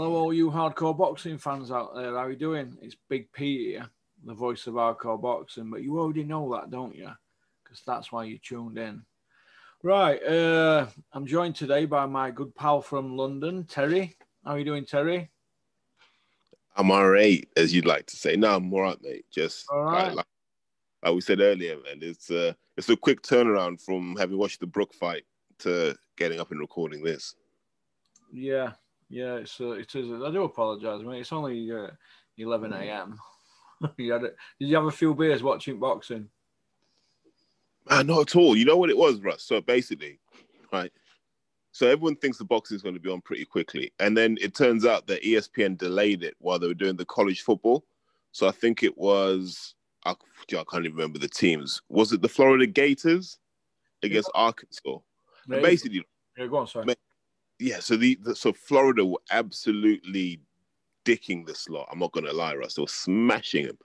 Hello, all you hardcore boxing fans out there. How are you doing? It's Big P here, the voice of hardcore boxing. But you already know that, don't you? Because that's why you tuned in. Right. Uh, I'm joined today by my good pal from London, Terry. How are you doing, Terry? I'm all right, as you'd like to say. No, I'm all right, mate. Just right. like, like, like we said earlier, man. It's uh, it's a quick turnaround from having watched the Brook fight to getting up and recording this. Yeah, yeah, it's uh, it is. I do apologise, mate. It's only uh, 11 a.m. you had a, did you have a few beers watching boxing? Man, not at all. You know what it was, Russ? So basically, right. So everyone thinks the boxing is going to be on pretty quickly, and then it turns out that ESPN delayed it while they were doing the college football. So I think it was I, I can't even remember the teams. Was it the Florida Gators against Arkansas? Basically, yeah, go on, sorry. Yeah. So the, the so Florida were absolutely dicking the slot. I'm not gonna lie, Russ. They were smashing him,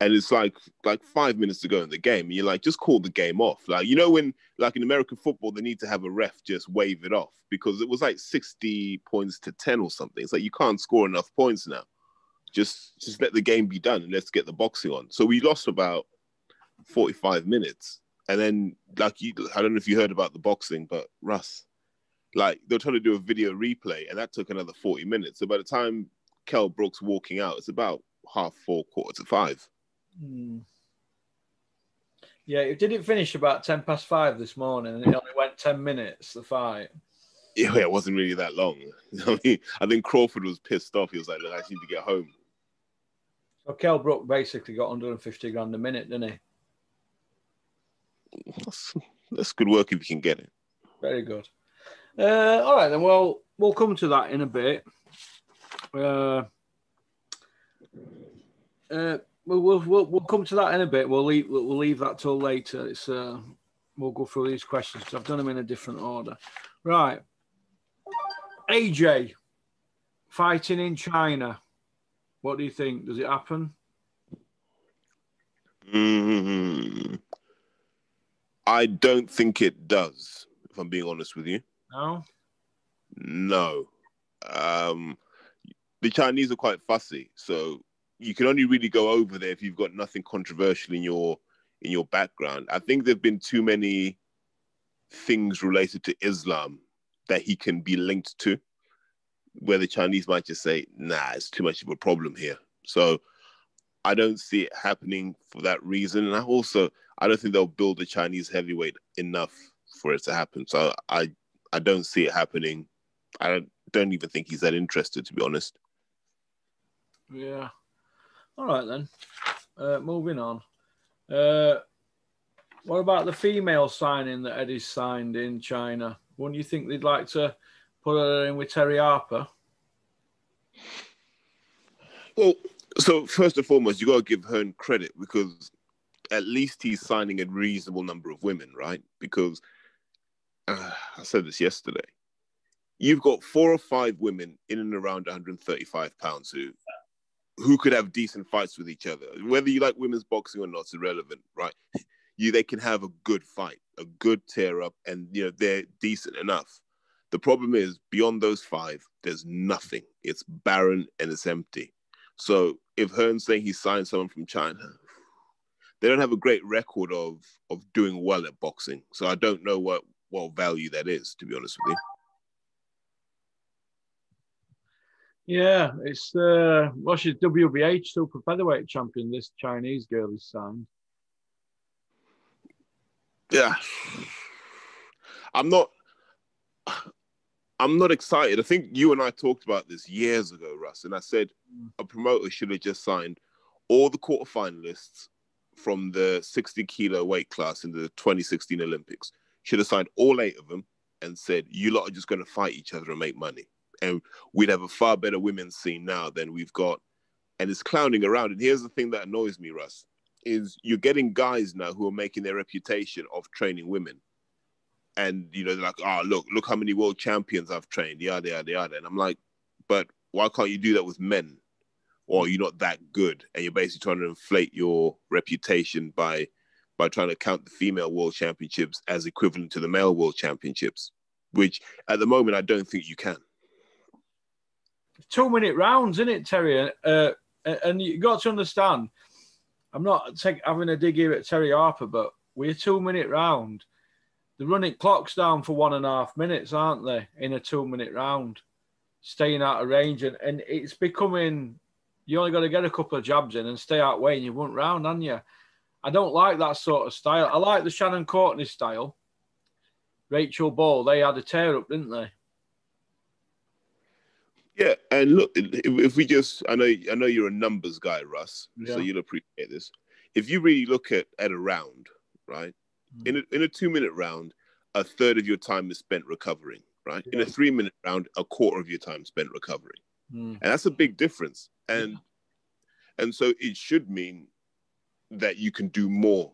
and it's like like five minutes to go in the game, and you're like, just call the game off. Like you know when like in American football, they need to have a ref just wave it off because it was like 60 points to 10 or something. It's like you can't score enough points now. Just just let the game be done and let's get the boxing on. So we lost about 45 minutes. And then, like you, I don't know if you heard about the boxing, but Russ, like they're trying to do a video replay, and that took another 40 minutes. So by the time Kell Brooks walking out, it's about half four, quarter to five. Hmm. Yeah, it didn't finish about 10 past five this morning, and it only went 10 minutes, the fight. Yeah, it wasn't really that long. I mean, I think Crawford was pissed off. He was like, "Look, I need to get home." So Kell Brook basically got 150 grand a minute, didn't he? That's, that's good work if you can get it. Very good. Uh, all right, then. Well, we'll come to that in a bit. Uh, uh, we'll, we'll, we'll, come to that in a bit. We'll leave, we'll, leave that till later. It's, uh, we'll go through these questions because I've done them in a different order. Right. AJ fighting in China. What do you think? Does it happen? Mm, I don't think it does. If I'm being honest with you, No. no. Um, the Chinese are quite fussy, so you can only really go over there if you've got nothing controversial in your in your background. I think there've been too many things related to Islam that he can be linked to, where the Chinese might just say, "Nah, it's too much of a problem here." So I don't see it happening for that reason, and I also I don't think they'll build a Chinese heavyweight enough for it to happen. So I I don't see it happening. I don't, don't even think he's that interested, to be honest. Yeah. All right then. Uh, moving on. Uh, what about the female signing that Eddie's signed in China? Wouldn't you think they'd like to put her in with Terry Harper? Well, so first and foremost, you got to give Hearn credit because at least he's signing a reasonable number of women, right? Because uh, I said this yesterday. You've got four or five women in and around 135 pounds who who could have decent fights with each other. Whether you like women's boxing or not, it's irrelevant, right? You they can have a good fight, a good tear up, and you know they're decent enough. The problem is beyond those five, there's nothing. It's barren and it's empty. So if Hearn's saying he signed someone from China, they don't have a great record of of doing well at boxing. So I don't know what what value that is, to be honest with you. Yeah, it's uh, well, she's WBH super featherweight champion. This Chinese girl is signed. Yeah, I'm not. I'm not excited. I think you and I talked about this years ago, Russ, and I said a promoter should have just signed all the quarterfinalists from the 60 kilo weight class in the 2016 Olympics. Should have signed all eight of them and said, "You lot are just going to fight each other and make money." And we'd have a far better women's scene now than we've got. And it's clowning around. And here's the thing that annoys me, Russ, is you're getting guys now who are making their reputation of training women. And you know, they're like, oh look, look how many world champions I've trained, yada yada yada. And I'm like, but why can't you do that with men? Or you're not that good, and you're basically trying to inflate your reputation by by trying to count the female world championships as equivalent to the male world championships, which at the moment I don't think you can. two minute rounds, isn't it, Terry? Uh, and you got to understand, I'm not take, having a dig here at Terry Harper, but we're two minute round. The running clock's down for one and a half minutes, aren't they? In a two minute round, staying out of range, and, and it's becoming you only got to get a couple of jabs in and stay out way, and you won't round, aren't you? I don't like that sort of style. I like the Shannon Courtenay style. Rachel Ball, they had a tear up, didn't they? Yeah, and look, if we just, I know, I know you're a numbers guy, Russ, yeah. so you'll appreciate this. If you really look at at a round, right, mm. in a in a two minute round, a third of your time is spent recovering, right? Yeah. In a three minute round, a quarter of your time spent recovering, mm. and that's a big difference. And yeah. and so it should mean that you can do more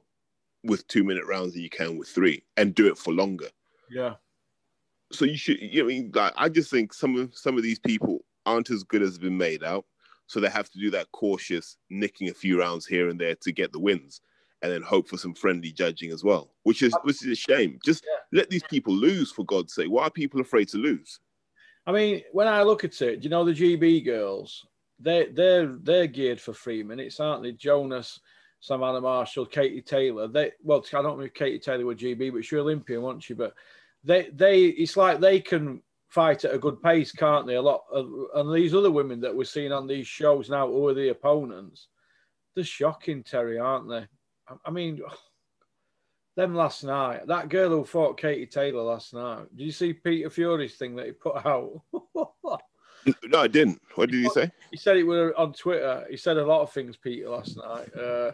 with two minute rounds than you can with three, and do it for longer. Yeah so you should. You know, I mean, like I just think some of some of these people aren't as good as been made out, so they have to do that cautious nicking a few rounds here and there to get the wins, and then hope for some friendly judging as well, which is which is a shame. Just yeah. let these people lose for God's sake. Why are people afraid to lose? I mean, when I look at it, you know the GB girls, they they're they're geared for three minutes, aren't they? Jonas, Savannah Marshall, Katie Taylor. They well, I don't know if Katie Taylor were GB, but she's Olympian, wasn't she? But they they it's like they can fight at a good pace, can't they? A lot of, and these other women that we're seeing on these shows now, who are the opponents, they're shocking, Terry, aren't they? I mean, them last night, that girl who fought Katie Taylor last night. Did you see Peter Fury's thing that he put out? no, I didn't. What did he, say? He said it was on Twitter. He said a lot of things, Peter, last night. Uh,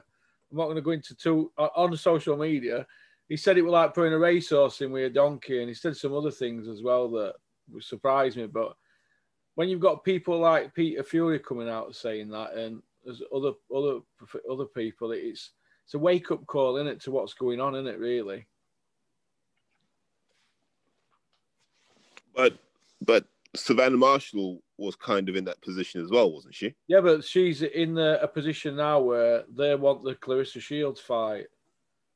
I'm not going to go into two on social media he said it was like putting a racehorse in with a donkey, and he said some other things as well that surprised me. But when you've got people like Peter Fury coming out saying that, and there's other other other people, it's it's a wake up call, isn't it, to what's going on, isn't it, really? But but Savannah Marshall was kind of in that position as well, wasn't she? Yeah, but she's in the, a position now where they want the Clarissa Shields fight.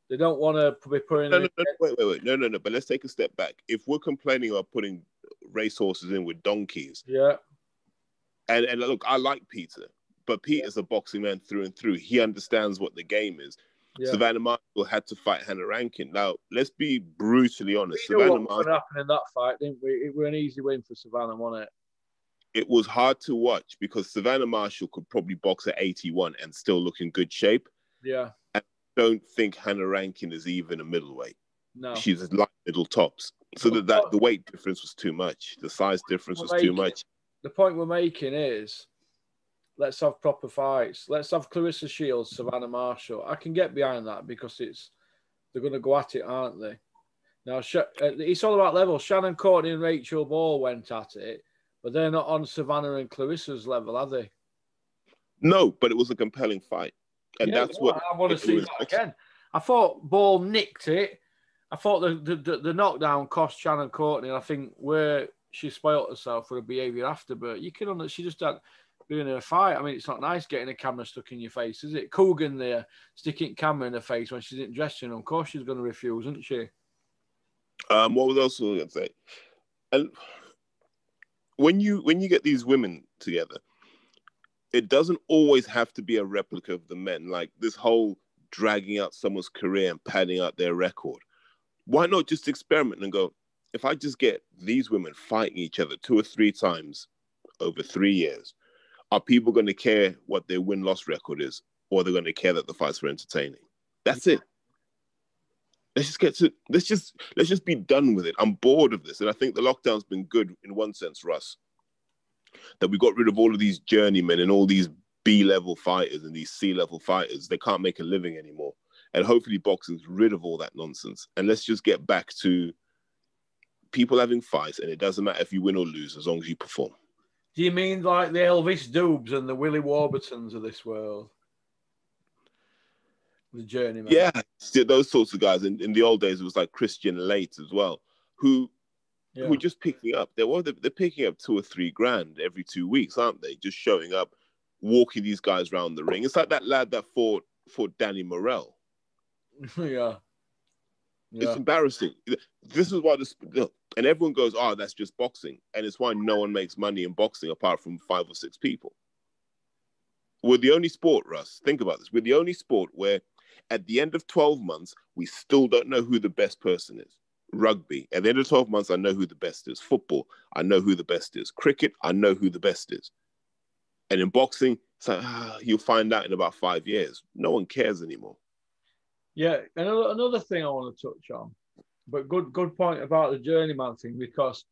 They don't want to be putting. No, no, no, wait, wait, wait. No, no, no. But let's take a step back. If we're complaining about putting racehorses in with donkeys, yeah. And and look, I like Peter, but Peter's a boxing man through and through. He understands what the game is. Yeah. Savannah Marshall had to fight Hannah Rankin. Now, let's be brutally honest. We Savannah what Marshall happened in that fight, didn't we? It was an easy win for Savannah, wasn't it? It was hard to watch because Savannah Marshall could probably box at 81 and still look in good shape. Yeah I don't think Hannah Rankin is even a middleweight. No, she's a light middle tops. So that, that the weight difference was too much. The size difference was making, too much. The point we're making is let's have proper fights. Let's have Clarissa Shields, Savannah Marshall. I can get behind that because it's they're going to go at it, aren't they? Now uh, it's all about level. Shannon Courtenay and Rachel Ball went at it, but they're not on Savannah and Clarissa's level, are they? No, but it was a compelling fight and yeah, that's what I want to see that again. I thought Ball nicked it. I thought the, the, the knockdown cost Shannon Courtenay. I think where she spoilt herself for her behaviour after, but you can understand she just don't doing a fight. I mean, it's not nice getting a camera stuck in your face, is it? Coogan there sticking camera in her face when she's in dressing. Of course, she's going to refuse, isn't she? Um, what was else was I going to say? And when you when you get these women together, it doesn't always have to be a replica of the men. Like this whole dragging out someone's career and padding out their record. Why not just experiment and go, if I just get these women fighting each other two or three times over three years, are people going to care what their win loss record is, or they're going to care that the fights were entertaining? That's it. Let's just get to let's just let's just be done with it. I'm bored of this, and I think the lockdown's been good in one sense, Russ that we got rid of all of these journeymen and all these B level fighters and these C level fighters. They can't make a living anymore. And hopefully, boxing's rid of all that nonsense. And let's just get back to people having fights, and it doesn't matter if you win or lose as long as you perform. Do you mean like the Elvis Doobs and the Willie Warburtons of this world? The journeyman. Yeah, those sorts of guys. In, in the old days, it was like Kristian Laight as well, who yeah. who are just picking up. They're well, they're picking up two or three grand every two weeks, aren't they? Just showing up, walking these guys around the ring. It's like that lad that fought for Danny Morrell. yeah. Yeah. It's embarrassing. This is why this, and everyone goes, "Oh, that's just boxing," and it's why no one makes money in boxing apart from five or six people. We're the only sport, Russ. Think about this. We're the only sport where, at the end of twelve months, we still don't know who the best person is. Rugby. At the end of twelve months, I know who the best is. Football. I know who the best is. Cricket. I know who the best is. And in boxing, so ah, you'll find out in about five years. No one cares anymore. Yeah, another another thing I want to touch on, but good good point about the journeyman thing because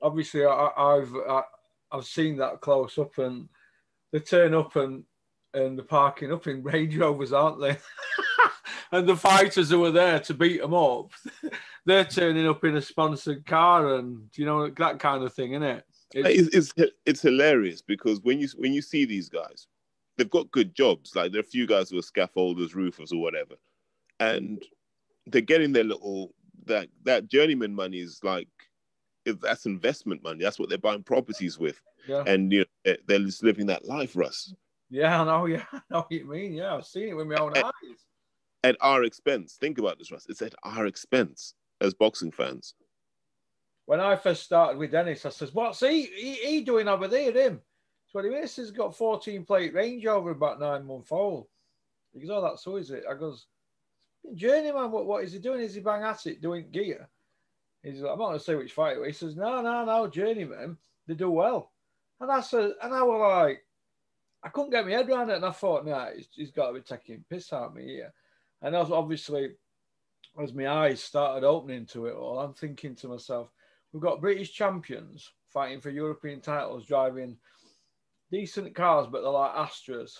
obviously I, have I, have seen that close up and they turn up and and the parking up in Range Rovers, aren't they? and the fighters who were there to beat them up, they're turning up in a sponsored car and you know that kind of thing, isn't it? It's, it's, it's it's hilarious because when you when you see these guys, they've got good jobs. Like there are a few guys who are scaffolders, roofers, or whatever, and they're getting their little that that journeyman money is like that's investment money. That's what they're buying properties with, yeah. and you know they're just living that life, Russ. Yeah, I know. Yeah, I know what you mean. Yeah, I've seen it with my own at, eyes. At our expense. Think about this, Russ. It's at our expense as boxing fans when I first started with Dennis, I says, "What's he, he, he doing over there, him?" So he has got 14 plate Range Rover about nine month old. He goes, "Oh, that's so is it?" I goes, "Journeyman, what, what is he doing? Is he bang at it doing gear?" He's like, "I'm not going to say which fight." He says, "No, no, no, Journeyman, they do well." And I said, and I was like, I couldn't get my head around it, and I thought, "No, he's, he's got to be taking piss out of me here." And as obviously, as my eyes started opening to it all, I'm thinking to myself We've got British champions fighting for European titles, driving decent cars, but they're like Astras.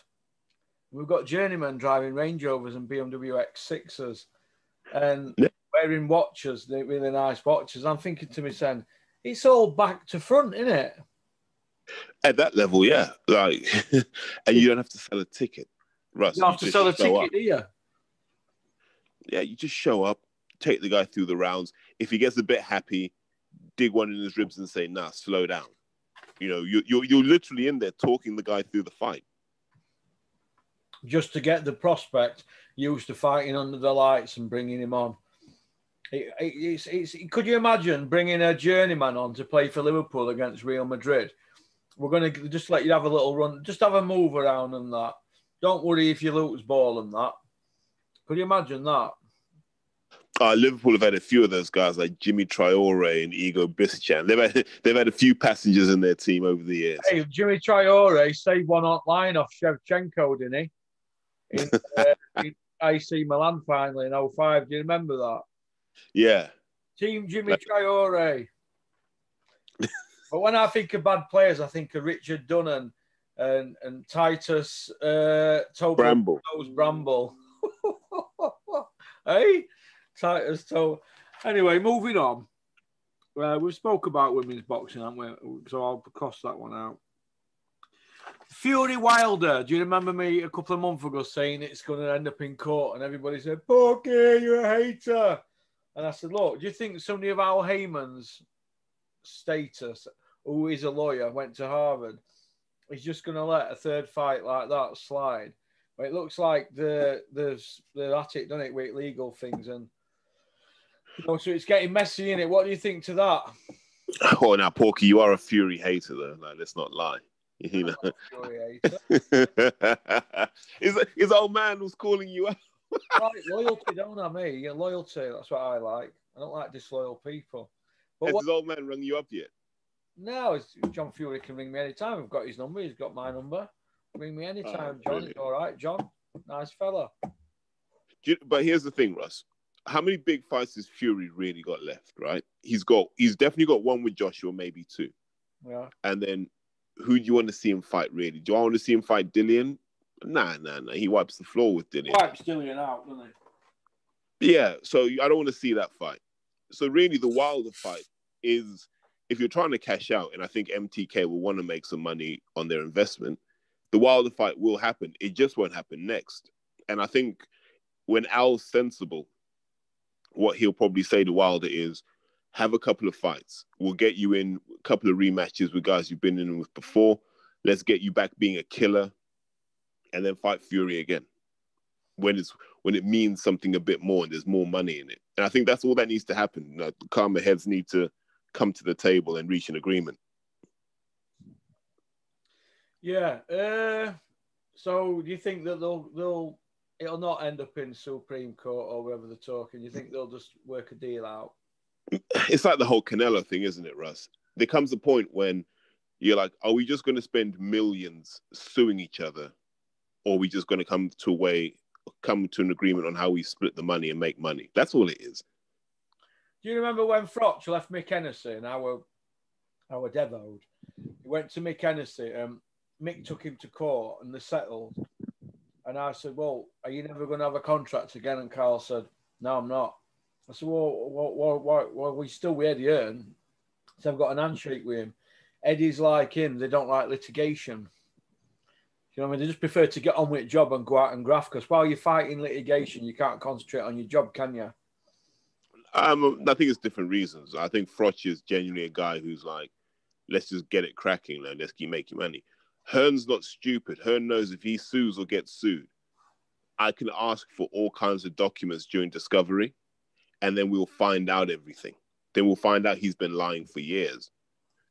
We've got journeymen driving Range Rovers and BMW X6s and wearing watches, really nice watches. I'm thinking to myself, it's all back to front, isn't it? At that level, yeah. Like, and you don't have to sell a ticket. Russ, you don't have to sell a ticket, up. do you? Yeah, you just show up, take the guy through the rounds. If he gets a bit happy, dig one in his ribs and say, "Nah, slow down." You know, you you're, you're literally in there talking the guy through the fight. Just to get the prospect used to fighting under the lights and bringing him on. It, it, it's, it's, could you imagine bringing a journeyman on to play for Liverpool against Real Madrid? We're going to just let you have a little run, just have a move around and that. Don't worry if you lose ball and that. Could you imagine that? uh, Liverpool have had a few of those guys like Djimi Traore and Igor Biscan. They've had they've had a few passengers in their team over the years. Hey, Djimi Traore saved one line off Shevchenko, didn't he? In, uh, in AC Milan finally in 05. Do you remember that? Yeah. Team Djimi Traore. but when I think of bad players, I think of Richard Dunne and, and, Titus uh, Toby Bramble. Bramble. hey? Titus So Anyway, moving on. Uh, we've spoke about women's boxing, haven't we? So I'll cross that one out. Fury Wilder. Do you remember me a couple of months ago saying it's going to end up in court? And everybody said, Porky, you're a hater. And I said, look, do you think somebody of Al Haymon's status, who is a lawyer, went to Harvard, is just going to let a third fight like that slide? Well, it looks like the the the at it, doesn't it, with legal things and Oh, so it's getting messy in it. What do you think to that? Oh, now, Porky, you are a Fury hater, though. Like, let's not lie. You know, his, his old man was calling you out. right, loyalty, don't I? Me, yeah, loyalty. That's what I like. I don't like disloyal people. But Has what... his old man rung you up yet? No, John Fury can ring me anytime. I've got his number. He's got my number. Ring me anytime, oh, John. It's all right, John. Nice fella. But here's the thing, Russ how many big fights has Fury really got left? Right, he's got he's definitely got one with Joshua, maybe two. Yeah. And then who do you want to see him fight? Really? Do I want to see him fight Dillian? Nah, nah, nah. He wipes the floor with Dillian. Wipes Dillian out, doesn't he? Yeah. So I don't want to see that fight. So really, the Wilder fight is if you're trying to cash out, and I think MTK will want to make some money on their investment. The Wilder fight will happen. It just won't happen next. And I think when Al's sensible what he'll probably say to Wilder is, have a couple of fights. We'll get you in a couple of rematches with guys you've been in with before. Let's get you back being a killer, and then fight Fury again. When it's when it means something a bit more and there's more money in it. And I think that's all that needs to happen. You the Kama heads need to come to the table and reach an agreement. Yeah. Uh, so do you think that they'll they'll it'll not end up in Supreme Court or wherever they're talking? You think they'll just work a deal out? It's like the whole Canelo thing, isn't it, Russ? There comes a point when you're like, are we just going to spend millions suing each other, or are we just going to come to a way, come to an agreement on how we split the money and make money? That's all it is. Do you remember when Froch left Mick Hennessy and our our Devode? He went to Mick Hennessy. Um, Mick took him to court and they settled. And I said, "Well, are you never going to have a contract again?" And Carl said, "No, I'm not." I said, "Well, why, why, why, we still with Eddie Hearn?" So I've got an handshake with him. Eddie's like him; they don't like litigation. You know what I mean? They just prefer to get on with a job and go out and graft. Because while you're fighting litigation, you can't concentrate on your job, can you? Um, I think it's different reasons. I think Froch is genuinely a guy who's like, let's just get it cracking and let's keep making money. Hearn's not stupid. Hearn knows if he sues or gets sued, I can ask for all kinds of documents during discovery, and then we'll find out everything. Then we'll find out he's been lying for years.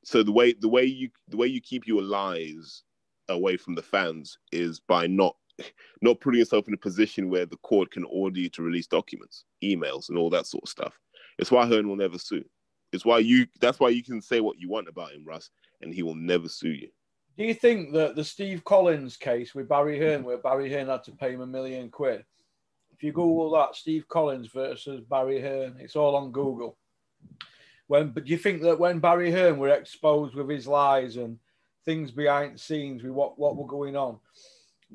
So the way the way you the way you keep your lies away from the fans is by not not putting yourself in a position where the court can order you to release documents, emails, and all that sort of stuff. It's why Hearn will never sue. It's why you that's why you can say what you want about him, Russ, and he will never sue you. Do you think that the Steve Collins case with Barry Hearn, where Barry Hearn had to pay him a million quid, if you Google that, Steve Collins versus Barry Hearn, it's all on Google. When, but do you think that when Barry Hearn were exposed with his lies and things behind the scenes with what, what were going on,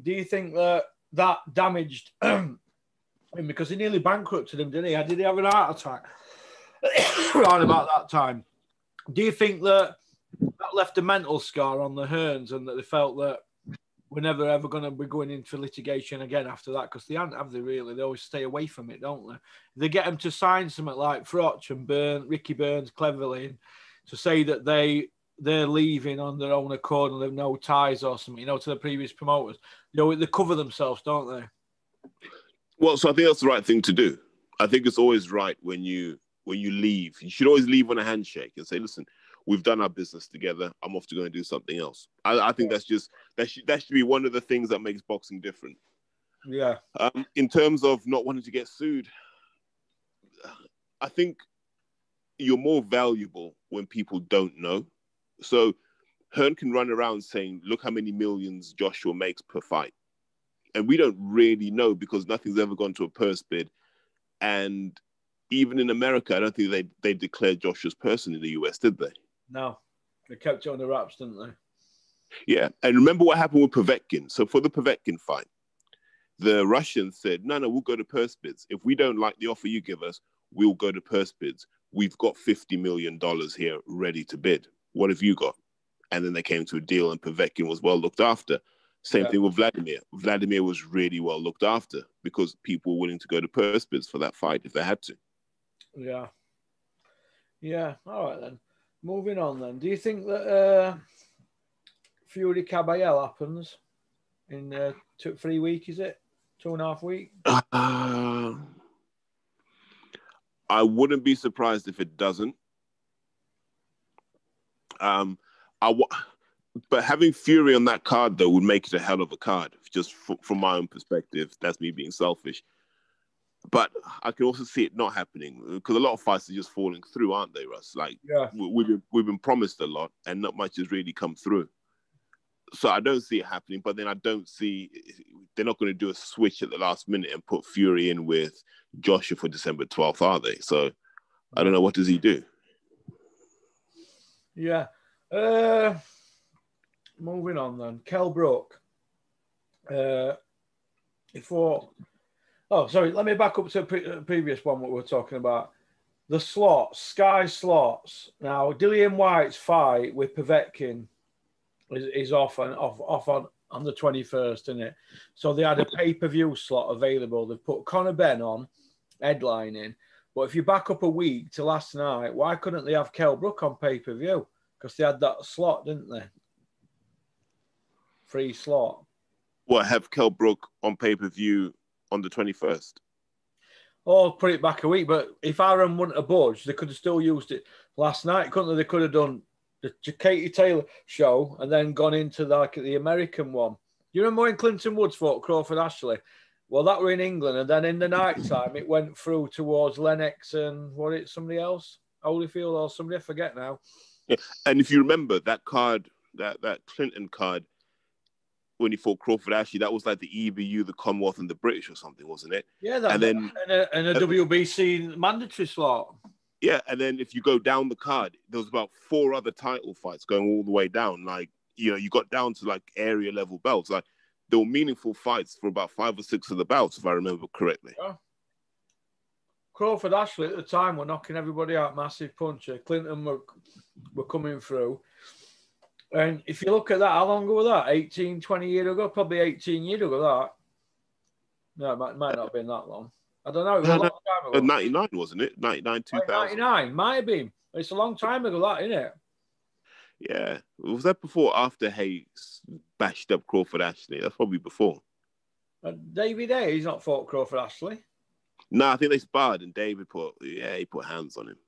do you think that that damaged him because he nearly bankrupted him, didn't he? Did he have an heart attack around about that time? Do you think that that left a mental scar on the Hearns, and that they felt that we're never ever going to be going into litigation again after that because they haven't, have they really? They always stay away from it, don't they? They get them to sign something like Froch and Burn, Ricky Burns cleverly to say that they they're leaving on their own accord and they've no ties or something, you know, to the previous promoters. You know, they cover themselves, don't they? Well, so I think that's the right thing to do. I think it's always right when you when you leave. You should always leave on a handshake and say, "Listen, we've done our business together. I'm off to go and do something else. I, I think that's just that should that should be one of the things that makes boxing different. Yeah. Um, in terms of not wanting to get sued, I think you're more valuable when people don't know. So Hearn can run around saying, "Look how many millions Joshua makes per fight," and we don't really know because nothing's ever gone to a purse bid, and even in America, I don't think they they declared Joshua's person in the US, did they? No, they kept it on the wraps, didn't they? Yeah, and remember what happened with Povetkin. So for the Povetkin fight, the Russians said, "No, no, we'll go to purse bids. If we don't like the offer you give us, we'll go to purse bids. We've got fifty million dollars here ready to bid. What have you got?" And then they came to a deal, and Povetkin was well looked after. Same yeah. thing with Vladimir. Vladimir was really well looked after because people were willing to go to purse bids for that fight if they had to. Yeah. Yeah. All right then. Moving on then. Do you think that uh, Fury Kabayel happens in uh, two, three weeks? Is it two and a half week? Uh, I wouldn't be surprised if it doesn't. Um, I w- but having Fury on that card though would make it a hell of a card. Just f- from my own perspective, that's me being selfish. But I can also see it not happening because a lot of fights are just falling through, aren't they, Russ? Like, yeah. we've been, we've been promised a lot and not much has really come through. So I don't see it happening, but then I don't see they're not going to do a switch at the last minute and put Fury in with Joshua for December 12th, are they? So I don't know. What does he do? Yeah. Uh, moving on then. Kel Brook. Uh, before Oh, sorry. Let me back up to pre- previous one. What we were talking about, the slots, Sky slots. Now, Dillian Whyte's fight with Povetkin is, is off and off off on on the twenty first, isn't it? So they had a pay per view slot available. They've put Conor Benn on headlining. But if you back up a week to last night, why couldn't they have Kell Brook on pay per view? Because they had that slot, didn't they? Free slot. What have Kell Brook on pay per view on the 21st. Or put it back a week. But if Arum wouldn't have budged, they could have still used it last night, couldn't they? They could have done the Katie Taylor show and then gone into the, like the American one. You remember when Clinton Woods fought Crawford Ashley? Well, that were in England, and then in the night time it went through towards Lennox and what it somebody else, Holyfield or somebody I forget now. Yeah. And if you remember that card, that that Clinton card, when he fought Crawford Ashley, that was like the EBU, the Commonwealth, and the British or something, wasn't it? Yeah, that, and then and a, and a WBC mandatory slot. Yeah, and then if you go down the card, there was about four other title fights going all the way down. Like you know, you got down to like area level belts. Like there were meaningful fights for about five or six of the bouts, if I remember correctly. Yeah. Crawford Ashley at the time were knocking everybody out, massive puncher. Uh, Clinton were were coming through. And if you look at that, how long ago was that? 18, 20 years ago? Probably 18 years ago, that. No, it might, might not have been that long. I don't know. It was no, a long time ago. 99, wasn't it? 99, 2000. 99, might have been. It's a long time ago, that, isn't it? Yeah. Was that before after Hayes bashed up Crawford Ashley? That's probably before. Uh, David he's not fought Crawford Ashley. No, I think they sparred and David put, yeah, he put hands on him.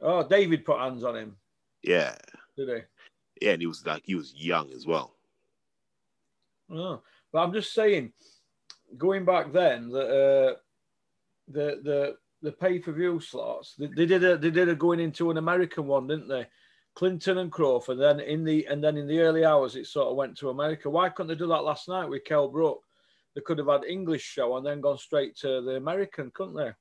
Oh, David put hands on him. Yeah. Did he? Yeah, and he was like, he was young as well. Oh, but I'm just saying, going back then, that uh, the the the pay per view slots, they, they, did a they did a going into an American one, didn't they? Clinton and Crawford. Then in the and then in the early hours, it sort of went to America. Why couldn't they do that last night with Kell Brook? They could have had English show and then gone straight to the American, couldn't they?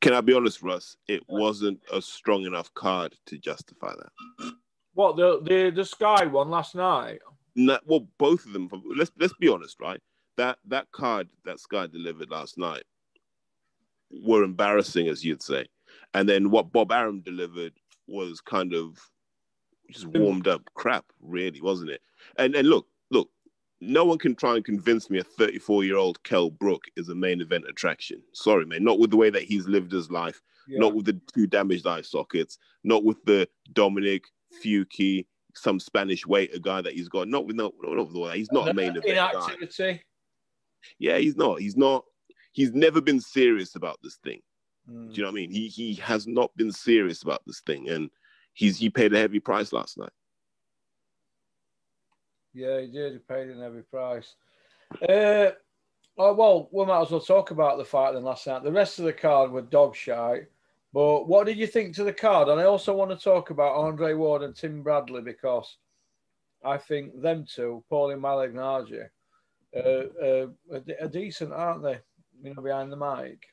Can I be honest, Russ? It wasn't a strong enough card to justify that. What the the the Sky one last night? No, well, both of them. Let's let's be honest, right? That that card that Sky delivered last night were embarrassing, as you'd say, and then what Bob Arum delivered was kind of just warmed up crap, really, wasn't it? And and look, look, no one can try and convince me a 34 year old Kell Brook is a main event attraction. Sorry, man, not with the way that he's lived his life, yeah. not with the two damaged eye sockets, not with the Dominic Fuki, some Spanish waiter guy that he's got. Not with no, not with all that. He's not a main event guy. Yeah, he's not. He's not. He's never been serious about this thing. Mm. Do you know what I mean? He he has not been serious about this thing, and he's he paid a heavy price last night. Yeah, he did. He paid an heavy price. Uh, oh, well, we might as well talk about the fight then last night. The rest of the card were dog shite. But what did you think to the card? And I also want to talk about Andre Ward and Tim Bradley because I think them two, Paulie Malignaggi, uh, uh, are, decent, aren't they? You know, behind the mic.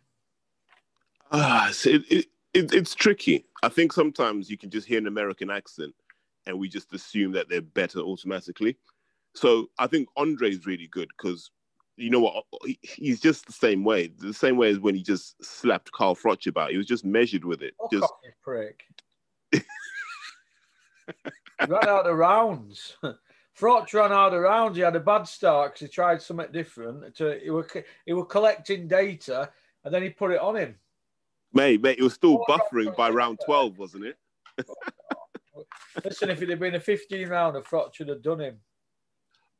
Ah, it, it, it, it's tricky. I think sometimes you can just hear an American accent and we just assume that they're better automatically. So I think Andre is really good because you know what? He's just the same way. The same way as when he just slapped Carl Froch about. He was just measured with it. Oh, just prick. ran out of rounds. Froch ran out of rounds. He had a bad start because he tried something different. To he were he were collecting data and then he put it on him. Mate, mate, it was still buffering by round 12, wasn't it? Listen, if it had been a 15 round, rounder, Froch should have done him.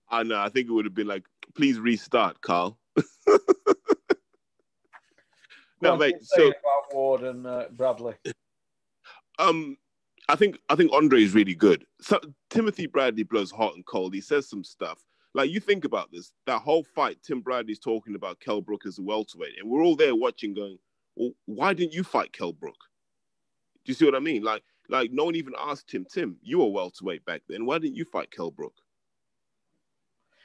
I know. I think it would have been like, please restart, Carl. no, mate. So about Ward and uh, Bradley. Um, I think I think Andre is really good. So Timothy Bradley blows hot and cold. He says some stuff. Like you think about this, that whole fight, Tim Bradley's talking about Kell Brook as a welterweight, and we're all there watching, going, well, why didn't you fight Kell Brook? Do you see what I mean? Like, like no one even asked him, Tim, you were welterweight back then. Why didn't you fight Kell Brook?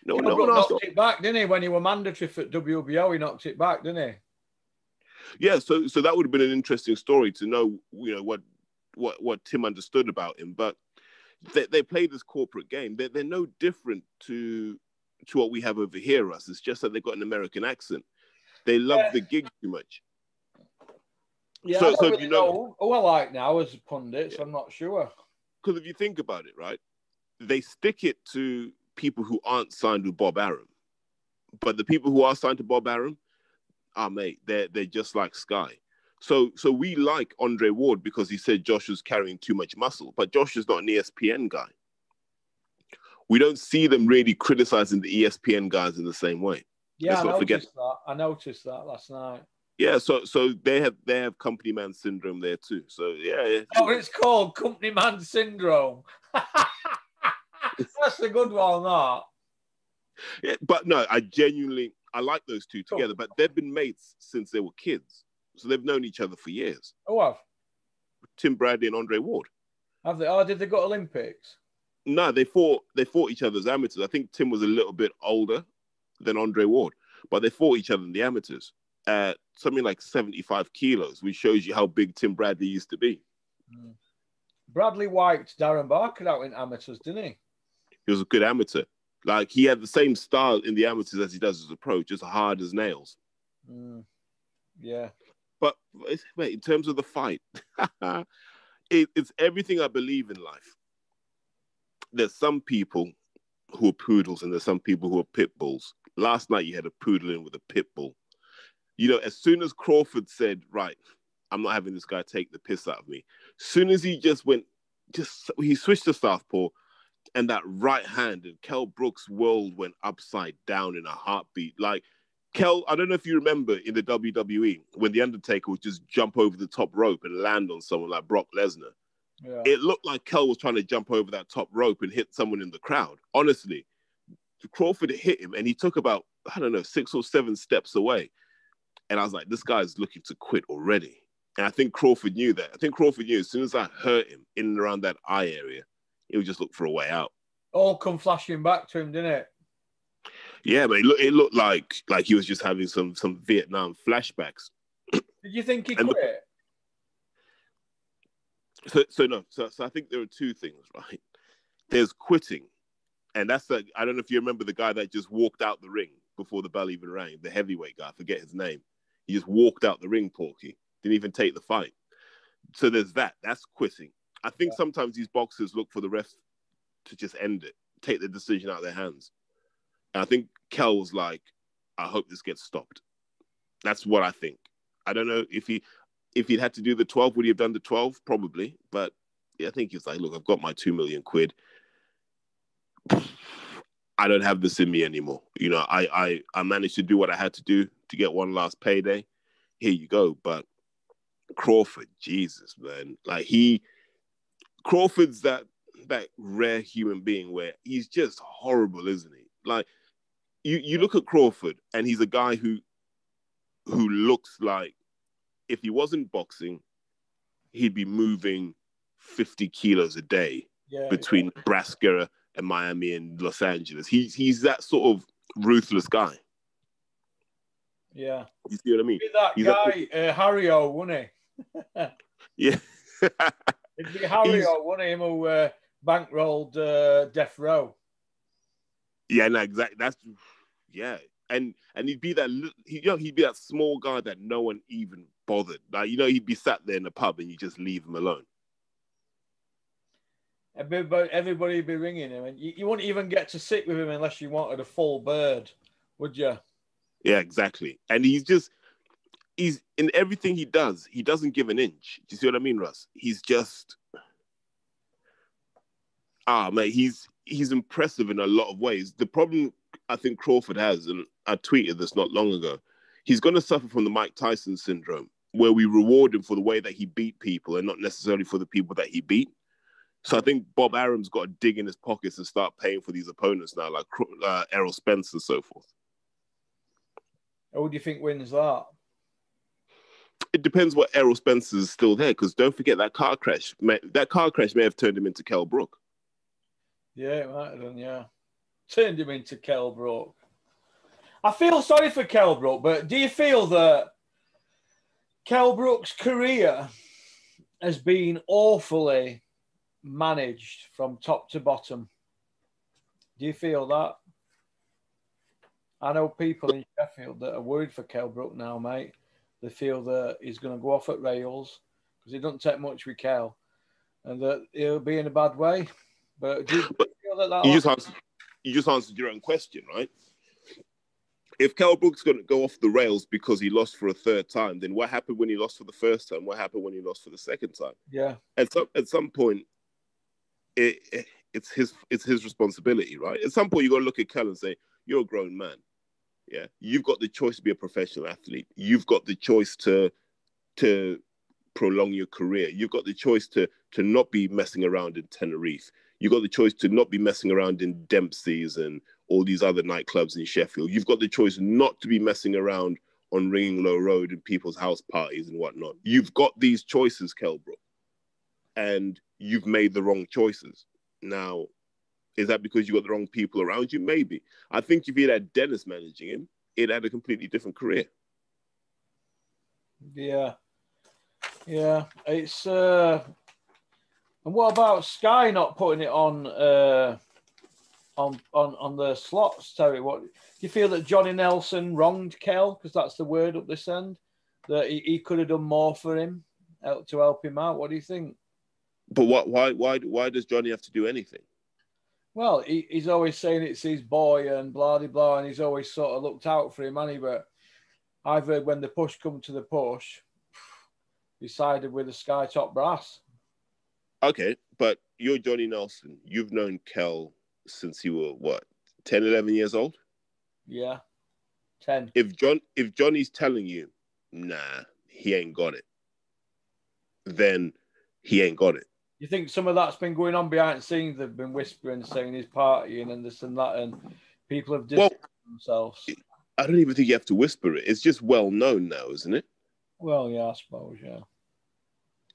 No, no one knocked it back, didn't he? When he were mandatory for WBO, he knocked it back, didn't he? Yeah, so so that would have been an interesting story to know, you know, what what what Tim understood about him. But they, they play this corporate game. They're, they're no different to to what we have over here, Russ. It's just that they've got an American accent. They love yeah. the gig too much. Yeah, so, so really you know, know who I like now as pundits. Yeah. I'm not sure. Because if you think about it, right, they stick it to people who aren't signed with Bob Arum, but the people who are signed to Bob Arum, ah, mate, they're they're just like Sky. So so we like Andre Ward because he said Josh was carrying too much muscle, but Josh is not an ESPN guy. We don't see them really criticizing the ESPN guys in the same way. Yeah, Let's I forget. noticed that. I noticed that last night. Yeah, so so they have they have company man syndrome there too. So yeah, yeah. Oh, it's called company man syndrome. That's a good one, that. Yeah, but no, I genuinely I like those two together. But they've been mates since they were kids, so they've known each other for years. Oh, have, Tim Bradley and Andre Ward. have they? Oh, did they go Olympics? No, they fought they fought each other as amateurs. I think Tim was a little bit older than Andre Ward, but they fought each other in the amateurs at something like 75 kilos, which shows you how big Tim Bradley used to be. Bradley wiped Darren Barker out in amateurs, didn't he? He was a good amateur. Like he had the same style in the amateurs as he does as a pro, just hard as nails. Mm. Yeah. But wait, in terms of the fight, it, it's everything I believe in life. There's some people who are poodles and there's some people who are pit bulls. Last night you had a poodle in with a pit bull. You know, as soon as Crawford said, "Right, I'm not having this guy take the piss out of me," soon as he just went, just he switched to southpaw, and that right hand and Kell Brooks' world went upside down in a heartbeat. Like Kell, I don't know if you remember in the WWE when the Undertaker would just jump over the top rope and land on someone like Brock Lesnar. Yeah. It looked like Kell was trying to jump over that top rope and hit someone in the crowd. Honestly, Crawford hit him and he took about, I don't know, six or seven steps away. And I was like, this guy's looking to quit already. And I think Crawford knew that. I think Crawford knew as soon as I hurt him in and around that eye area, he would just look for a way out. All come flashing back to him, didn't it? Yeah, but it, look, it looked like like he was just having some some Vietnam flashbacks. Did you think he And the- quit? So, so no, so, so I think there are two things, right? There's quitting, and that's like I don't know if you remember the guy that just walked out the ring before the bell even rang, the heavyweight guy, I forget his name. He just walked out the ring, Porky, didn't even take the fight. So there's that. That's quitting. I think sometimes these boxers look for the ref to just end it, take the decision out of their hands. And I think Kell was like, I hope this gets stopped. That's what I think. I don't know if he if he'd had to do the 12, would he have done the 12? Probably. But yeah, I think he's like, look, I've got my two million quid. I don't have this in me anymore. You know, I, I I managed to do what I had to do to get one last payday. Here you go. But Crawford, Jesus, man. Like he Crawford's that that rare human being where he's just horrible, isn't he? Like you you look at Crawford and he's a guy who who looks like if he wasn't boxing, he'd be moving 50 kilos a day Yeah. between Nebraska and Miami and Los Angeles. He's he's that sort of ruthless guy. Yeah. You see what I mean? Be that He's guy, uh, Harry O, wouldn't he? Yeah. It'd be Harry He's- O, wouldn't he? Him who uh, bankrolled uh, Death Row. yeah, no, exactly. That's yeah. And and he'd be that he, you know, he'd be that small guy that no one even bothered. Like you know, he'd be sat there in the pub and you just leave him alone. Everybody, everybody would be ringing him, and you, you wouldn't even get to sit with him unless you wanted a full bird, would you? Yeah, exactly. And he's just he's in everything he does, he doesn't give an inch. Do you see what I mean, Russ? He's just ah man, he's he's impressive in a lot of ways. The problem I think Crawford has, and I tweeted this not long ago, he's gonna suffer from the Mike Tyson syndrome, where we reward him for the way that he beat people and not necessarily for the people that he beat. So I think Bob Arum's got to dig in his pockets and start paying for these opponents now, like uh, Errol Spence and so forth. Who do you think wins that? it depends what Errol Spence is still there because don't forget that car crash. May, that car crash may have turned him into Kell Brook. Yeah, it might have done, yeah. Turned him into Kell Brook. I feel sorry for Kell Brook, but do you feel that Kell Brook's career has been awfully managed from top to bottom? Do you feel that? I know people in Sheffield that are worried for Kell Brook now, mate. They feel that he's going to go off at rails because he doesn't take much with Kell, and that he'll be in a bad way. But do you feel that that You just answered, you just answered your own question, right? If Kell Brook's going to go off the rails because he lost for a third time, then what happened when he lost for the first time? What happened when he lost for the second time? yeah, At some at some point, it, it it's his it's his responsibility, right? At some point, you got to look at Kell and say, "You're a grown man. Yeah, you've got the choice to be a professional athlete. You've got the choice to to prolong your career. You've got the choice to to not be messing around in Tenerife. You've got the choice to not be messing around in Dempsey's and all these other nightclubs in Sheffield. You've got the choice not to be messing around on Ringinglow Road and people's house parties and whatnot. You've got these choices, Kell Brook, and you've made the wrong choices. Now, is that because you got the wrong people around you? Maybe. I think if you had Dennis managing him, it had a completely different career. Yeah, yeah. It's uh, and what about Sky not putting it on uh, on on on the slots, Terry? What do you feel that Johnny Nelson wronged Kell? because that's the word up this end that he, he could have done more for him to help him out? What do you think? But what? Why? Why? Why does Johnny have to do anything? Well, he, he's always saying it's his boy and blah blah blah, and he's always sort of looked out for him, he. But I've heard when the push come to the push, he sided with the Sky Top brass. Okay, but you're Johnny Nelson. You've known Kell since you were what 10, 11 years old. Yeah, ten. If John, if Johnny's telling you, nah, he ain't got it, then he ain't got it. You think some of that's been going on behind the scenes? They've been whispering, saying he's partying and this and that, and people have distanced well, themselves. I don't even think you have to whisper it. It's just well known now, isn't it? Well, yeah, I suppose, yeah.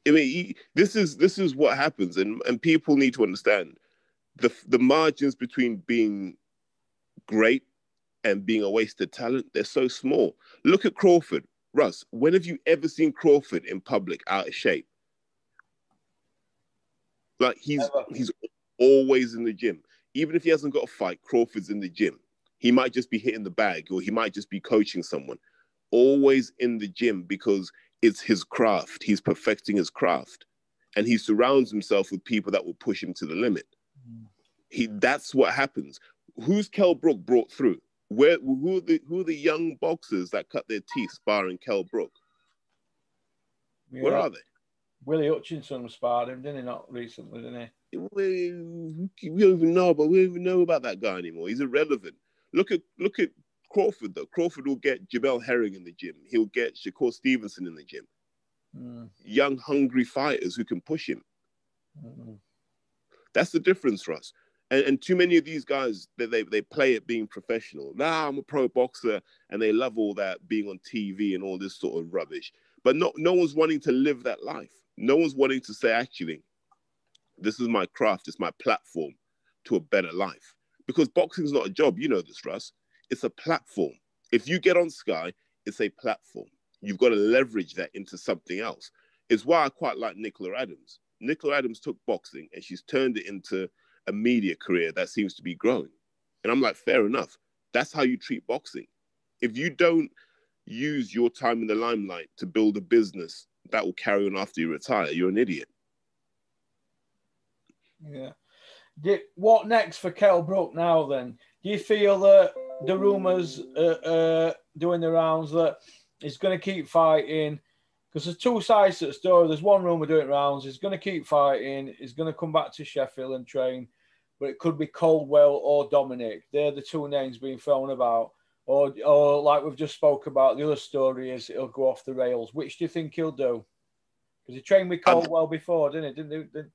I mean, this is this is what happens, and and people need to understand the the margins between being great and being a wasted talent. They're so small. Look at Crawford, Russ. When have you ever seen Crawford in public out of shape? Like he's he's always in the gym. Even if he hasn't got a fight, Crawford's in the gym. He might just be hitting the bag or he might just be coaching someone. Always in the gym because it's his craft. He's perfecting his craft. And he surrounds himself with people that will push him to the limit. He that's what happens. Who's Kell Brook brought through? Where who are the who are the young boxers that cut their teeth sparring Kell Brook? Yeah. Where are they? Willie Hutchinson sparred him, didn't he? Not recently, didn't he? We, we don't even know, but we don't even know about that guy anymore. He's irrelevant. Look at look at Crawford though. Crawford will get Jamel Herring in the gym. He'll get Shakur Stevenson in the gym. Mm. Young, hungry fighters who can push him. Mm. That's the difference, Russ. And, and too many of these guys they, they they play at being professional. Nah, I'm a pro boxer, and they love all that being on TV and all this sort of rubbish. But no, no one's wanting to live that life no one's wanting to say, actually, this is my craft, it's my platform to a better life. Because boxing is not a job, you know this, Russ. It's a platform. If you get on Sky, it's a platform. You've got to leverage that into something else. It's why I quite like Nicola Adams. Nicola Adams took boxing and she's turned it into a media career that seems to be growing. And I'm like, fair enough. That's how you treat boxing. If you don't use your time in the limelight to build a business that will carry on after you retire. You're an idiot. Yeah. What next for Kell Brook now then? Do you feel that the rumours uh, uh, doing the rounds that he's going to keep fighting? Because there's two sides to the story. There's one rumour doing rounds. He's going to keep fighting. He's going to come back to Sheffield and train. But it could be Coldwell or Dominic. They're the two names being thrown about or or like we've just spoke about, the other story is it'll go off the rails. Which do you think he'll do? Because he trained with Coldwell before, didn't he? Didn't, didn't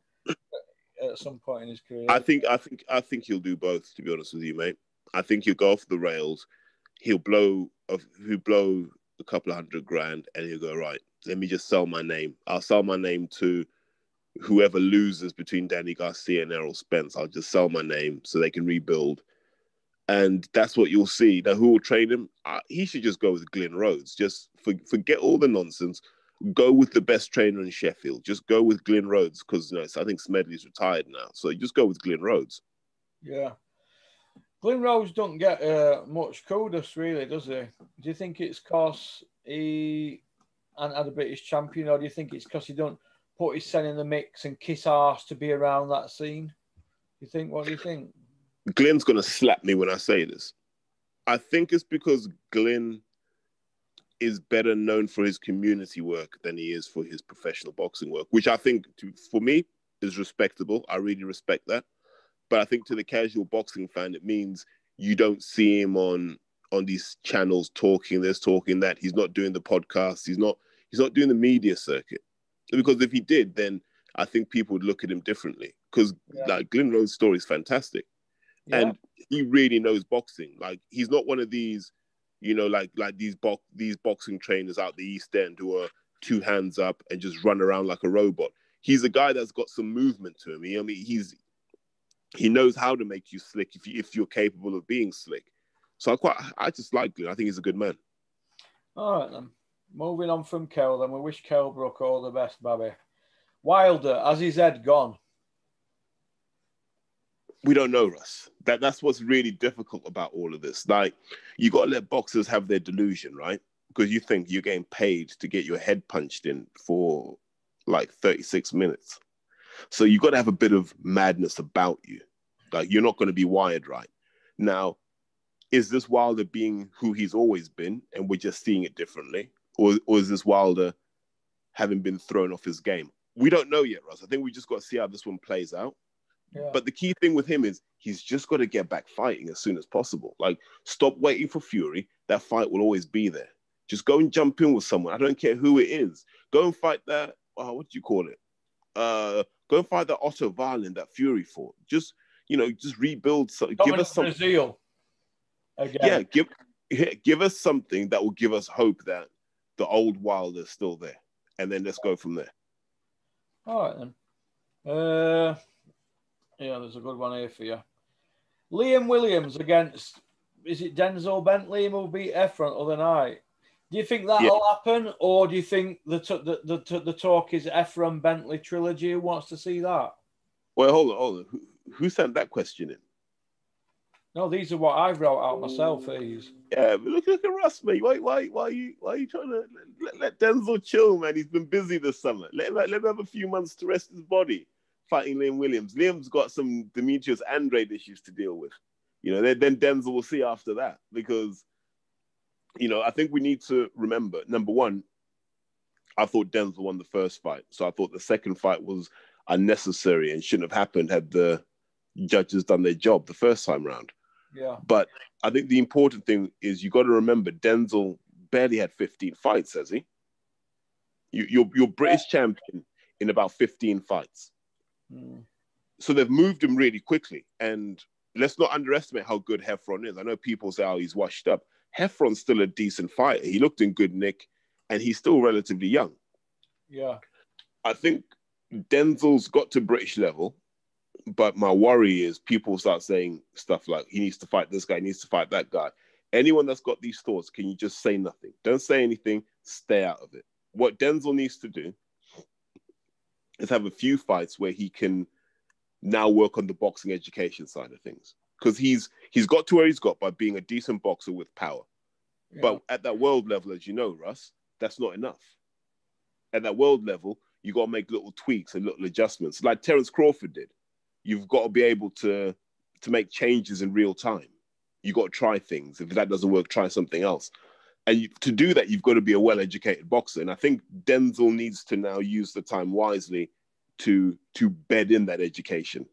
at some point in his career? I think I think I think he'll do both. To be honest with you, mate, I think he'll go off the rails. He'll blow he'll blow a couple of hundred grand, and he'll go right. Let me just sell my name. I'll sell my name to whoever loses between Danny Garcia and Errol Spence. I'll just sell my name so they can rebuild and that's what you'll see. Now, who will train him? Uh, he should just go with Glyn Rhodes. Just for, forget all the nonsense. Go with the best trainer in Sheffield. Just go with Glyn Rhodes because you know, I think Smedley's retired now. So just go with Glyn Rhodes. Yeah. Glyn Rhodes don't get uh, much kudos, really, does he? Do you think it's because he and had a British champion, or do you think it's because he don't put his son in the mix and kiss ass to be around that scene? You think? What do you think? Glyn's gonna slap me when I say this. I think it's because Glyn is better known for his community work than he is for his professional boxing work, which I think to, for me is respectable. I really respect that. But I think to the casual boxing fan, it means you don't see him on on these channels talking this, talking that. He's not doing the podcast. He's not he's not doing the media circuit. Because if he did, then I think people would look at him differently. Because yeah. like Glyn Rhodes' story is fantastic. Yeah. And he really knows boxing. Like he's not one of these, you know, like like these box these boxing trainers out the East End who are two hands up and just run around like a robot. He's a guy that's got some movement to him. He, I mean, he's he knows how to make you slick if you if you're capable of being slick. So I quite I just like Glyn. I think he's a good man. All right then. Moving on from Kell, then we wish Kell Brook all the best, Babby. Wilder, has his head gone? We don't know, Russ. That that's what's really difficult about all of this. Like, you got to let boxers have their delusion, right? Because you think you're getting paid to get your head punched in for like 36 minutes. So you've got to have a bit of madness about you. Like, you're not going to be wired right. Now, is this Wilder being who he's always been, and we're just seeing it differently, or or is this Wilder having been thrown off his game? We don't know yet, Russ. I think we just got to see how this one plays out. Yeah. But the key thing with him is he's just got to get back fighting as soon as possible. Like, stop waiting for Fury. That fight will always be there. Just go and jump in with someone. I don't care who it is. Go and fight that. Uh, what do you call it? Uh, go and fight that Otto Wallin that Fury fought. Just you know, just rebuild. So, give us some. Brazil. Again. Yeah, give give us something that will give us hope that the old Wilder is still there, and then let's go from there. All right then. Uh, yeah, there's a good one here for you. Liam Williams against is it Denzel Bentley who beat Heffron other night? Do you think that'll yeah. happen, or do you think the, the the the talk is Heffron Bentley trilogy? Who wants to see that? Well, hold on, hold on. Who, who sent that question in? No, these are what I wrote out myself. These. Yeah, but look, look at Russ, mate. Why, why, why are you, why are you trying to let, let Denzel chill, man? He's been busy this summer. Let him, let him have a few months to rest his body fighting Liam Williams. Liam's got some Demetrius Andrade issues to deal with. You know, then, Denzel will see after that because, you know, I think we need to remember number one, I thought Denzel won the first fight, so I thought the second fight was unnecessary and shouldn't have happened had the judges done their job the first time round. Yeah. But I think the important thing is you got to remember Denzel barely had 15 fights, has he? You, you're, you're British yeah. champion in about 15 fights. Mm. So they've moved him really quickly. And let's not underestimate how good Heffron is. I know people say, oh, he's washed up. Heffron's still a decent fighter. He looked in good nick and he's still relatively young. Yeah. I think Denzel's got to British level but my worry is people start saying stuff like he needs to fight this guy, he needs to fight that guy. Anyone that's got these thoughts, can you just say nothing? Don't say anything, stay out of it. What Denzel needs to do is have a few fights where he can now work on the boxing education side of things. Because he's he's got to where he's got by being a decent boxer with power. Yeah. But at that world level, as you know, Russ, that's not enough. At that world level, you got to make little tweaks and little adjustments, like Terence Crawford did you've got to be able to to make changes in real time. You got to try things. If that doesn't work, try something else. And to do that, you've got to be a well-educated boxer. And I think Denzel needs to now use the time wisely to to bed in that education.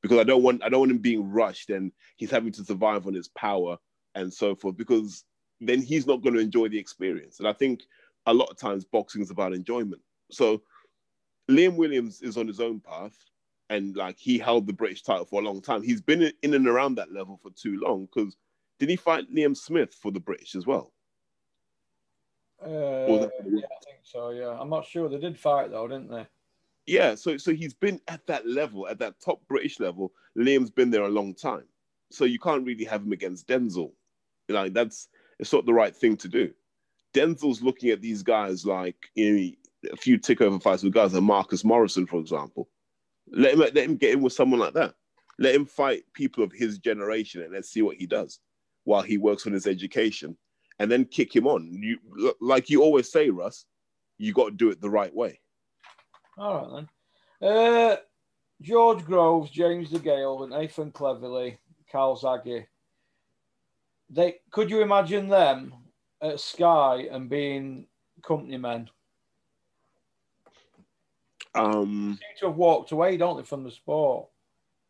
Because I don't want I don't want him being rushed and he's having to survive on his power and so forth. Because then he's not going to enjoy the experience. And I think a lot of times boxing is about enjoyment. So Liam Williams is on his own path and like he held the British title for a long time. He's been in and around that level for too long. Because did he fight Liam Smith for the British as well? Uh, yeah, I think so. Yeah, I'm not sure. They did fight though, didn't they? Yeah, so so he's been at that level, at that top British level. Liam's been there a long time, so you can't really have him against Denzel. Like that's it's not the right thing to do. Denzel's looking at these guys like you know a few tick over fights with guys like Marcus Morrison, for example, let him let him get in with someone like that. Let him fight people of his generation, and let's see what he does while he works on his education, and then kick him on. You like you always say, Russ, you got to do it the right way. All right then. Uh, George Groves, James DeGale, Nathan Cleverly, Carl Zagi. They could you imagine them at Sky and being company men? Um, seem to have walked away, don't they, from the sport?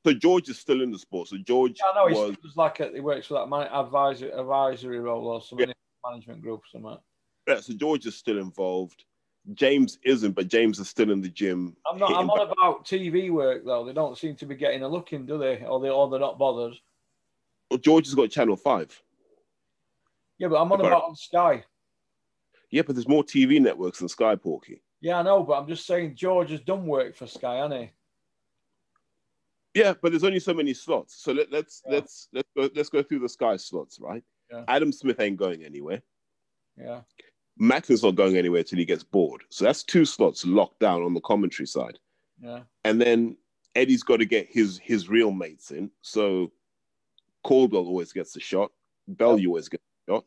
So George is still in the sport. So George I know was he's like a, he works for that man, advisory advisory role or something management group or something. yeah, so George is still involved. James isn't, but James is still in the gym. I'm not. I'm on about TV work though. They don't seem to be getting a look in, do they? Or they or they're not bothered. Well, George has got Channel Five. Yeah, but I'm on about on Sky. Yeah, but there's more TV networks than Sky Porky. Yeah, I know, but I'm just saying George has done work for Sky, hasn't he? Yeah, but there's only so many slots. So let, let's Yeah. let's let's go let's go through the Sky slots, right? Yeah. Adam Smith ain't going anywhere. Yeah. Macklin's not going anywhere till he gets bored. So that's two slots locked down on the commentary side. Yeah. And then Eddie's got to get his his real mates in. So Coldwell always gets a shot. Bellew always gets a shot.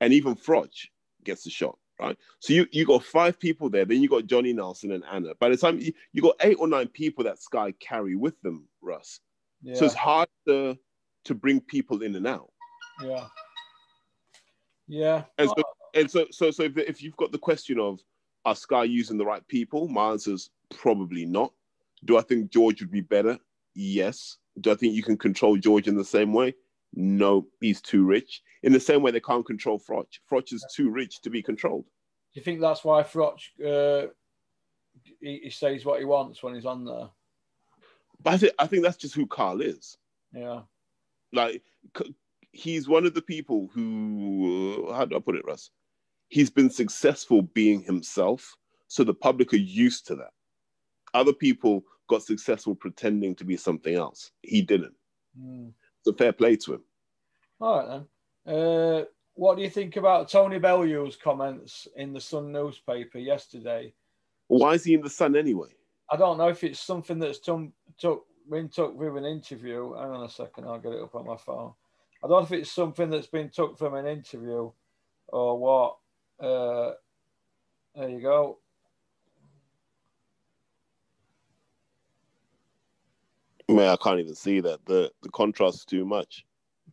And even Froch gets a shot, right? So you, you got five people there. Then you got Johnny Nelson and Anna. By the time you, you got eight or nine people that Sky carry with them, Russ. Yeah. So it's hard to, to bring people in and out. yeah. Yeah. And so, and so, so, so if, if you've got the question of are Sky using the right people, my answer is probably not. Do I think George would be better? Yes. Do I think you can control George in the same way? No, he's too rich. In the same way, they can't control Froch. Froch is too rich to be controlled. Do you think that's why Froch uh, he, he says what he wants when he's on there? But I think I think that's just who Carl is. Yeah. Like he's one of the people who, uh, how do I put it, Russ? He's been successful being himself, so the public are used to that. Other people got successful pretending to be something else. He didn't. Mm. So fair play to him. All right then. Uh, what do you think about Tony Bellew's comments in the Sun newspaper yesterday? Why is he in the sun anyway? I don't know if it's something that's tum- took been took with an interview. Hang on a second, I'll get it up on my phone. I don't know if it's something that's been took from an interview or what. Uh, there you go. Man, I can't even see that. The the contrast is too much.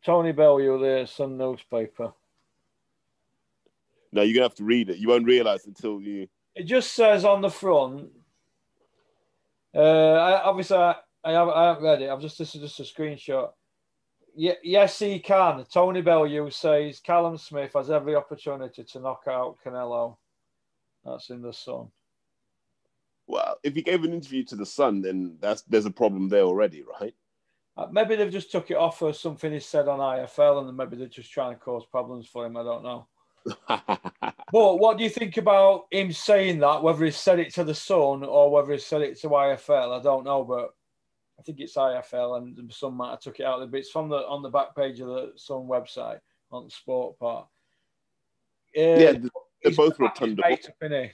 Tony Bellew, the Sun newspaper. No, you're gonna have to read it. You won't realize until you It just says on the front. Uh, I, obviously, I, I, haven't, I haven't read it. I've just this is just a screenshot. Ye- yes, he can. Tony Bellew says Callum Smith has every opportunity to knock out Canelo. That's in the Sun. well, if he gave an interview to the Sun, then that's there's a problem there already, right? Uh, maybe they've just took it off for something he said on IFL, and then maybe they're just trying to cause problems for him. I don't know. But what do you think about him saying that? Whether he said it to the Sun or whether he said it to IFL, I don't know. But I think it's IFL, and the Sun might have took it out of the bits from the on the back page of the Sun website on the sport part. Uh, yeah, they're both rotunda. innit?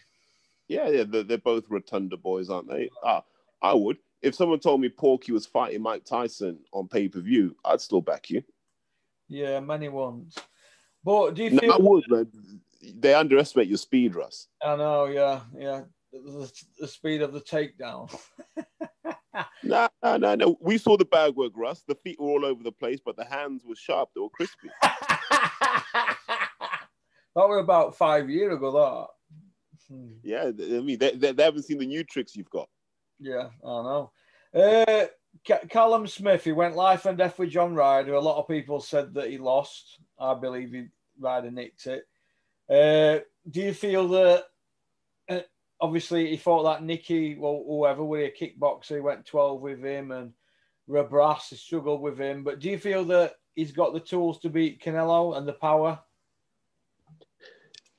Yeah, yeah, they're, they're both rotunda boys, aren't they? Uh, I would. If someone told me Porky was fighting Mike Tyson on pay per view, I'd still back you. Yeah, many ones. But do you No, feel? I would, man. They underestimate your speed, Russ. I know, yeah, yeah. The, the, speed of the takedown. No, no, no, no. We saw the bag work, Russ. The feet were all over the place, but the hands were sharp. They were crispy. that were about five years ago. That. Hmm. Yeah, I mean, they, they, they haven't seen the new tricks you've got. Yeah, I know. Uh, Ca- Callum Smith, he went life and death with John Ryder. A lot of people said that he lost. I believe he Ryder nicked it. Uh, do you feel that? Uh, obviously, he fought that Nicky, well, whoever, with a kickboxer. He went twelve with him, and Rabras he struggled with him. But do you feel that he's got the tools to beat Canelo and the power?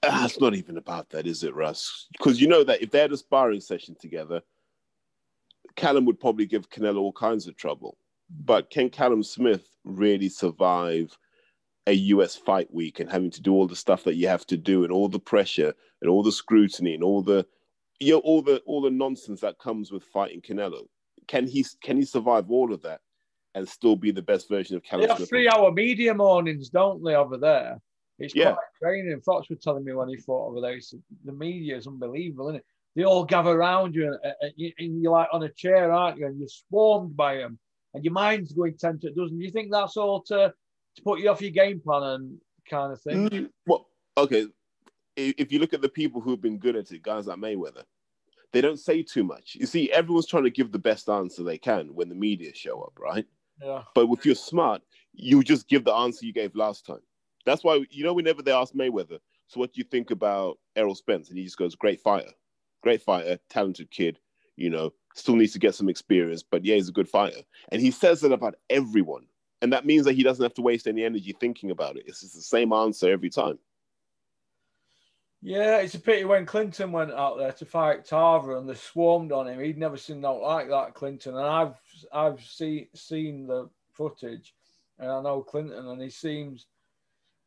Ah, it's not even about that, is it, Russ? Because you know that if they had a sparring session together, Callum would probably give Canelo all kinds of trouble. But can Callum Smith really survive a US fight week and having to do all the stuff that you have to do and all the pressure and all the scrutiny and all the you know, all the all the nonsense that comes with fighting Canelo? Can he can he survive all of that and still be the best version of Callum They have three hour media mornings, don't they, over there? It's Yeah. quite training. Fox was telling me when he fought over there, he said, the media is unbelievable, isn't it? They all gather around you and, and, you- and you're like on a chair, aren't you? And you're swarmed by them and your mind's going 10 to a dozen. Do you think that's all to, to put you off your game plan and kind of thing? Mm, well, okay. If you look at the people who've been good at it, guys like Mayweather, they don't say too much. You see, everyone's trying to give the best answer they can when the media show up, right? Yeah. But if you're smart, you just give the answer you gave last time. That's why you know whenever they ask Mayweather, so what do you think about Errol Spence? And he just goes, Great fighter. Great fighter, talented kid, you know, still needs to get some experience, but yeah, he's a good fighter. And he says that about everyone. And that means that he doesn't have to waste any energy thinking about it. It's just the same answer every time. Yeah, it's a pity when Clinton went out there to fight Tarver and they swarmed on him. He'd never seen no like that, Clinton. And I've I've see, seen the footage, and I know Clinton, and he seems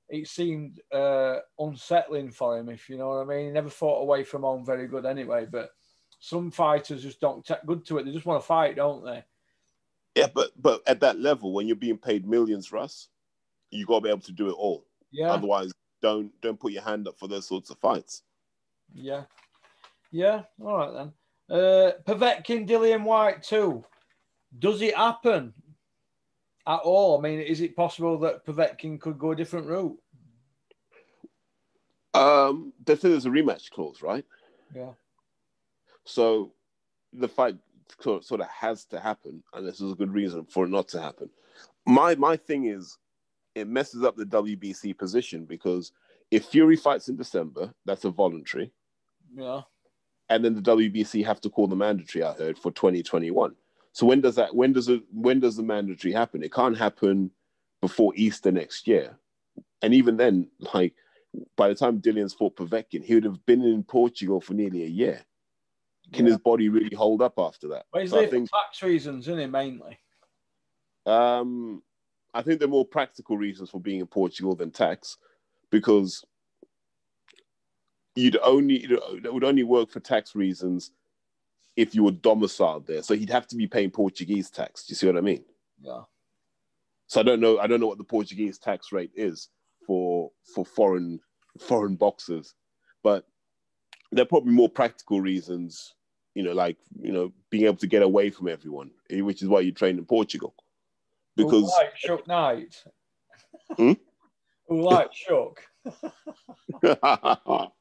it seemed uh, unsettling for him, if you know what I mean. He never fought away from home very good anyway, but some fighters just don't take good to it. They just want to fight, don't they? Yeah, but but at that level, when you're being paid millions, Russ, you got to be able to do it all. Yeah. Otherwise, don't don't put your hand up for those sorts of fights. Yeah. Yeah. All right then. Uh, Povetkin, Dillian Whyte too. Does it happen at all? I mean, is it possible that Povetkin could go a different route? Um, they say there's a rematch clause, right? Yeah. So the fight sort of has to happen, and this is a good reason for it not to happen. My my thing is, it messes up the WBC position because if Fury fights in December, that's a voluntary. Yeah. And then the WBC have to call the mandatory. I heard for 2021. So when does that? When does it? When does the mandatory happen? It can't happen before Easter next year. And even then, like by the time Dillian's fought Povetkin, he would have been in Portugal for nearly a year. Can Yeah. his body really hold up after that? But he's So I there think for tax reasons, isn't he, mainly? Um, I think there are more practical reasons for being in Portugal than tax, because you'd only it would only work for tax reasons if you were domiciled there. So he'd have to be paying Portuguese tax. Do you see what I mean? Yeah. So I don't know. I don't know what the Portuguese tax rate is for for foreign foreign boxers, but there are probably more practical reasons. You know, like you know, being able to get away from everyone, eh, which is why you train in Portugal, because. Who like Shook Knight? Hmm? Who like Shook?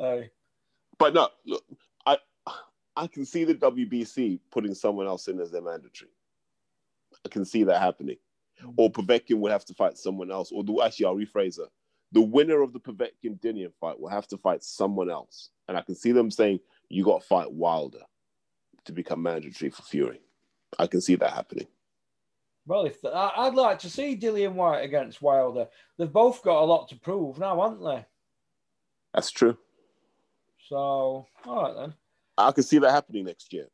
Hey. but no, look, I can see the WBC putting someone else in as their mandatory. I can see that happening. Mm-hmm. Or Povetkin would have to fight someone else. Or the, actually, I'll rephrase it. The winner of the Povetkin Dillian fight will have to fight someone else. And I can see them saying, you got to fight Wilder to become mandatory for Fury. I can see that happening. Well, if the, I'd like to see Dillian Whyte against Wilder. They've both got a lot to prove now, haven't they? That's true. So, all right then. I can see that happening next year.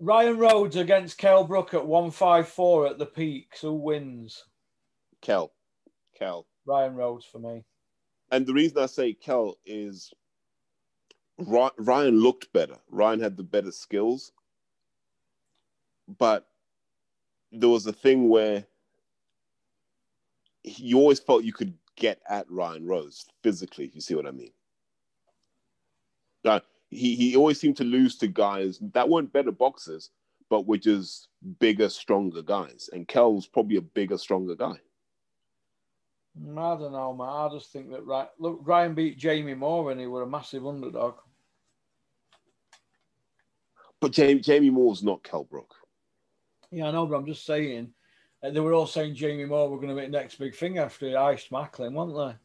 Ryan Rhodes against Kell Brook at 154 at the peaks. Who wins? Kell. Kell. Ryan Rhodes for me. And the reason I say Kell is Ryan looked better. Ryan had the better skills. But there was a thing where you always felt you could get at Ryan Rhodes physically, if you see what I mean. Now, he, he always seemed to lose to guys that weren't better boxers, but were just bigger, stronger guys. And Kell was probably a bigger, stronger guy. Mm, I don't know, man. I just think that right. Look, Ryan beat Jamie Moore and he were a massive underdog. But Jamie, Jamie Moore's not Kell Brook. Yeah, I know, but I'm just saying. uh, they were all saying Jamie Moore were going to be the next big thing after he iced Macklin, weren't they?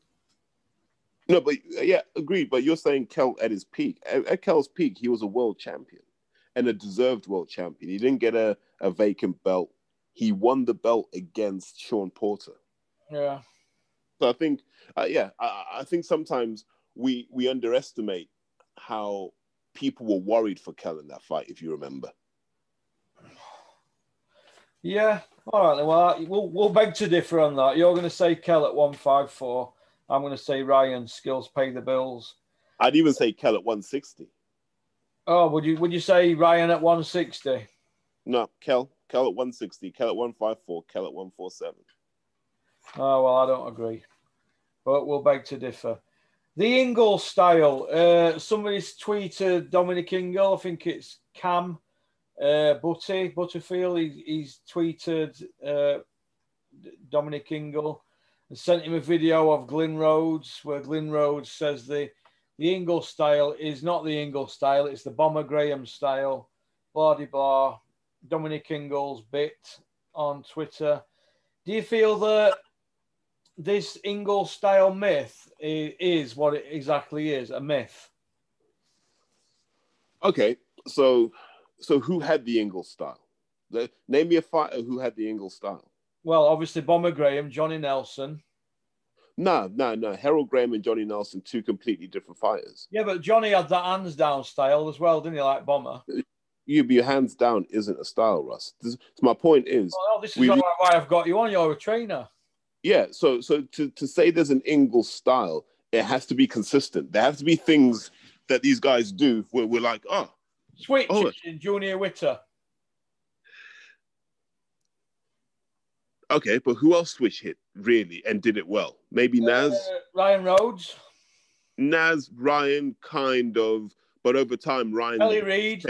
No, but uh, yeah, agreed. But you're saying Kell at his peak. At, at Kell's peak, he was a world champion and a deserved world champion. He didn't get a, a vacant belt. He won the belt against Sean Porter. Yeah. So I think, uh, yeah, I, I think sometimes we we underestimate how people were worried for Kell in that fight. If you remember, Yeah. All right. Well, we'll we'll beg to differ on that. You're going to say Kell at one five four. I'm going to say Ryan skills pay the bills. I'd even say Kell at 160. Oh, would you would you say Ryan at one sixty? No, Kell, Kell at 160, Kell at 154, Kell at 147. Oh well, I don't agree, but we'll beg to differ. The Ingle style. Uh, somebody's tweeted Dominic Ingle. I think it's Cam uh, Butty Butterfield. He, he's tweeted uh, Dominic Ingle and sent him a video of Glyn Rhodes, where Glyn Rhodes says the the Ingle style is not the Ingle style, it's the Bomber Graham style. Blah, blah. Dominic Ingles bit on Twitter. Do you feel that this Ingle style myth is, what it exactly is a myth? Okay, so so who had the Ingle style? Name me a fighter who had the Ingle style. Well, obviously Bomber Graham, Johnny Nelson. No, no, no. Herol Graham and Johnny Nelson, two completely different fighters. Yeah, but Johnny had that hands down style as well, didn't he? Like Bomber. You be your hands down isn't a style, Russ. This, my point is. Well, this is we, why I've got you on. You're a trainer. Yeah. So, so to, to say there's an Ingle style, it has to be consistent. There have to be things that these guys do where we're like, oh, switch oh. in Junior Witter. Okay, but who else switch hit really and did it well? Maybe Naz, uh, Ryan Rhodes, Naz, Ryan, kind of, but over time Ryan. Pele Reid.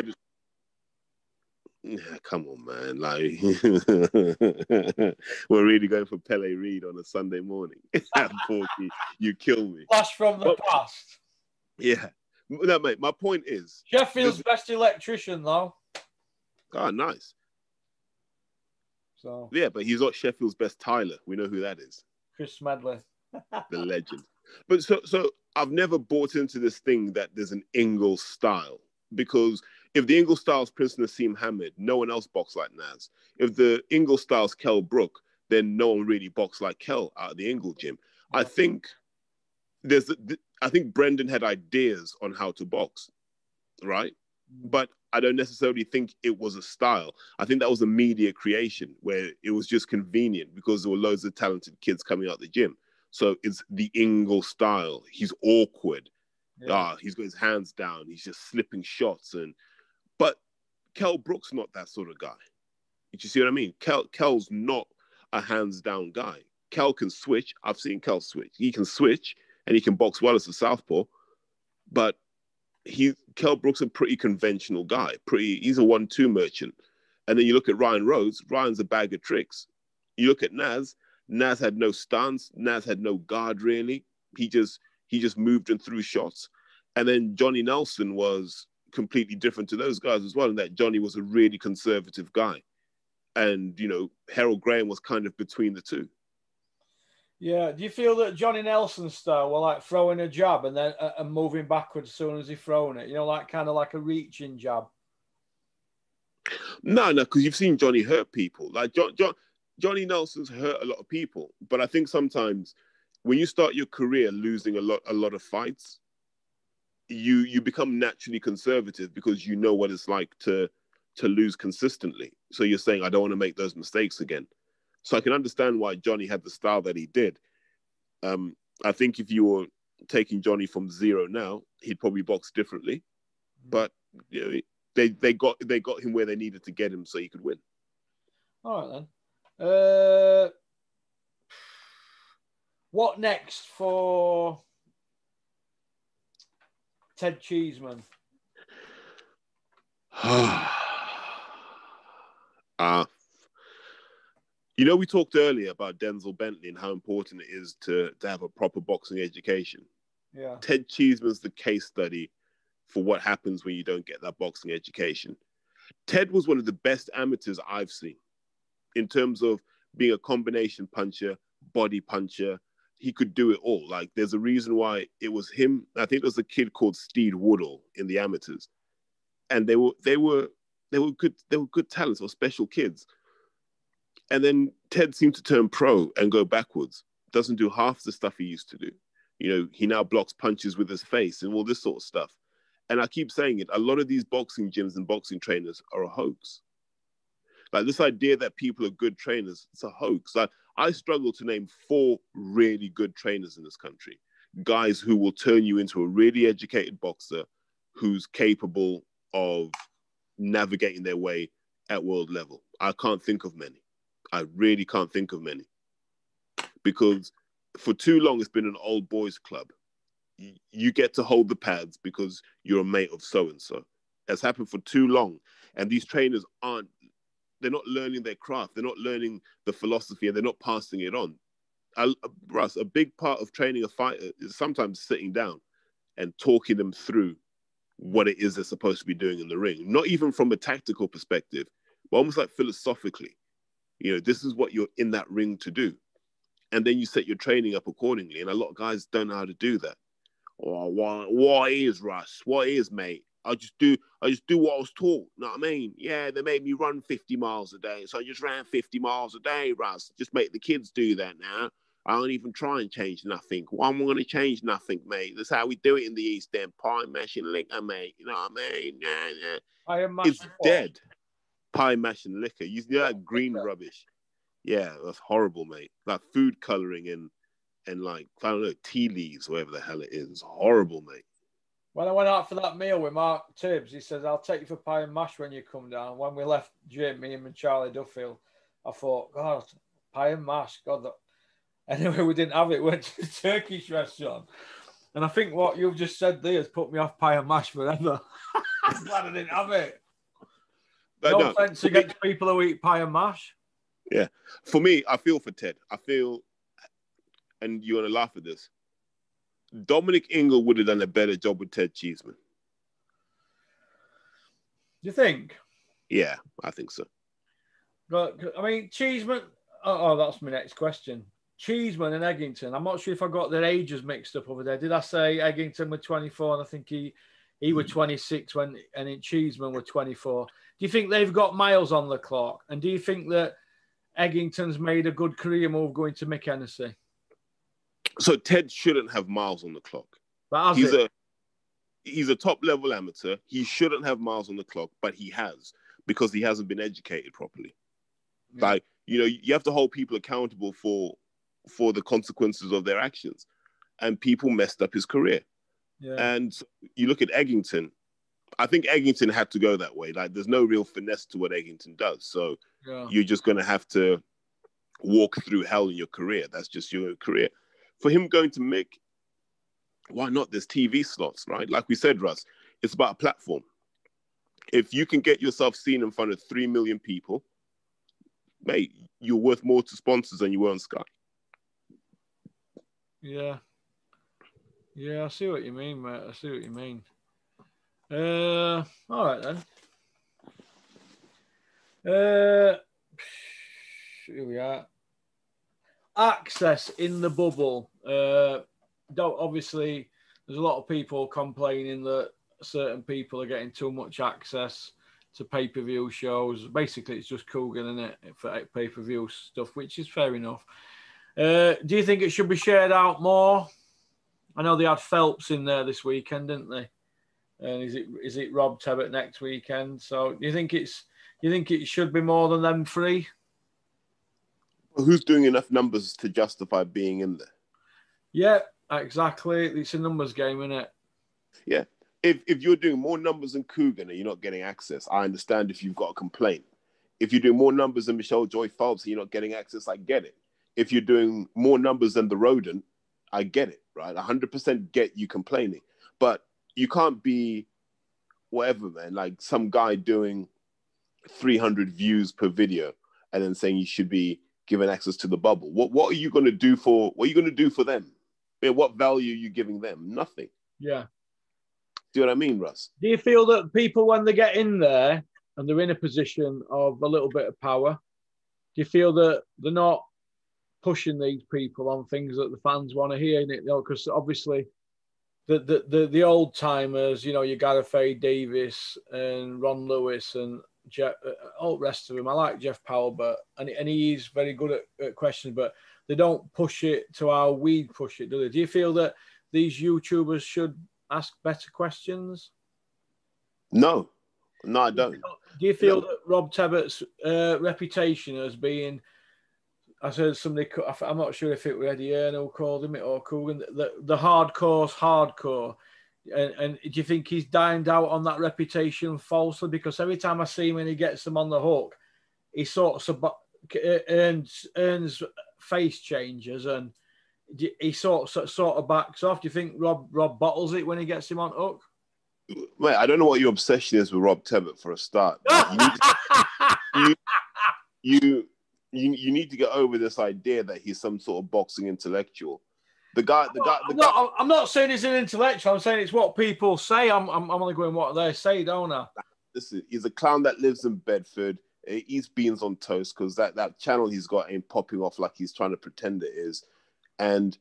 Yeah, come on, man! Like we're really going for Pele Reid on a Sunday morning. Porky, you kill me. Flash from the but, past. Yeah, no, mate. My point is Sheffield's best electrician, though. Oh, nice. So yeah, but he's not Sheffield's best tiler. We know who that is. Chris Smedley, the legend. But so so I've never bought into this thing that there's an Ingle style because if the Ingle style's Prince Naseem Hamed, no one else boxes like Naz. If the Ingle style's Kell Brook, then no one really boxes like Kell out of the Ingle gym. I think there's I think Brendan had ideas on how to box, right? Mm. But I don't necessarily think it was a style. I think that was a media creation where it was just convenient because there were loads of talented kids coming out the gym. So it's the Ingle style. He's awkward. Yeah. Ah, he's got his hands down. He's just slipping shots. And but Kell Brook's not that sort of guy. You see what I mean? Kell Kell's not a hands down guy. Kell can switch. I've seen Kell switch. He can switch and he can box well as a southpaw. But he Kell Brook's a pretty conventional guy. Pretty, he's a one-two merchant. And then you look at Ryan Rhodes. Ryan's a bag of tricks. You look at Naz. Naz had no stance. Naz had no guard really. He just he just moved and threw shots. And then Johnny Nelson was completely different to those guys as well. And that Johnny was a really conservative guy. And you know, Herol Graham was kind of between the two. Yeah. Do you feel that Johnny Nelson's style were like throwing a jab and then uh, and moving backwards as soon as he thrown it? You know, like kind of like a reaching jab. No, no, because you've seen Johnny hurt people. Like John, John, Johnny Nelson's hurt a lot of people, but I think sometimes when you start your career losing a lot, a lot of fights, you you become naturally conservative because you know what it's like to to lose consistently. So you're saying, I don't want to make those mistakes again. So I can understand why Johnny had the style that he did. Um, I think if you were taking Johnny from zero now, he'd probably box differently. Mm-hmm. But you know, they they got they got him where they needed to get him so he could win. All right then. Uh, what next for Ted Cheeseman? uh, you know, we talked earlier about Denzel Bentley and how important it is to, to have a proper boxing education. Yeah. Ted Cheeseman's the case study for what happens when you don't get that boxing education. Ted was one of the best amateurs I've seen in terms of being a combination puncher, body puncher. He could do it all. Like, there's a reason why it was him. I think there was a kid called Steve Woodall in the amateurs, and they were they were they were good they were good talents or special kids and then Ted seemed to turn pro and go backwards. Doesn't do half the stuff he used to do. You know, he now blocks punches with his face and all this sort of stuff. And I keep saying it, a lot of these boxing gyms and boxing trainers are a hoax. Like this idea that people are good trainers, it's a hoax. Like I struggle to name four really good trainers in this country. Guys who will turn you into a really educated boxer who's capable of navigating their way at world level. I can't think of many. I really can't think of many because for too long it's been an old boys club. You get to hold the pads because you're a mate of so and so. It's happened for too long, and these trainers aren't. They're not learning their craft. They're not learning the philosophy, and they're not passing it on. I, Russ, a big part of training a fighter is sometimes sitting down and talking them through what it is they're supposed to be doing in the ring. Not even from a tactical perspective, but almost like philosophically. You know, this is what you're in that ring to do. And then you set your training up accordingly. And a lot of guys don't know how to do that. Or Oh, what, what is Russ? What is, mate? I just do I just do what I was taught. You know what I mean? Yeah, they made me run 50 miles a day. So I just ran 50 miles a day, Russ. Just make the kids do that now. I don't even try and change nothing. Why am I going to change nothing, mate? That's how we do it in the East End. Pie mashing liquor, mate. You know what I mean? Yeah, yeah. I am It's dead. Pie mash and liquor. You know that green rubbish. Yeah, that's horrible, mate. Like food coloring and and like I don't know tea leaves, whatever the hell it is. It's horrible, mate. When I went out for that meal with Mark Tibbs, he says, I'll take you for pie and mash when you come down. When we left Jim, me and Charlie Duffield, I thought, God, pie and mash, God. That... Anyway, we didn't have it. Went to the Turkish restaurant. And I think what you've just said there has put me off pie and mash forever. I'm glad I didn't have it. No no, offense for me- against people who eat pie and mash. Yeah. For me, I feel for Ted. I feel, and you're gonna laugh at this. Dominic Ingle would have done a better job with Ted Cheeseman. Do you think? Yeah, I think so. But I mean, Cheeseman. Oh, oh, that's my next question. Cheeseman and Eggington. I'm not sure if I got their ages mixed up over there. Did I say Eggington were 24 and I think he he were 26 when and Cheeseman were 24? Do you think they've got miles on the clock? And do you think that Eggington's made a good career move going to Mick Hennessy? So Ted shouldn't have miles on the clock. He's it? a he's a top level amateur. He shouldn't have miles on the clock, but he has because he hasn't been educated properly. Yeah. Like you know, you have to hold people accountable for for the consequences of their actions, and people messed up his career. yeah. And you look at Eggington. I think Eggington had to go that way. Like, there's no real finesse to what Eggington does. So yeah. you're just going to have to walk through hell in your career. That's just your career. For him going to Mick, why not? There's TV slots, right? Like we said, Russ, it's about a platform. If you can get yourself seen in front of three million people, mate, you're worth more to sponsors than you were on Sky. Yeah. Yeah, I see what you mean, mate. I see what you mean. Uh, all right then. Uh, here we are. Access in the bubble. Uh, don't obviously. There's a lot of people complaining that certain people are getting too much access to pay-per-view shows. Basically, it's just Coogan, isn't it, for pay-per-view stuff, which is fair enough. Uh, do you think it should be shared out more? I know they had Phelps in there this weekend, didn't they? And is it is it Rob Tebbutt next weekend? So do you think it's you think it should be more than them three? Who's doing enough numbers to justify being in there? Yeah, exactly. It's a numbers game, isn't it? Yeah. If if you're doing more numbers than Coogan and you're not getting access, I understand if you've got a complaint. If you're doing more numbers than Michelle Joy Phelps and you're not getting access, I get it. If you're doing more numbers than the rodent, I get it, right? 100% get you complaining. But you can't be whatever, man, like some guy doing 300 views per video and then saying you should be given access to the bubble. What what are you going to do for what are you going to do for them? I mean, what value are you giving them? Nothing. Yeah. Do you know what I mean, Russ? Do you feel that people, when they get in there and they're in a position of a little bit of power, do you feel that they're not pushing these people on things that the fans want to hear? You know, because obviously the the the, the old timers, you know, you Gareth A. Davis and Ron Lewis and Jeff, uh, all the rest of them. I like Jeff Powell, but and, and he's very good at, at questions, but they don't push it to how we push it, do they? Do you feel that these YouTubers should ask better questions? No, no, I don't. Do you feel No. that Rob Tebbutt's uh, reputation as being, I heard somebody, I'm not sure if it was Eddie Hearn who called him it or Coogan, the, the hardcore, hardcore. And, and do you think he's dined out on that reputation falsely? Because every time I see him and he gets them on the hook, he sort of earns, earns face changes and he sort of, sort of backs off. Do you think Rob Rob bottles it when he gets him on hook? Mate, I don't know what your obsession is with Rob Tebbutt for a start. You to, you, you, you need to get over this idea that he's some sort of boxing intellectual The guy, the guy, the I'm guy. not, I'm not saying he's an intellectual. I'm saying it's what people say. I'm, I'm, I'm only going what they say, don't I? Listen, he's a clown that lives in Bedford. He eats beans on toast because that, that channel he's got ain't popping off like he's trying to pretend it is. And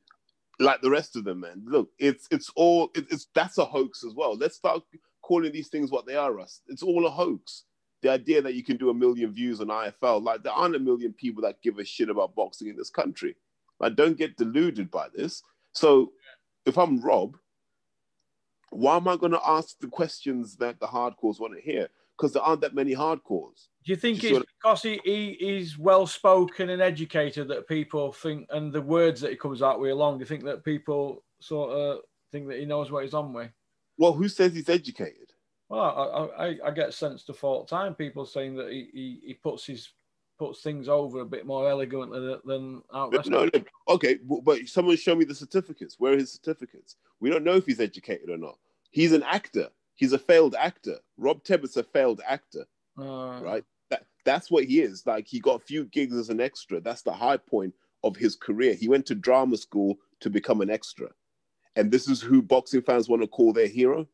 like the rest of them, man, look, it's it's all it, it's that's a hoax as well. Let's start calling these things what they are, Russ. It's all a hoax. The idea that you can do a million views on IFL, like there aren't a million people that give a shit about boxing in this country. Like, don't get deluded by this. So, if I'm Rob, why am I going to ask the questions that the hardcores want to hear? Because there aren't that many hardcores. Do you think Do you it's because he, he he's well spoken and educated that people think, and the words that he comes out with along, do you think that people sort of think that he knows what he's on with? Well, who says he's educated? Well, I, I, I get a sense to fault time people saying that he, he, he puts his puts things over a bit more elegantly than, than out No, no, no. Okay, but- but someone show me the certificates. Where are his certificates? We don't know if he's educated or not. He's an actor. He's a failed actor. Rob Tebbutt's a failed actor, Uh, right? That that's what he is. Like he got a few gigs as an extra. That's the high point of his career. He went to drama school to become an extra, and this is who boxing fans want to call their hero.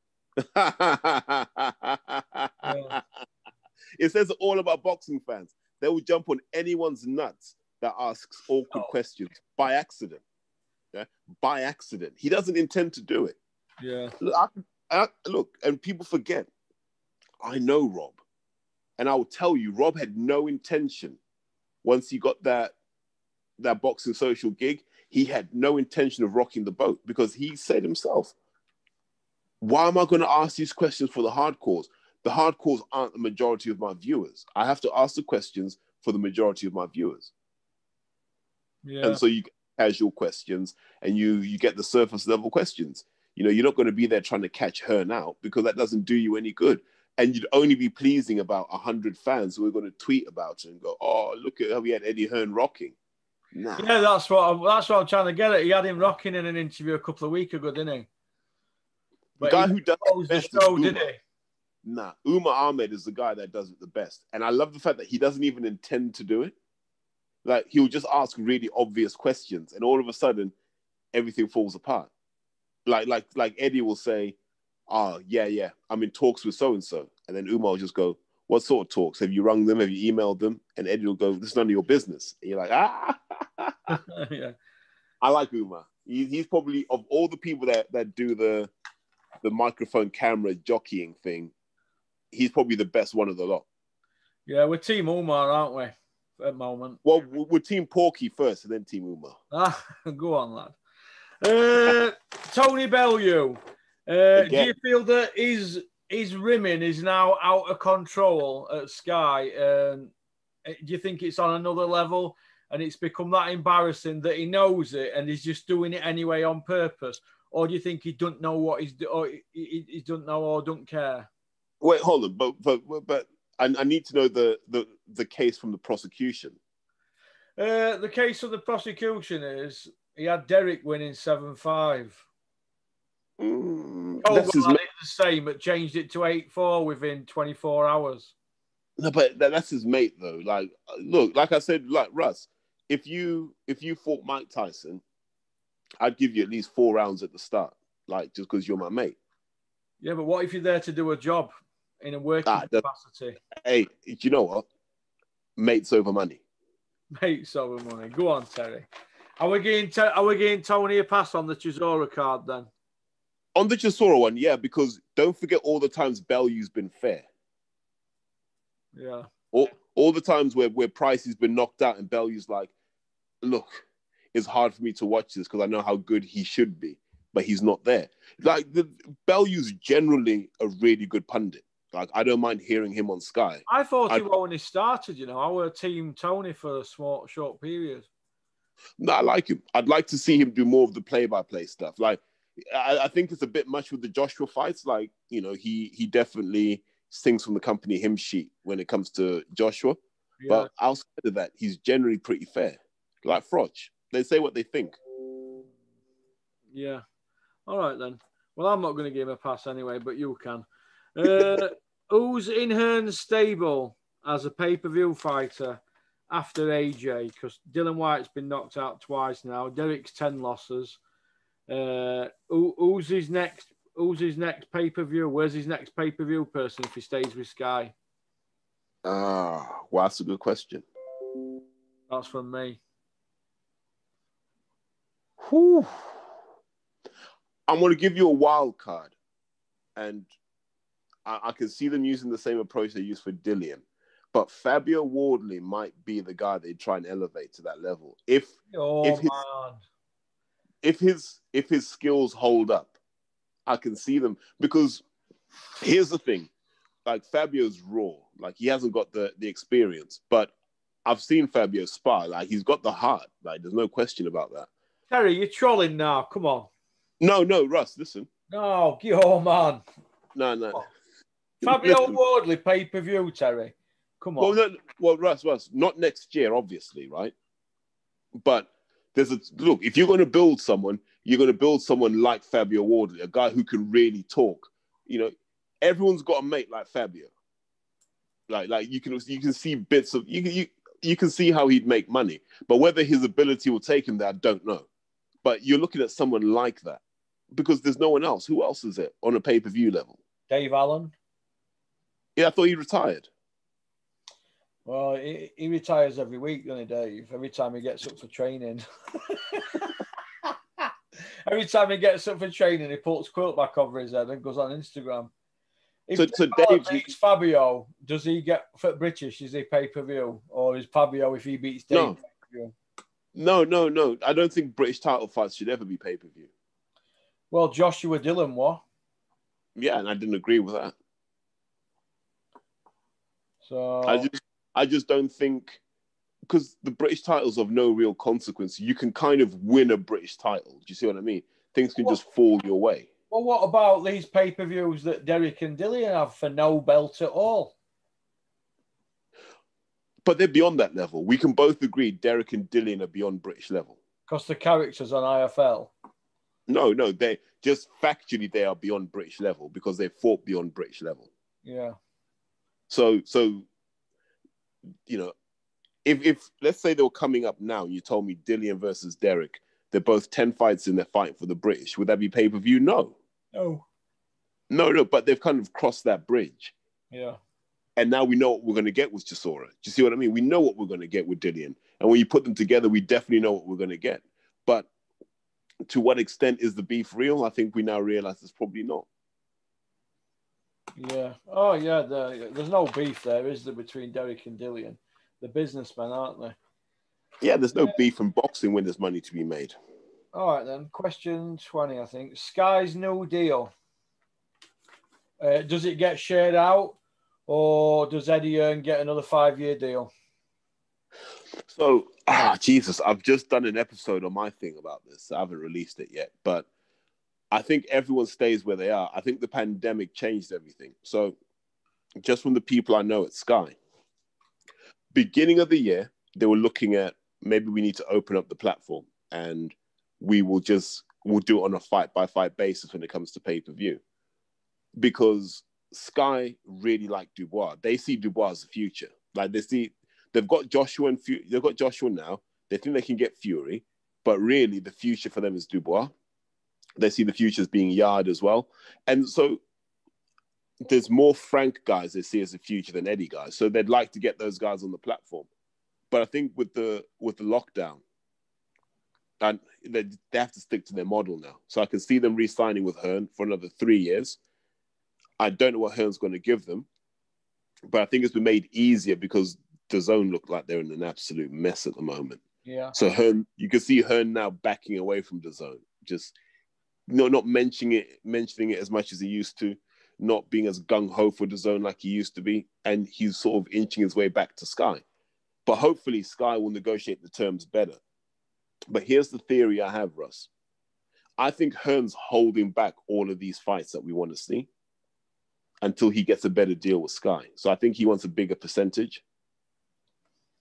It says all about boxing fans. They will jump on anyone's nuts that asks awkward Oh. questions by accident. Yeah, by accident. He doesn't intend to do it. Yeah. Look, I, I, look, and people forget. I know Rob, and I will tell you, Rob had no intention. Once he got that that boxing social gig, he had no intention of rocking the boat because he said himself, "Why am I going to ask these questions for the hardcores? The hardcores aren't the majority of my viewers. I have to ask the questions for the majority of my viewers." Yeah. and so you get casual questions and you you get the surface level questions you know you're not going to be there trying to catch Hearn out because that doesn't do you any good and you'd only be pleasing about 100 fans who are going to tweet about it and go oh look at how we had eddie hearn rocking nah Yeah, that's what I'm, that's what I'm trying to get at. He had him rocking in an interview a couple of weeks ago, didn't he? The guy who does the show, didn't Umar. nah umar ahmed is the guy that does it the best. And i love the fact that he doesn't even intend to do it. Like he'll just ask really obvious questions and all of a sudden everything falls apart. Like like like eddie will say oh yeah yeah i'm in talks with so and so and then umar will just go what sort of talks? Have you rung them? Have you emailed them? And eddie will go this is none of your business. And you're like ah. Yeah. i like umar he, he's probably of all the people that that do the the microphone camera jockeying thing he's probably the best one of the lot Yeah, we're Team Umar, aren't we? At the moment. well we- we're team porky first and then team umar Ah, go on, lad. Uh, Tony Bellew. Uh, do you feel that his his rimming is now out of control at Sky? Um, do you think it's on another level and it's become that embarrassing that he knows it and he's just doing it anyway on purpose? Or do you think he don't know what he's do- or he, he, he don't know or don't care? wait hold on but but but I, I need to know the the the case from the prosecution Uh, the case of the prosecution is he had Derek winning seven five. Mm, Oh, that's his it's the same, but changed it to 8 4 within 24 hours. No, but that's his mate though. Like, look, like I said, like Russ, if you if you fought Mike Tyson, I'd give you at least four rounds at the start, like just because you're my mate. Yeah, but what if you're there to do a job in a working Ah, capacity? Hey, do you know what? Mates over money. Mates over money. Go on, Terry. Are we getting, are we getting Tony a pass on the Chisora card then? On the Chisora one, yeah, because don't forget all the times Bellew's been fair. Yeah. All, all the times where, where Price has been knocked out and Bellew's like, look, it's hard for me to watch this because I know how good he should be, but he's not there. Like the Bellew's generally a really good pundit. Like I don't mind hearing him on Sky. I thought he was when he started, you know. I were team Tony for a small, short period. No, I like him. I'd like to see him do more of the play-by-play stuff. Like I, I think it's a bit much with the Joshua fights. Like you know, he he definitely sings from the company hymn sheet when it comes to Joshua. Yeah. But outside of that, he's generally pretty fair. Like Froch, they say what they think. Yeah. All right then. Well, I'm not going to give him a pass anyway, but you can. Uh, who's in Hearn's stable as a pay per view fighter after AJ? Because Dillian Whyte's been knocked out twice now. Derek's 10 losses. Uh, who, who's his next? Who's his next pay per view? Where's his next pay per view person if he stays with Sky? Ah, well, that's a good question. That's from me. Whew. I'm going to give you a wild card, and I, I can see them using the same approach they used for Dillian. But Fabio Wardley might be the guy they try and elevate to that level. If Oh If his- man, if his if his skills hold up, I can see them because here's the thing, like Fabio's raw, like he hasn't got the the experience, but I've seen Fabio spar, like he's got the heart, like there's no question about that. Terry, you're trolling now. Come on. No, no, Russ, listen, No, oh man. no, no. Fabio Wardley pay per view, Terry. Come on. Well, no, well, Russ, Russ, not next year, obviously, right? But there's a look. If you're going to build someone, you're going to build someone like Fabio Wardley, a guy who can really talk. You know, everyone's got a mate like Fabio. Like, like you can you can see bits of you can you you can see how he'd make money, but whether his ability will take him there, I don't know. But you're looking at someone like that because there's no one else. Who else is it on a pay per view level? Dave Allen. Yeah, I thought he retired. Well, he, he retires every week, doesn't he, Dave? Every time he gets up for training. every time he gets up for training, he puts quilt back over his head and goes on Instagram. If So- so Dave- beats Fabio, does he get for British? Is he pay per view, or is Fabio if he beats Dave? No. No, no, no. I don't think British title fights should ever be pay per view. Well, Joshua Dillian, what? Yeah, and I didn't agree with that. So I just, I just don't think because the British title's of no real consequence. You can kind of win a British title. Do you see what I mean? Things can Well- just fall your way. Well, what about these pay per views that Derek and Dillian have for no belt at all? But they're beyond that level. We can both agree Derek and Dillian are beyond British level. Because the characters on IFL. No, no, they just factually they are beyond British level because they fought beyond British level. Yeah. So, so you know, if if let's say they were coming up now, and you told me Dillian versus Derek, they're both ten fights and they're fighting for the British. Would that be pay per view? No, Oh. no, no. But they've kind of crossed that bridge, Yeah. And now we know what we're going to get with Chisora. Do you see what I mean? We know what we're going to get with Dillian, and when you put them together, we definitely know what we're going to get. But to what extent is the beef real? I think we now realize it's probably not. Yeah. Oh, yeah. The, there's no beef there, is there, between Derek and Dillian? The businessmen, aren't they? Yeah, there's no beef in boxing when there's money to be made. All right, then. Question 20, I think. Sky's new deal. Uh, does it get shared out or does Eddie Earn get another five year deal? So, ah, Jesus, I've just done an episode on my thing about this. I haven't released it yet, but I think everyone stays where they are. I think the pandemic changed everything. So, just from the people I know at Sky, beginning of the year, they were looking at maybe we need to open up the platform and we will just we'll do it on a fight by fight basis when it comes to pay per view, because Sky really like Dubois. They see Dubois as the future. Like they see they've got Joshua and Fu- they've got Joshua now. They think they can get Fury, but really the future for them is Dubois. They see the future as being Yarde as well, and so there's more Frank guys they see as a future than Eddie guys. So they'd like to get those guys on the platform, but I think with the with the lockdown, and they, they have to stick to their model now. So I can see them re-signing with Hearn for another three years. I don't know what Hearn's going to give them, but I think it's been made easier because the zone looked like they're in an absolute mess at the moment. Yeah. So Hearn, you can see Hearn now backing away from the zone, just no, not mentioning it, mentioning it as much as he used to, not being as gung ho for the zone like he used to be, and he's sort of inching his way back to Sky. But hopefully, Sky will negotiate the terms better. But here's the theory I have, Russ. I think Hearn's holding back all of these fights that we want to see until he gets a better deal with Sky. So I think he wants a bigger percentage.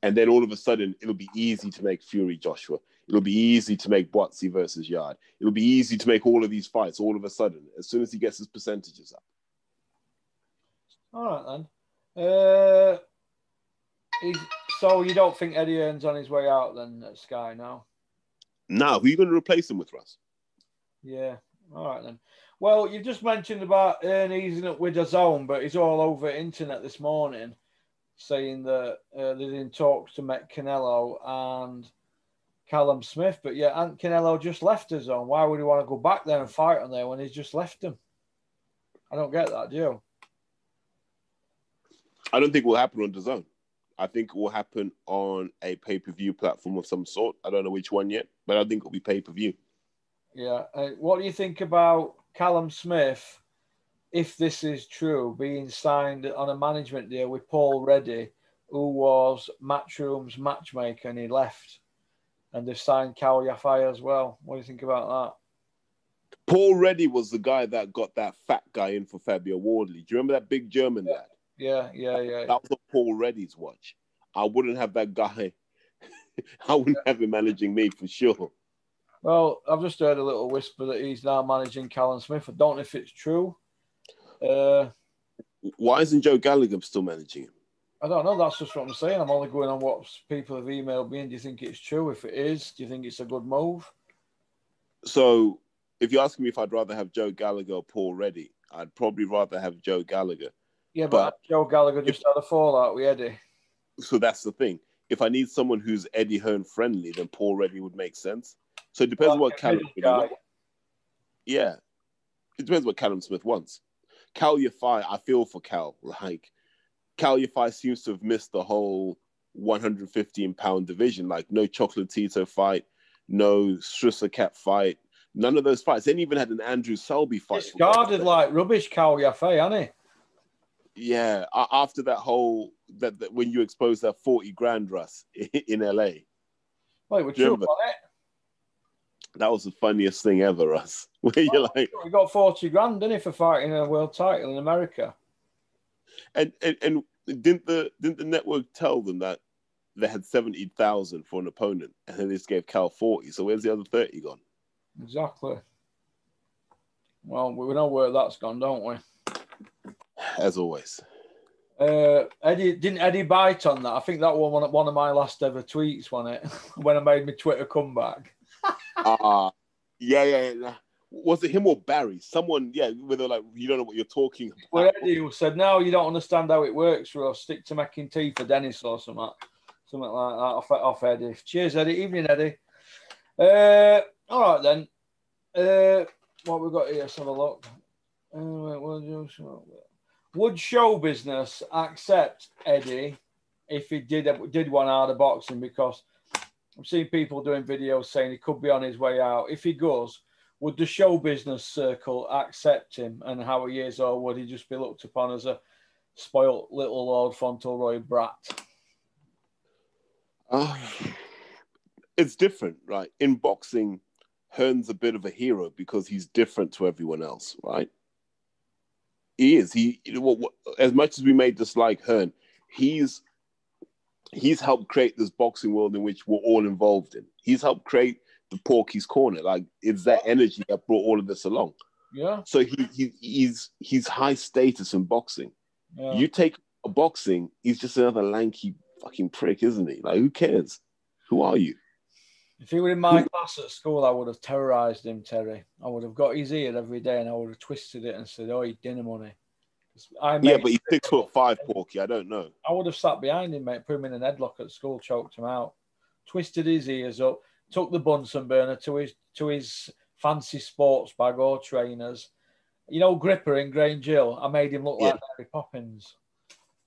And then all of a sudden, it'll be easy to make Fury Joshua. It'll be easy to make Buatsi versus Yarde. It'll be easy to make all of these fights all of a sudden, as soon as he gets his percentages up. All right, then. Uh, so you don't think Eddie Hearn's on his way out then at Sky now? Now, who are you going to replace him with, Russ? Yeah. All right then. Well, you just mentioned about Ernie easing up with his own, but he's all over internet this morning saying that uh, they're in talks to make Canelo and Callum Smith. But yeah, Ant Canelo just left his own. Why would he want to go back there and fight on there when he's just left him? I don't get that, do you? I don't think it will happen on the zone. I think it will happen on a pay per view platform of some sort. I don't know which one yet, but I think it'll be pay per view. Yeah. Uh, what do you think about Callum Smith? If this is true, being signed on a management deal with Paul Reddy, who was Matchroom's matchmaker, and he left, and they've signed Cal Yafai as well. What do you think about that? Paul Reddy was the guy that got that fat guy in for Fabio Wardley. Do you remember that big German yeah. lad? Yeah, yeah, yeah. That was Paul Reddy's watch. I wouldn't have that guy. I wouldn't have him managing me for sure. Well, I've just heard a little whisper that he's now managing Callum Smith. I don't know if it's true. Uh, Why isn't Joe Gallagher still managing him? I don't know. That's just what I'm saying. I'm only going on what people have emailed me. And do you think it's true? If it is, do you think it's a good move? So, if you're asking me if I'd rather have Joe Gallagher or Paul Reddy, I'd probably rather have Joe Gallagher. Yeah, but, But- Joe Gallagher just had a fallout with Eddie. So that's the thing. If I need someone who's Eddie Hearn friendly, then Paul Reddy would make sense. So it depends Well, what Callum. Yeah, it depends what Callum Smith wants. Cal Yafai, I feel for Cal. Like Cal Yafai seems to have missed the whole 115 pound division. Like no Chocolatito fight, no Srisaket fight, none of those fights. They didn't even had an Andrew Selby fight. Discarded like rubbish, Cal Yafai, hasn't he? Yeah, after that whole that, that when you exposed that 40 grand Russ in LA, Well, it was Do you true, wasn't it? That was the funniest thing ever, Russ. Where you're like, He got 40 grand, didn't he, for fighting a world title in America? and, and and didn't the didn't the network tell them that they had seventy thousand for an opponent, and then they just gave Cal forty. So where's the other thirty gone? Exactly. Well, we know where that's gone, don't we? As always, Uh, Eddie didn't Eddie bite on that. I think that one one of my last ever tweets, wasn't it? when I made my Twitter comeback. Ah, yeah, yeah, yeah. Was it him or Barry? Someone, yeah, where they're like, you don't know what you're talking about. Eddie said, "No, you don't understand how it works, or stick to making tea for Dennis or something, something like that." Off, off Eddie. Cheers, Eddie. Evening, Eddie. Uh, all right then. Uh, what we got here? Let's have a look. Uh, Would show business accept Eddie if he did did one out of boxing? Because I've seen people doing videos saying he could be on his way out. If he goes, would the show business circle accept him and how he is, or would he just be looked upon as a spoilt little Lord Fauntleroy brat? Ah, it's different, right? In boxing, Hearn's a bit of a hero because he's different to everyone else, right? He is. He as much as we may dislike Hearn, he's he's helped create this boxing world in which we're all involved in. He's helped create the Porky's Corner. Like it's that energy that brought all of this along. Yeah, So he, he he's he's high status in boxing. yeah. You take a boxing, he's just another lanky fucking prick, isn't he? Like who cares? Who are you? If he were in my class at school, I would have terrorised him, Terry. I would have got his ear every day and I would have twisted it and said, "Oh, you dinner money." I Yeah, but he's six foot five, Porky. I don't know. I would have sat behind him, mate, put him in an headlock at school, choked him out, twisted his ears up, took the Bunsen burner to his to his fancy sports bag or trainers. You know, Gripper in Grange Hill, I made him look like Mary Poppins.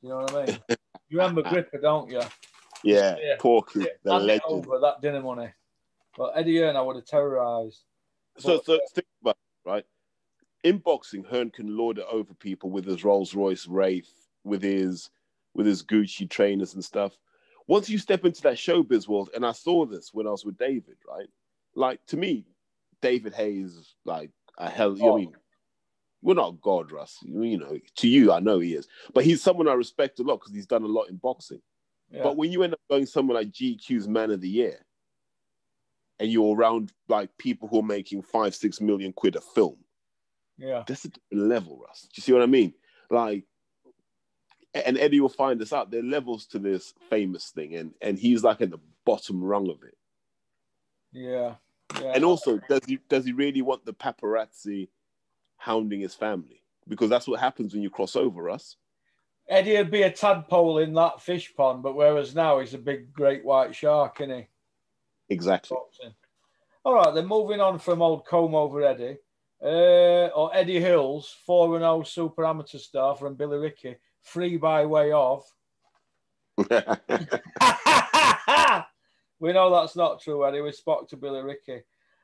You know what I mean? you remember Gripper, don't you? Yeah, Yeah. Porky, the Hand it legend. over that dinner money. But Eddie Hearn, I would have terrorised. So, so think about it, right? In boxing, Hearn can lord it over people with his Rolls Royce Wraith, with his with his Gucci trainers and stuff. Once you step into that showbiz world, and I saw this when I was with David, right? Like to me, David Haye's, like a hell. Oh. I mean, we're not God, Russ. You know, to you, I know he is, but he's someone I respect a lot because he's done a lot in boxing. Yeah. But when you end up going someone like GQ's Man of the Year, and you're around like people who are making five, six million quid a film, yeah. that's a level, Russ. Do you see what I mean? Like, and Eddie will find this out. There are levels to this famous thing, and and he's like at the bottom rung of it. Yeah. Yeah. And also, does he does he really want the paparazzi hounding his family? Because that's what happens when you cross over us. Eddie would be a tadpole in that fish pond, but whereas now he's a big, great white shark, isn't he? Exactly. All right, then moving on from old comb over Eddie, uh, or Eddie Hills, 4 0 super amateur star from Billericay, free by way of. we know that's not true, Eddie. We spoke to Billericay.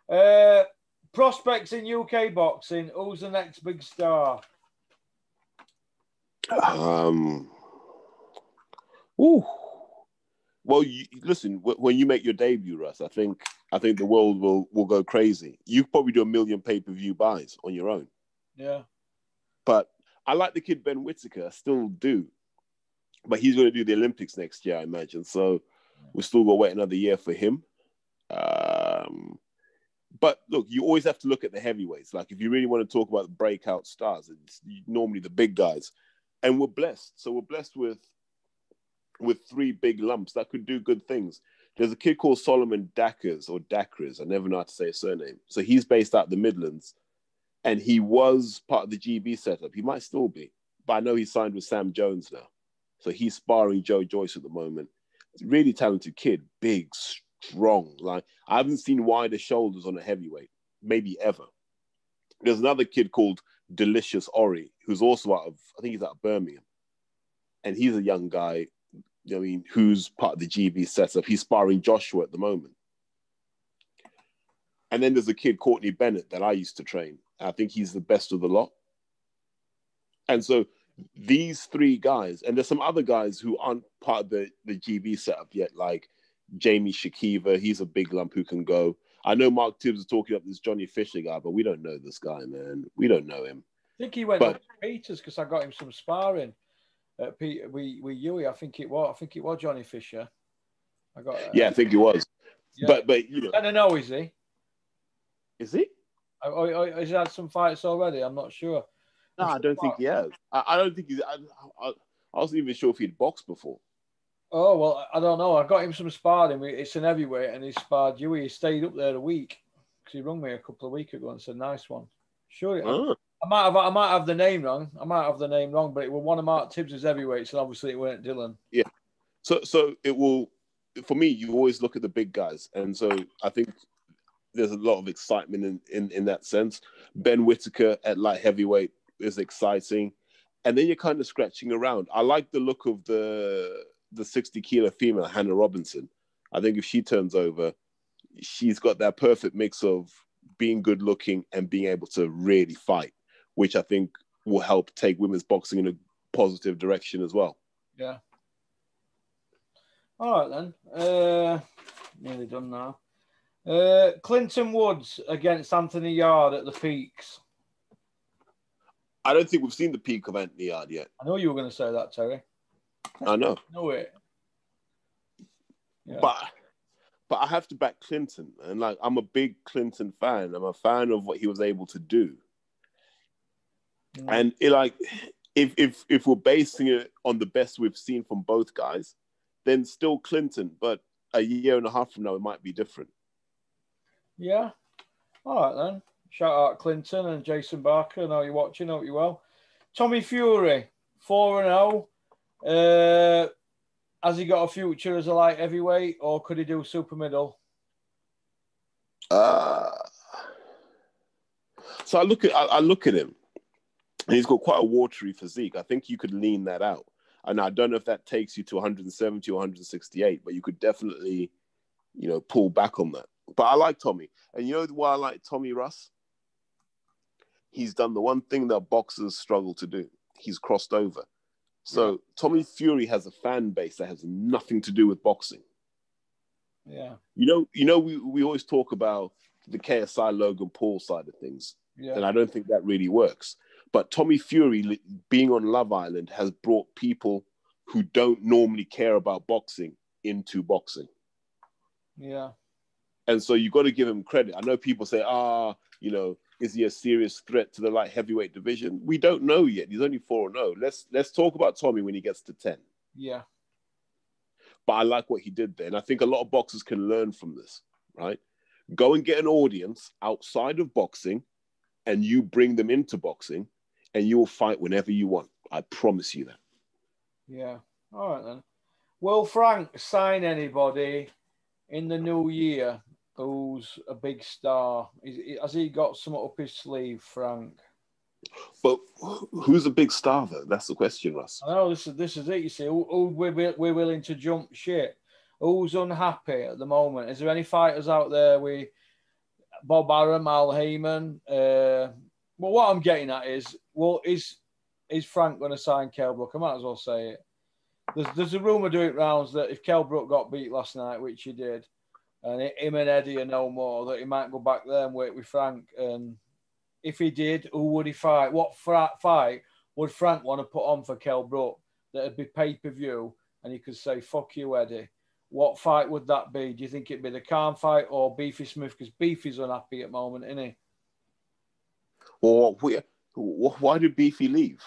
Uh, prospects in UK boxing, who's the next big star? Um. Ooh. Well, you, listen. When you make your debut, Russ, I think I think the world will will go crazy. You probably do a million pay per view buys on your own. Yeah. But I like the kid Ben Whitaker. I still do. But he's going to do the Olympics next year, I imagine. So we still got to wait another year for him. Um, but look, you always have to look at the heavyweights. Like if you really want to talk about the breakout stars, it's normally the big guys and we're blessed. So we're blessed with with three big lumps that could do good things. There's a kid called Solomon Dackers or Dakras. I never know how to say his surname. So he's based out the Midlands, and he was part of the GB setup. He might still be, but I know he's signed with Sam Jones now. So he's sparring Joe Joyce at the moment. Really talented kid, big, strong. Like I haven't seen wider shoulders on a heavyweight, maybe ever. There's another kid called Delicious Orie, who's also out of, I think he's out of Birmingham. And he's a young guy, I mean, who's part of the GB setup. He's sparring Joshua at the moment. And then there's a kid, Courtney Bennett, that I used to train. I think he's the best of the lot. And so these three guys, and there's some other guys who aren't part of the, the GB setup yet, like Jamie Shakiva, he's a big lump who can go. I know Mark Tibbs is talking about this Johnny Fisher guy, but we don't know this guy, man. We don't know him. I think he went but, to Peters because I got him some sparring. At Peter, we we Yui, I think it was. I think it was Johnny Fisher. I got. Uh, yeah, I think it was. Yeah. But but you know. I don't know. Is he? Is he? Oh, oh, oh, has he had some fights already? I'm not sure. No, I don't think he has. I, I don't think he's. I, I, I wasn't even sure if he'd boxed before. Oh well, I don't know. I got him some sparring. It's an heavyweight, and he sparred you. He stayed up there a week because he rung me a couple of weeks ago and said, "Nice one." Sure. Oh. I might have I might have the name wrong. I might have the name wrong, but it was one of Mark Tibbs's heavyweights, and obviously it weren't Dillian. Yeah. So so it will for me. You always look at the big guys, and so I think there's a lot of excitement in in, in that sense. Ben Whitaker at light heavyweight is exciting, and then you're kind of scratching around. I like the look of the the 60 kilo female, Hannah Robinson. I think if she turns over, she's got that perfect mix of being good looking and being able to really fight, which I think will help take women's boxing in a positive direction as well. Yeah. All right then. Uh, nearly done now. Uh, Clinton Woods against Anthony Yarde at the Peaks. I don't think we've seen the peak of Anthony Yarde yet. I know you were going to say that, Terry. I know. know it. Yeah. But but I have to back Clinton, and like I'm a big Clinton fan. I'm a fan of what he was able to do. Mm. And it, like, if if if we're basing it on the best we've seen from both guys, then still Clinton. But a year and a half from now, it might be different. Yeah. All right then. Shout out Clinton and Jason Barker. I know you're watching. Hope you well. Tommy Fury, four and zero. Oh. Uh, has he got a future as a light heavyweight, or could he do super middle? Uh, so I look at I, I look at him, and he's got quite a watery physique. I think you could lean that out, and I don't know if that takes you to 170 or 168, but you could definitely, you know, pull back on that. But I like Tommy, and you know why I like Tommy Russ? He's done the one thing that boxers struggle to do. He's crossed over. So yeah. Tommy Fury has a fan base that has nothing to do with boxing. Yeah. You know, you know, we, we always talk about the KSI Logan Paul side of things. Yeah. And I don't think that really works. But Tommy Fury being on Love Island has brought people who don't normally care about boxing into boxing. Yeah. And so you've got to give him credit. I know people say, ah, you know, is he a serious threat to the light heavyweight division? We don't know yet. He's only four zero. Oh. Let's let's talk about Tommy when he gets to ten. Yeah. But I like what he did there, and I think a lot of boxers can learn from this. Right? Go and get an audience outside of boxing, and you bring them into boxing, and you will fight whenever you want. I promise you that. Yeah. All right then. Will Frank sign anybody in the new year who's a big star? Is, has he got something up his sleeve, Frank? But who's a big star though? That's the question, Russ. I know this is this is it. You see, who, who we're, we're willing to jump shit. Who's unhappy at the moment? Is there any fighters out there with Bob Arum, Al Haymon? Uh, well, what I'm getting at is, well, is is Frank going to sign Kell Brook? I might as well say it. There's, there's a rumor doing rounds that if Kell Brook got beat last night, which he did, and him and Eddie are no more, that he might go back there and work with Frank. And if he did, who would he fight? What fight would Frank want to put on for Kell Brook that'd be pay per view? And he could say, "Fuck you, Eddie." What fight would that be? Do you think it'd be the Khan fight or Beefy Smith? Because Beefy's unhappy at the moment, isn't he? Well, why did Beefy leave?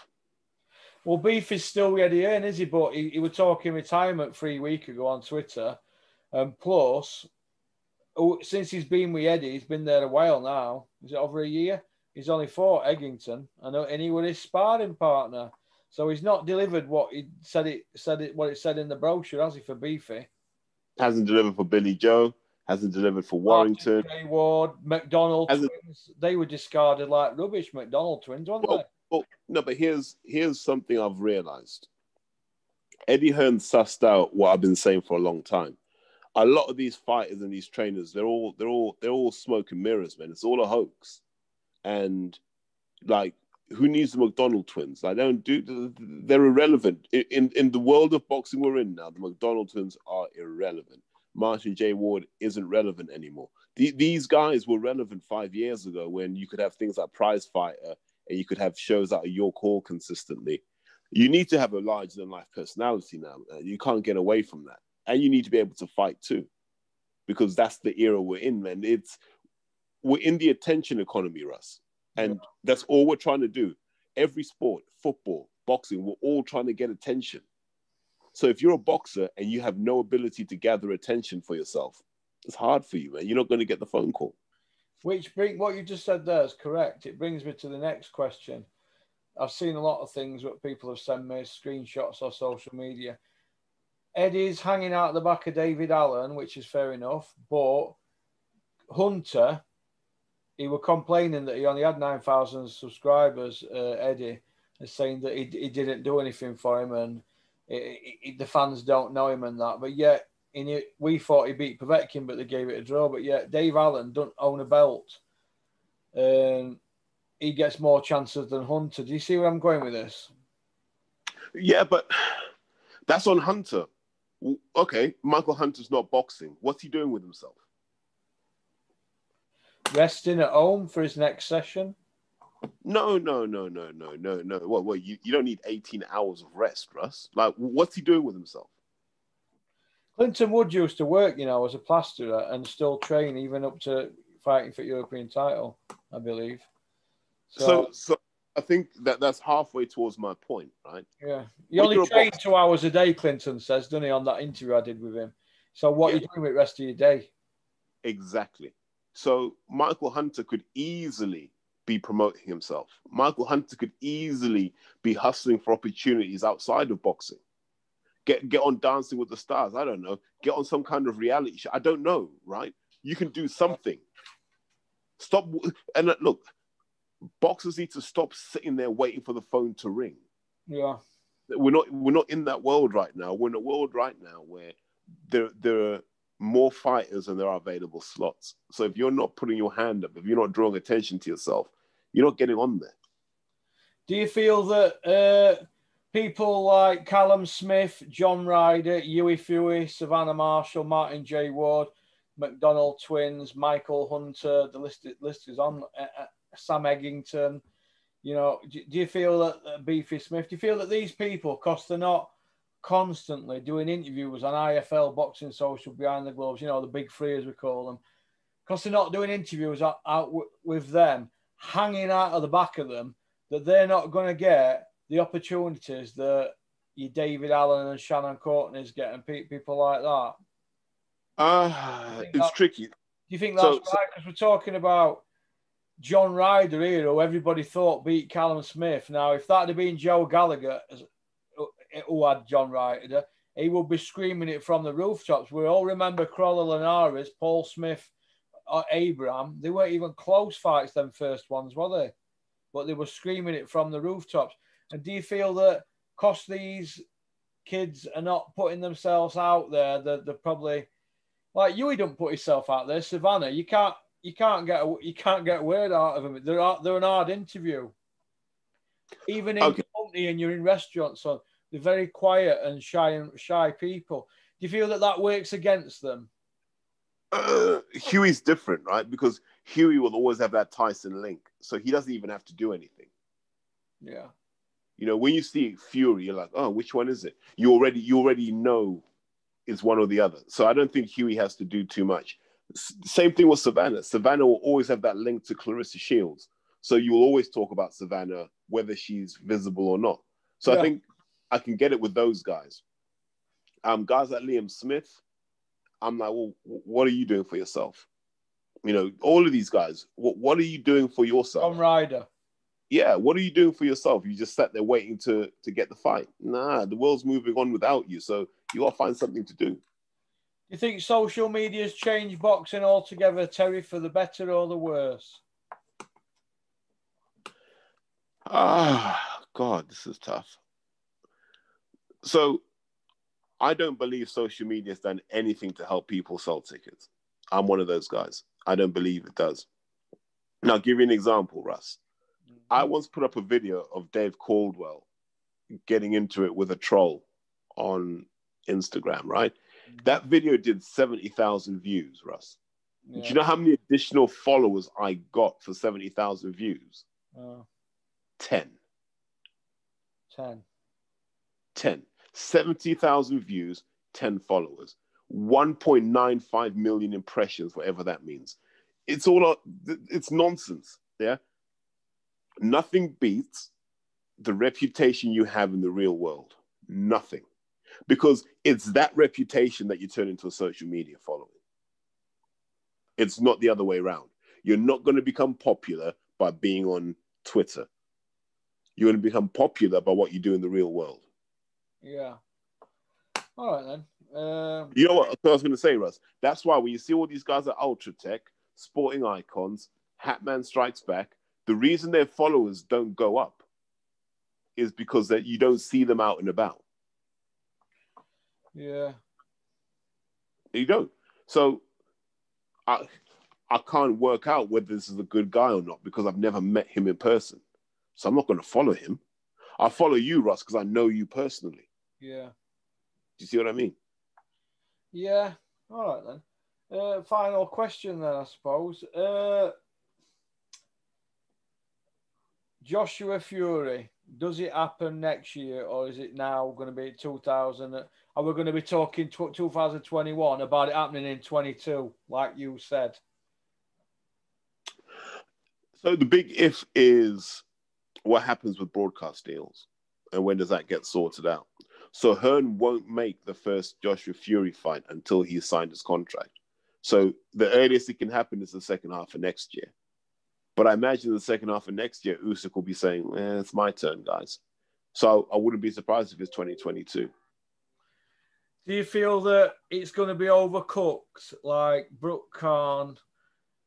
Well, Beef is still ready in, is he? But he, he was talking retirement three weeks ago on Twitter. And plus, oh, since he's been with Eddie, he's been there a while now. Is it over a year? He's only fought Eggington, and, uh, and he was his sparring partner. So he's not delivered what he said it said it what it said in the brochure, has he, for Beefy? Hasn't delivered for Billy Joe. Hasn't delivered for Warrington. J Ward, McDonald hasn't, twins. They were discarded like rubbish. McDonald twins, weren't well, they? Well, no, but here's here's something I've realized. Eddie Hearn sussed out what I've been saying for a long time. A lot of these fighters and these trainers, they're all they're all they're all smoke and mirrors, man. It's all a hoax. And like, who needs the McDonald twins? I don't do. They're irrelevant in in the world of boxing we're in now. The McDonald twins are irrelevant. Martin J. Ward isn't relevant anymore. The, these guys were relevant five years ago when you could have things like Prize Fighter and you could have shows out of York Hall consistently. You need to have a larger than life personality now. Uh, you can't get away from that. And you need to be able to fight too, because that's the era we're in, man. It's we're in the attention economy, Russ. And that's all we're trying to do. Every sport, football, boxing, we're all trying to get attention. So if you're a boxer and you have no ability to gather attention for yourself, it's hard for you, man. You're not going to get the phone call. Which bring what you just said there is correct. It brings me to the next question. I've seen a lot of things that people have sent me screenshots or social media. Eddie's hanging out the back of David Allen, which is fair enough, but Hunter, he were complaining that he only had 9,000 subscribers, uh, Eddie, and saying that he, he didn't do anything for him and it, it, the fans don't know him and that. But yet, in it, we thought he beat Povetkin, but they gave it a draw. But yet, Dave Allen don't own a belt. Um, he gets more chances than Hunter. Do you see where I'm going with this? Yeah, but that's on Hunter. Okay, Michael Hunter's not boxing. What's he doing with himself? Resting at home for his next session. No, no, no, no, no, no, no. What? What? You, you don't need 18 hours of rest, Russ. Like, what's he doing with himself? Clinton Wood used to work, you know, as a plasterer and still train even up to fighting for European title, I believe. So, so, so I think that that's halfway towards my point, right? Yeah, he only trained two hours a day. Clinton says, doesn't he, on that interview I did with him? So, what yeah. are you doing with the rest of your day? Exactly. So, Michael Hunter could easily be promoting himself. Michael Hunter could easily be hustling for opportunities outside of boxing. Get get on Dancing with the Stars. I don't know. Get on some kind of reality show. I don't know. Right? You can do something. Stop and look. Boxers need to stop sitting there waiting for the phone to ring. Yeah, we're not we're not in that world right now. We're in a world right now where there there are more fighters than there are available slots. So if you're not putting your hand up, if you're not drawing attention to yourself, you're not getting on there. Do you feel that uh, people like Callum Smith, John Ryder, Hughie Fury, Savannah Marshall, Martin J. Ward, McDonald Twins, Michael Hunter, the list, list is on, uh, uh, Sam Eggington, you know, do, do you feel that uh, Beefy Smith, do you feel that these people, because they're not constantly doing interviews on IFL, Boxing Social, Behind the Gloves, you know, the big three as we call them, because they're not doing interviews out, out w- with them, hanging out of the back of them, that they're not going to get the opportunities that you David Allen and Shannon Courtenay's getting, people like that. Uh, it's tricky. Do you think that's So- right? so- Because we're talking about John Ryder here, who everybody thought beat Callum Smith. Now, if that had been Joe Gallagher as- who had John Ryder, he would be screaming it from the rooftops. We all remember Crolla Linares, Paul Smith, uh, Abraham. They weren't even close fights, them first ones, were they? But they were screaming it from the rooftops. And do you feel that because these kids are not putting themselves out there, that they're probably like you, he don't put himself out there. Savannah, you can't, you can't get, a, you can't get a word out of them. They're, they're an hard interview. Even in Okay. company and you're in restaurants, so they're very quiet and shy and shy people. Do you feel that that works against them? Uh, Hughie's different, right? Because Hughie will always have that Tyson link, so he doesn't even have to do anything. Yeah, You know, when you see Fury, you're like, oh, which one is it? You already you already know it's one or the other. So I don't think Hughie has to do too much. S- same thing with Savannah. Savannah will always have that link to Claressa Shields. So you will always talk about Savannah, whether she's visible or not. So Yeah. I think I can get it with those guys. Um, guys like Liam Smith, I'm like, well, what are you doing for yourself? You know, all of these guys, what, what are you doing for yourself? Tom Ryder. yeah, what are you doing for yourself? You just sat there waiting to to get the fight. Nah, the world's moving on without you, so you gotta find something to do. Do you think social media's changed boxing altogether, Terry, for the better or the worse? Ah, God, this is tough. So, I don't believe social media has done anything to help people sell tickets. I'm one of those guys. I don't believe it does. Now, I'll give you an example, Russ. I mm-hmm. once put up a video of Dave Coldwell getting into it with a troll on Instagram, right? Mm-hmm. That video did 70,000 views, Russ. Do you know how many additional followers I got for 70,000 views? Oh, 10. 10. 10. 70,000 views, 10 followers, 1.95 million impressions, whatever that means. It's all, it's nonsense. Yeah. Nothing beats the reputation you have in the real world. Nothing. Because it's that reputation that you turn into a social media following. It's not the other way around. You're not going to become popular by being on Twitter. You're going to become popular by what you do in the real world. Yeah. All right then. Um, You know what I was going to say, Russ? That's why when you see all these guys at Ultra Tech, sporting icons, Hatman Strikes Back, the reason their followers don't go up is because that you don't see them out and about. yeah. You don't. So I I can't work out whether this is a good guy or not because I've never met him in person. So I'm not going to follow him. I follow you, Russ, because I know you personally. Yeah. Do you see what I mean? Yeah. All right then. Uh, final question then, I suppose. Uh, Joshua Fury, does it happen next year or is it now going to be 2000? Are we going to be talking 2021 about it happening in 22, like you said? So the big if is what happens with broadcast deals and when does that get sorted out? So Hearn won't make the first Joshua Fury fight until he's signed his contract. So the earliest it can happen is the second half of next year. But I imagine the second half of next year, Usyk will be saying, eh, "It's my turn, guys." So I wouldn't be surprised if it's 2022. Do you feel that it's going to be overcooked like Brook Khan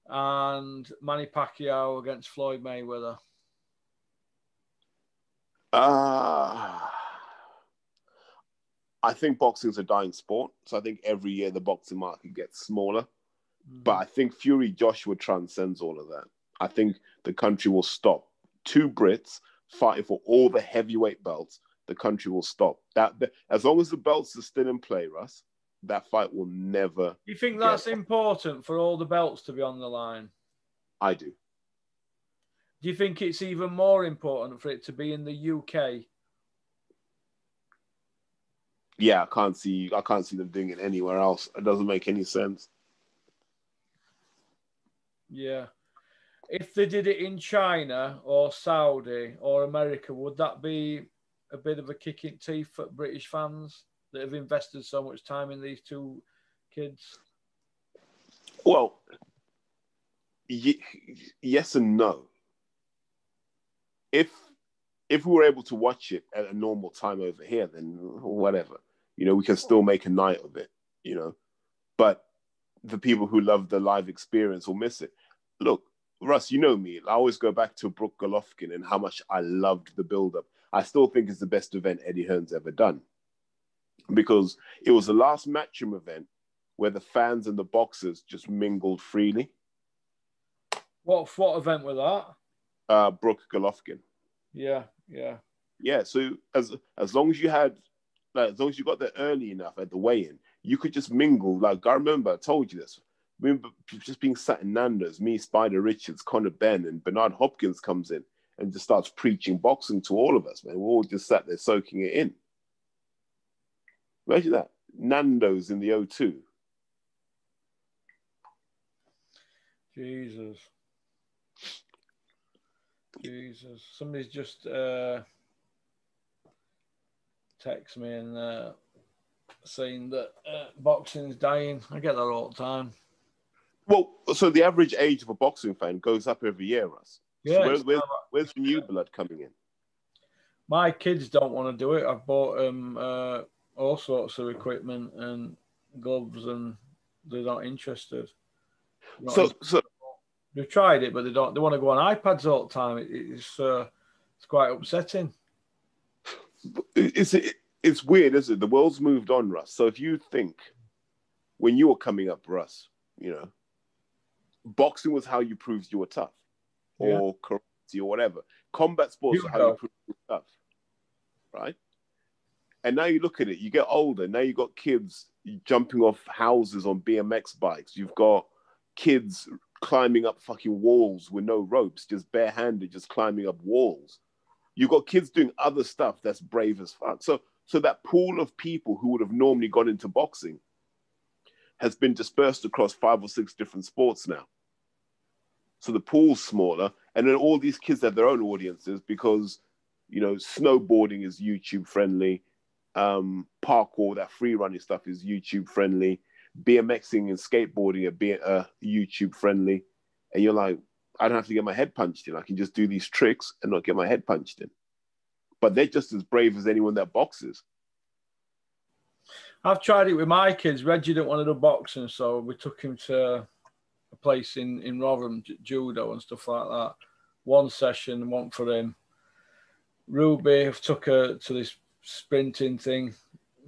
and Manny Pacquiao against Floyd Mayweather? Ah, I think boxing's a dying sport. So I think every year the boxing market gets smaller. Mm. But I think Fury Joshua transcends all of that. I think the country will stop. Two Brits fighting for all the heavyweight belts. The country will stop. That as long as the belts are still in play, Russ, that fight will never. you think that's important for all the belts to be on the line? I do. Do you think it's even more important for it to be in the UK? Yeah, I can't see. I can't see them doing it anywhere else. It doesn't make any sense. Yeah. If they did it in China or Saudi or America, would that be a bit of a kick in teeth for British fans that have invested so much time in these two kids? Well, y- yes and no. If if we were able to watch it at a normal time over here, then whatever. You know, we can still make a night of it, you know. But the people who love the live experience will miss it. Look, Russ, you know me. I always go back to Brook Golovkin and how much I loved the build-up. I still think it's the best event Eddie Hearn's ever done. Because it was the last matchroom event where the fans and the boxers just mingled freely. What what event was that? Uh, Brook Golovkin. Yeah, yeah. Yeah, so as as long as you had like as long as you got there early enough at the weigh-in, you could just mingle. Like I remember I told you this. I remember just being sat in Nando's, me, Spider Richards, Conor Benn, and Bernard Hopkins comes in and just starts preaching boxing to all of us, man. We're all just sat there soaking it in. Imagine that. Nando's in the O2. Jesus. Jesus. Somebody's just uh, text me and uh, saying that uh, boxing's dying. I get that all the time. Well, so the average age of a boxing fan goes up every year, Russ. Yeah. So where, where, where's the new blood coming in? My kids don't want to do it. I've bought them uh, all sorts of equipment and gloves, and they're not interested. Not So, so They've tried it, but they don't. They want to go on iPads all the time. It, it's uh, it's quite upsetting. It's it's weird, isn't it? The world's moved on, Russ. So if you think when you were coming up, Russ, you know, boxing was how you proved you were tough, Yeah. or karate, or whatever. Combat sports are how you proved you were tough, right? And now you look at it, you get older. Now you got kids jumping off houses on BMX bikes. You've got kids climbing up fucking walls with no ropes, just barehanded, just climbing up walls. You've got kids doing other stuff that's brave as fuck. So, so that pool of people who would have normally gone into boxing has been dispersed across five or six different sports now. So the pool's smaller, and then all these kids have their own audiences because, you know, snowboarding is YouTube friendly, um, parkour, that free running stuff is YouTube friendly, BMXing and skateboarding are being uh, YouTube friendly, and you're like, I don't have to get my head punched in. I can just do these tricks and not get my head punched in. But they're just as brave as anyone that boxes. I've tried it with my kids. Reggie didn't want to do boxing, so we took him to a place in in Rotherham, judo and stuff like that. One session, one for him. Ruby have took her to this sprinting thing.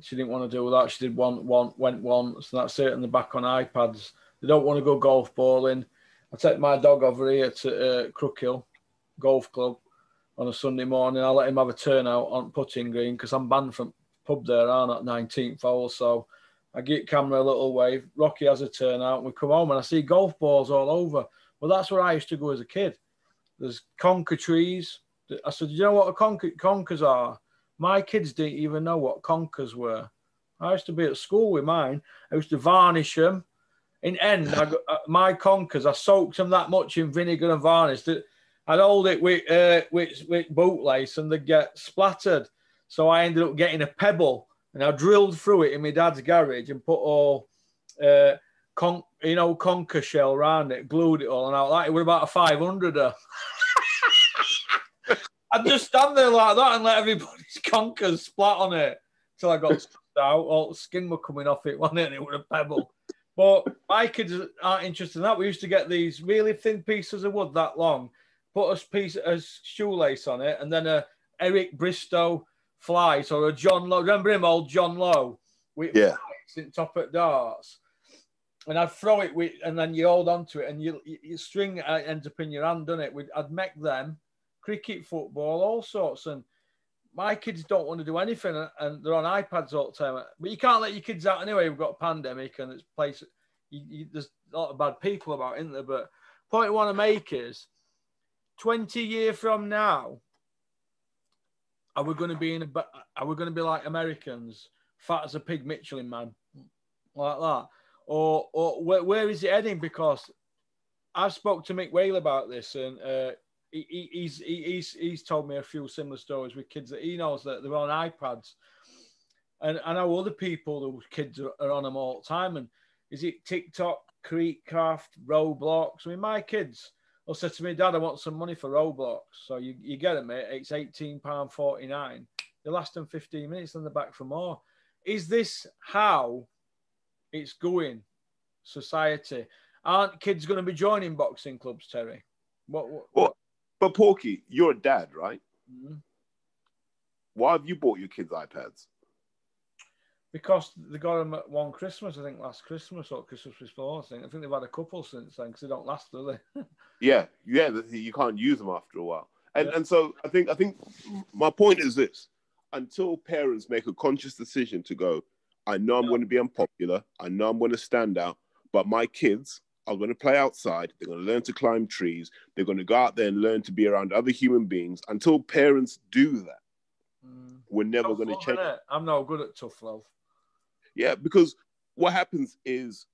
She didn't want to do that. She did one, one, went once, and that's it. And they're back on iPads. They don't want to go golf bowling. I take my dog over here to uh, Crookhill Golf Club on a Sunday morning. I let him have a turnout on putting green because I'm banned from pub there, aren't I, at 19th hole. So I get camera a little wave. Rocky has a turnout. We come home and I see golf balls all over. Well, that's where I used to go as a kid. There's conker trees. I said, you know what a conker, conkers are? My kids didn't even know what conkers were. I used to be at school with mine. I used to varnish them. In end, I uh, my conkers, I soaked them that much in vinegar and varnish that I'd hold it with, uh, with, with boot lace and they'd get splattered. So I ended up getting a pebble and I drilled through it in my dad's garage and put all, uh, con- you know, conker shell around it, glued it all, and out like it was about a 500er. I'd just stand there like that and let everybody's conkers splat on it till I got out. All the skin were coming off it, wasn't it? And it was a pebble. But my kids aren't interested in that. We used to get these really thin pieces of wood that long, put a piece of shoelace on it, and then a Eric Bristow flies or a John Lowe. Remember him, old John Lowe? With Yeah. in top at darts. And I'd throw it with, and then you hold on to it, and you, you, you string uh, ends up in your hand, doesn't it? We'd, I'd make them cricket, football, all sorts. And my kids don't want to do anything, and- they're on iPads all the time. But you can't let your kids out anyway. We've got a pandemic, and it's place. You, you, there's a lot of bad people about, isn't there? But point I want to make is, twenty year from now, are we going to be in a? Are we going to be like Americans, fat as a pig, Michelin man, like that, or or where, where is it heading? Because I spoke to Mick Whale about this, and uh, he, he- he's he, he's he's told me a few similar stories with kids that he knows that they're on iPads, and I know other people whose kids are, are on them all the time. And is it TikTok? Creekcraft, Roblox. I mean, my kids will say to me, Dad, I want some money for Roblox. So you, you get them, mate. It's £18.49. They last them 15 minutes, then they're back for more. Is this how it's going, society? Aren't kids going to be joining boxing clubs, Terry? What, what, Well, but Porky, you're a dad, right? Mhm. Why have you bought your kids iPads? Because they got them at one Christmas, I think last Christmas or Christmas before. I think I think they've had a couple since then because they don't last, do they? Yeah, yeah, you can't use them after a while. And Yeah. and so I think I think my point is this: until parents make a conscious decision to go, I know I'm Yeah. going to be unpopular, I know I'm going to stand out, but my kids are going to play outside. They're going to learn to climb trees. They're going to go out there and learn to be around other human beings. Until parents do that, Mm. we're never Tough going to change. innit? I'm not good at tough love. Yeah, because what happens is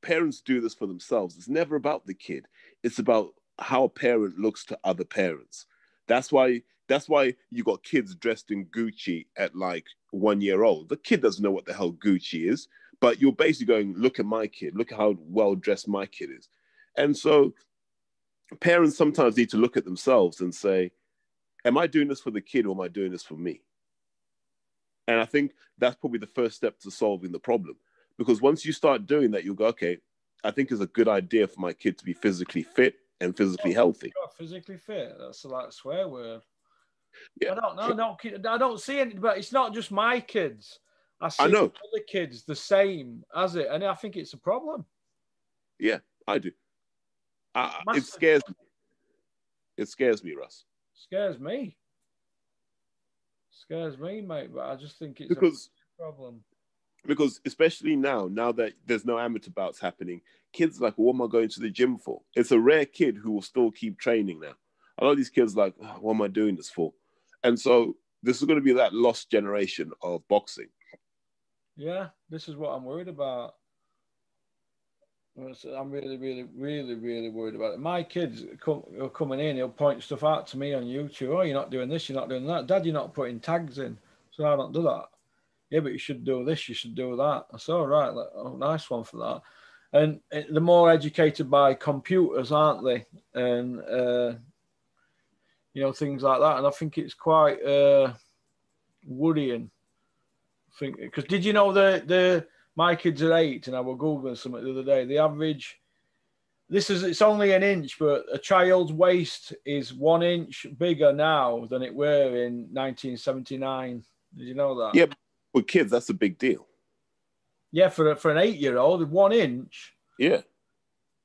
parents do this for themselves. It's never about the kid. It's about how a parent looks to other parents. That's why that's why you got kids dressed in Gucci at like one year old. The kid doesn't know what the hell Gucci is, but you're basically going, look at my kid, look at how well dressed my kid is. And so parents sometimes need to look at themselves and say, Am I doing this for the kid or am I doing this for me? And I think that's probably the first step to solving the problem. Because once you start doing that, you'll go, okay, I think it's a good idea for my kid to be physically fit and physically oh, healthy. Physically fit. That's a like swear word. Yeah. I don't know. No, kid- I don't see it, but it's not just my kids. I see I know. other kids the same as it, and I think it's a problem. Yeah, I do. I, it scares me. It scares me, Russ, Scares me. Scares me, mate. But I just think it's because a problem. because especially now, now that there's no amateur bouts happening, kids are like, what am I going to the gym for? It's a rare kid who will still keep training now. A lot of these kids are like, "Oh, what am I doing this for? And so this is going to be that lost generation of boxing. Yeah, this is what I'm worried about. I'm really, really, really, really worried about it. My kids come, are coming in, he'll point stuff out to me on YouTube. Oh, you're not doing this, you're not doing that. Dad, you're not putting tags in. So I don't do that. Yeah, but you should do this, you should do that. I said, all right, like, oh, nice one for that. And uh, they're more educated by computers, aren't they? And, uh, you know, things like that. And I think it's quite uh, worrying think because did you know the the my kids are eight and I was googling something the other day. The average this is it's only an inch, but a child's waist is one inch bigger now than it were in 1979. Did you know that? Yeah. With kids, that's a big deal. Yeah, for a- for an eight year old, one inch Yeah.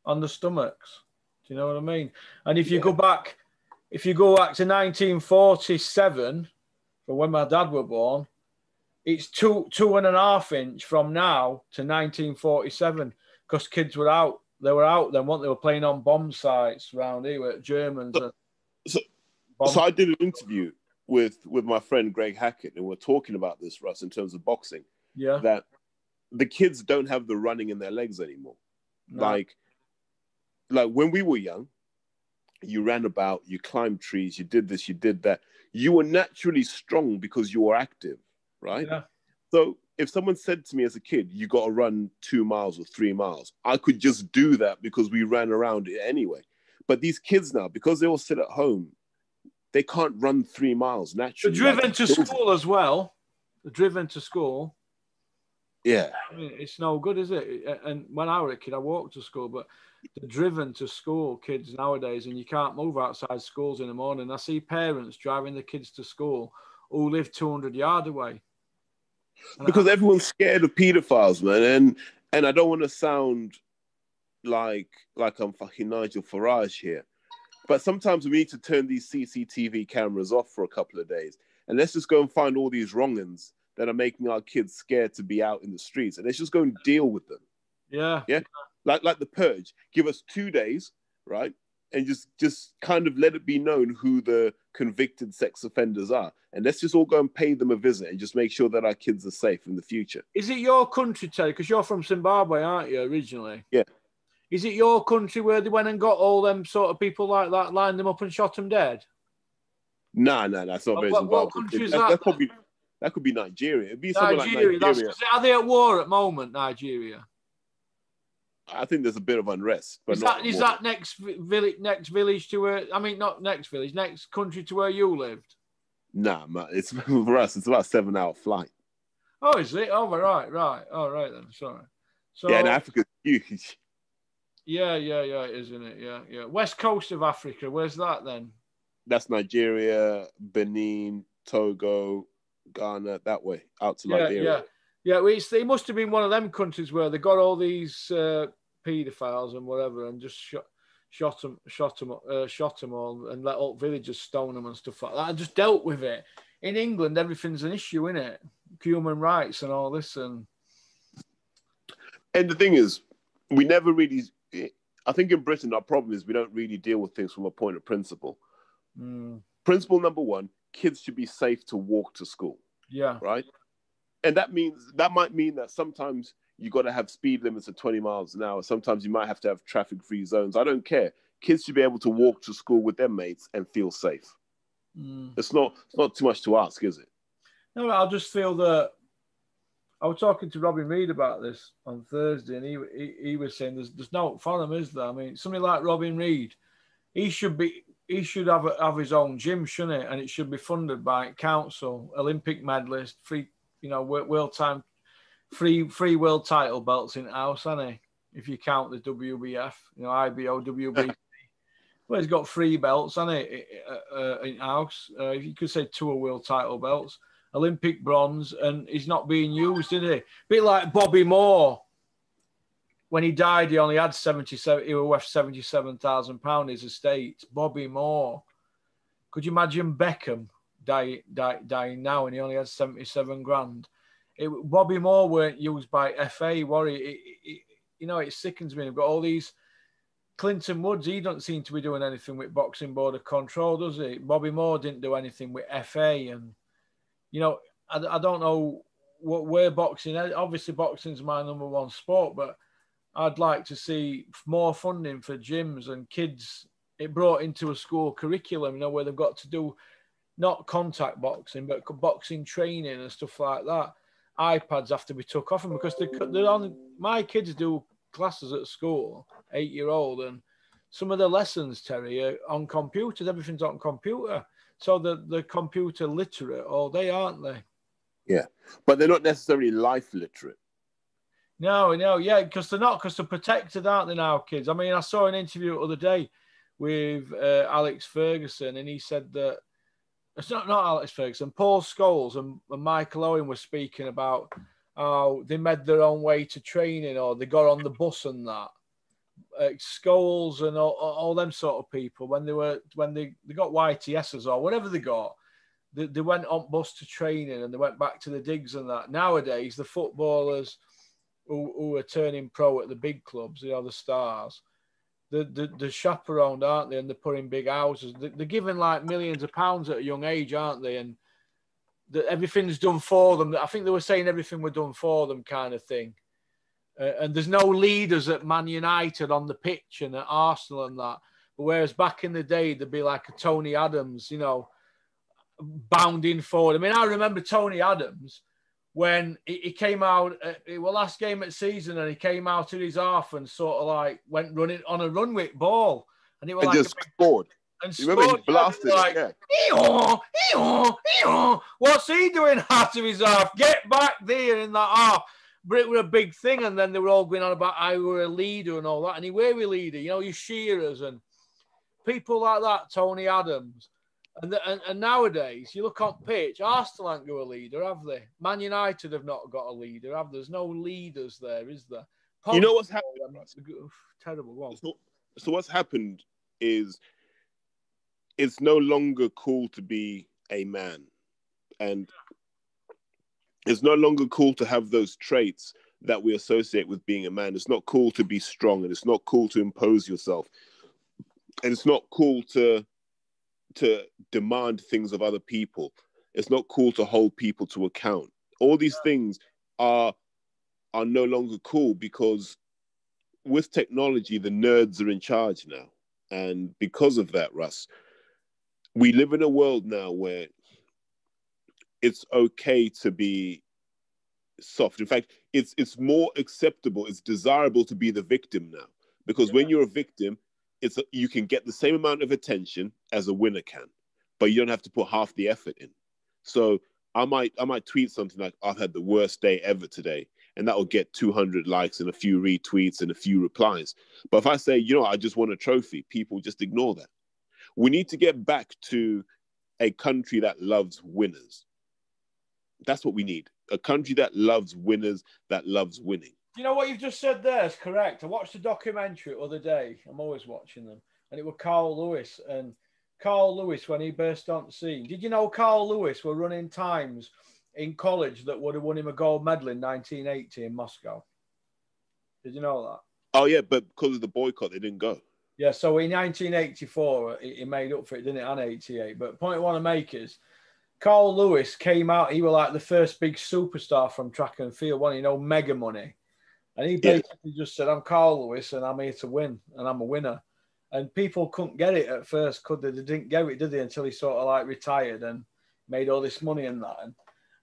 on the stomachs. Do you know what I mean? And if you Yeah. go back, if you go back to 1947, from when my dad were born, it's two two and a half inch from now to 1947 because kids were out. They were out then. What they were playing on bomb sites around here with Germans. and so- So I did an interview with with my friend Greg Hackett, and we're talking about this, Russ, in terms of boxing. yeah, That the kids don't have the running in their legs anymore. no, Like, like when we were young, you ran about, you climbed trees, you did this, you did that. You were naturally strong because you were active, right? yeah, So if someone said to me as a kid, you got to run two miles or three miles, I could just do that because we ran around it anyway. But these kids now, because they all sit at home, they can't run three miles they're naturally. driven like to school as well. They're driven to school. Yeah. I mean, it's no good, is it? And when I was a kid, I walked to school, but they're driven to school, kids nowadays, and you can't move outside schools in the morning. I see parents driving the kids to school who live 200 yard away. And because everyone's scared of pedophiles, man. And and I don't want to sound like like I'm fucking Nigel Farage here, but sometimes we need to turn these CCTV cameras off for a couple of days, and let's just go and find all these wrongins that are making our kids scared to be out in the streets, and let's just go and deal with them, Yeah, yeah, like like the purge. Give us two days, right? And just just kind of let it be known who the convicted sex offenders are, and let's just all go and pay them a visit and just make sure that our kids are safe in the future. Is it your country, Terry? Because you're from Zimbabwe, aren't you, originally? Yeah. Is it your country where they went and got all them sort of people like that, lined them up and shot them dead? Nah, nah, that's not very what- what country is that that's probably that could be Nigeria. It'd be Nigeria. like Nigeria. That's, are they at war at the moment, Nigeria? I think there's a bit of unrest. But is that is that next village next village to where I mean not next village next country to where you lived? Nah, man, it's for us. It's about seven hour flight. Oh, is it? Oh, right, right. All oh, right then. Sorry. So yeah, and Africa's huge. Yeah, yeah, yeah, isn't it? Yeah, yeah. West coast of Africa. Where's that then? That's Nigeria, Benin, Togo, Ghana. That way out to yeah, Liberia. Yeah, yeah. Well, it must have been one of them countries where they got all these uh, paedophiles and whatever, and just shot, shot them, shot them, uh, shot them all, and let all villagers stone them and stuff like that. I just dealt with it. In England, everything's an issue, isn't it? Human rights and all this, and and the thing is, we never really. I think in Britain, our problem is we don't really deal with things from a point of principle. Mm. Principle number one: kids should be safe to walk to school. Yeah. Right. And that means that might mean that sometimes you got to have speed limits of 20 miles an hour. Sometimes you might have to have traffic free zones. I don't care. Kids should be able to walk to school with their mates and feel safe. Mm. It's not it's not too much to ask, is it? No, I just feel that I was talking to Robin Reid about this on Thursday, and he he, he was saying there's there's no for him, is there? I mean, somebody like Robin Reid, he should be he should have a, have his own gym, shouldn't it? And it should be funded by council, Olympic medalist, free you know world time free free world title belts in house, hasn't he? If you count the WBF, you know, IBO, WBC. well, he's got three belts, hasn't he, uh, uh, in house? Uh, you could say two world title belts, Olympic bronze, and he's not being used, is he? Bit like Bobby Moore. When he died, he only had 77, he was worth 77,000 pounds his estate. Bobby Moore. Could you imagine Beckham dying, die, dying now and he only had 77 grand? It, Bobby Moore weren't used by FA, it, you know, it sickens me. I've got all these. Clinton Woods, he doesn't seem to be doing anything with boxing board of control, does he? Bobby Moore didn't do anything with FA, and you know, I, I don't know what where boxing. Obviously, boxing's my number one sport, but I'd like to see more funding for gyms and kids. It brought into a school curriculum, you know, where they've got to do not contact boxing, but boxing training and stuff like that iPads have to be took off them because they, they're on. My kids do classes at school, eight year old, and some of the lessons, Terry, are on computers. Everything's on computer, so the the computer literate all day, aren't they? Yeah, but they're not necessarily life literate. No, no, yeah, because they're not because they're protected, aren't they now, kids? I mean, I saw an interview the other day with uh, Alex Ferguson, and he said that it's not not Alex Ferguson. Paul Scholes and, and Michael Owen were speaking about how they made their own way to training or they got on the bus and that. Uh, Scholes and all, all them sort of people when they were when they, they got YTSs or whatever they got, they, they went on bus to training and they went back to the digs and that. Nowadays, the footballers who, who are turning pro at the big clubs, you know, the stars, the, the, the chaperoned, aren't they? And they're putting big houses. They're giving like millions of pounds at a young age, aren't they? And that everything's done for them. I think they were saying everything was done for them, kind of thing. Uh, and there's no leaders at Man United on the pitch and at Arsenal and that. But whereas back in the day, there'd be like a Tony Adams, you know, bounding forward. I mean, I remember Tony Adams when he, came out, uh, it was last game at season, and he came out of his half and sort of like went running on a run with ball, and it was and like just scored. And you remember he blasted like, yeah. Ee-oh, ee-oh, ee-oh. What's he doing out of his half? Get back there in that half. But it was a big thing, and then they were all going on about I were a leader and all that, and he were a leader. You know, you Shearers and people like that, Tony Adams. And, the, and, and, nowadays, you look on pitch, Arsenal ain't got a leader, have they? Man United have not got a leader, have There's no leaders there, is there? you know what's happened? Terrible. One. So, so what's happened is it's no longer cool to be a man, and it's no longer cool to have those traits that we associate with being a man. It's not cool to be strong, and it's not cool to impose yourself, and it's not cool to to demand things of other people. It's not cool to hold people to account. All these things are are no longer cool because with technology, the nerds are in charge now. And because of that, Russ, we live in a world now where it's okay to be soft. In fact, it's it's more acceptable, it's desirable to be the victim now because yeah. when you're a victim, it's a, you can get the same amount of attention as a winner can, but you don't have to put half the effort in. So I might I might tweet something like I've had the worst day ever today, and that will get 200 likes and a few retweets and a few replies. But if I say, you know, I just won a trophy, people just ignore that. We need to get back to a country that loves winners. That's what we need. A country that loves winners, that loves winning. You know what you've just said there is correct. I watched a documentary the other day. I'm always watching them. And it was Carl Lewis. And Carl Lewis, when he burst on the scene, did you know Carl Lewis were running times in college that would have won him a gold medal in 1980 in Moscow? Did you know that? Oh, yeah, but because of the boycott, they didn't go. Yeah, so in 1984, he made up for it, didn't it? And 88. But point I want to make is Carl Lewis came out, he was like the first big superstar from track and field, one, you know, mega money. And he basically yeah. just said, I'm Carl Lewis and I'm here to win and I'm a winner. And people couldn't get it at first, could they? They didn't get it, did they? Until he sort of like retired and made all this money and that. And,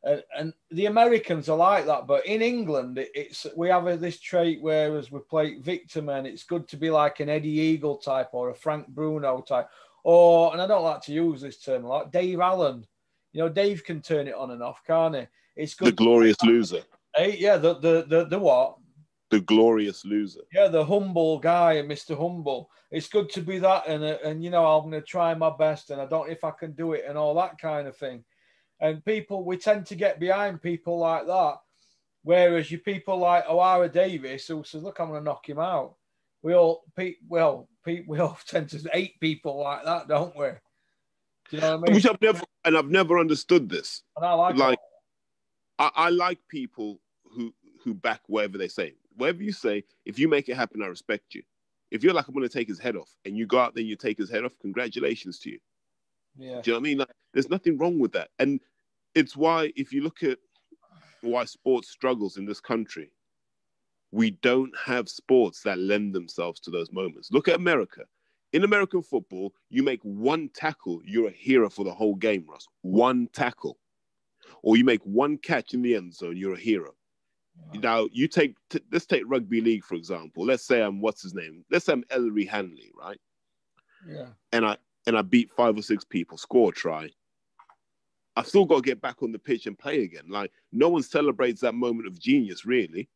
and, and the Americans are like that. But in England, it's we have this trait whereas we play victim and it's good to be like an Eddie Eagle type or a Frank Bruno type. Or, and I don't like to use this term, like Dave Allen. You know, Dave can turn it on and off, can't he? It's good. The glorious loser. Hey, yeah, the, the the the what? The glorious loser. Yeah, the humble guy, Mr. Humble. It's good to be that, and uh, and you know I'm going to try my best, and I don't know if I can do it, and all that kind of thing. And people, we tend to get behind people like that, whereas you people like Ohara Davies, who says, "Look, I'm going to knock him out." We all, well, we all tend to hate people like that, don't we? Do you know what I mean? Which I've never, and I've never understood this. And I like, like, I, I like people who who back whatever they say whatever you say, if you make it happen, I respect you. If you're like, I'm going to take his head off, and you go out there and you take his head off, congratulations to you. Yeah. Do you know what I mean? Like, there's nothing wrong with that. And it's why, if you look at why sports struggles in this country, we don't have sports that lend themselves to those moments. Look at America. In American football, you make one tackle, you're a hero for the whole game, Russ. One tackle. Or you make one catch in the end zone, you're a hero. Now you take t- let's take rugby league for example. Let's say I'm what's his name? Let's say I'm Ellery Hanley, right? Yeah. And I and I beat five or six people, score a try. I've still got to get back on the pitch and play again. Like no one celebrates that moment of genius, really.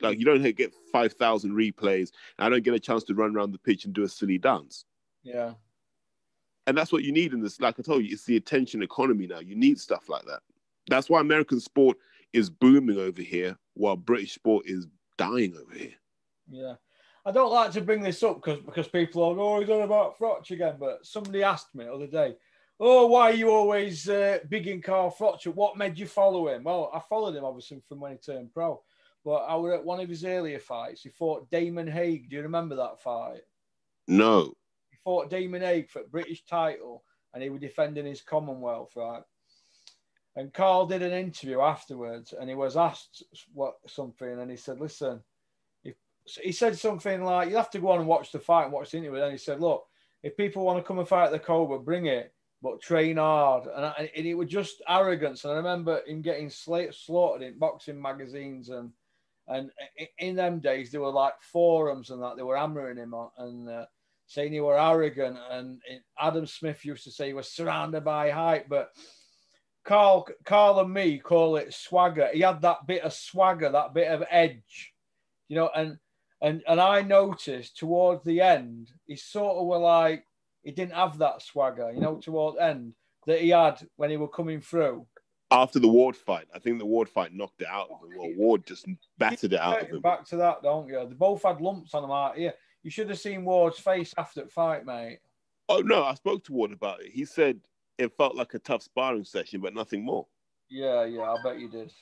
Like you don't get five thousand replays. I don't get a chance to run around the pitch and do a silly dance. Yeah. And that's what you need in this. Like I told you, it's the attention economy now. You need stuff like that. That's why American sport is booming over here while British sport is dying over here. Yeah. I don't like to bring this up because because people are oh he's on about Froch again, but somebody asked me the other day, oh why are you always uh, big in Carl Froch? What made you follow him? Well, I followed him obviously from when he turned pro, but I was at one of his earlier fights. He fought Damon Hague. Do you remember that fight? No. He fought Damon Hague for British title, and he was defending his Commonwealth, right? And Carl did an interview afterwards, and he was asked what something, and he said, "Listen," he, said something like, "You have to go on and watch the fight and watch the interview." And he said, "Look, if people want to come and fight the Cobra, bring it, but train hard." And, I, and it was just arrogance. And I remember him getting slaughtered in boxing magazines, and and in them days there were like forums and that they were hammering him on and. Uh, saying he were arrogant, and Adam Smith used to say he was surrounded by hype, but Carl, Carl and me call it swagger. He had that bit of swagger, that bit of edge, you know. And and and I noticed towards the end, he sort of were like he didn't have that swagger, you know, towards end that he had when he were coming through. After the Ward fight, I think the Ward fight knocked it out of him. Well, Ward just battered it out of him. Back to that, don't you? They both had lumps on them out here. You should have seen Ward's face after the fight, mate. Oh no, I spoke to Ward about it. He said it felt like a tough sparring session, but nothing more. Yeah, yeah, I bet you did.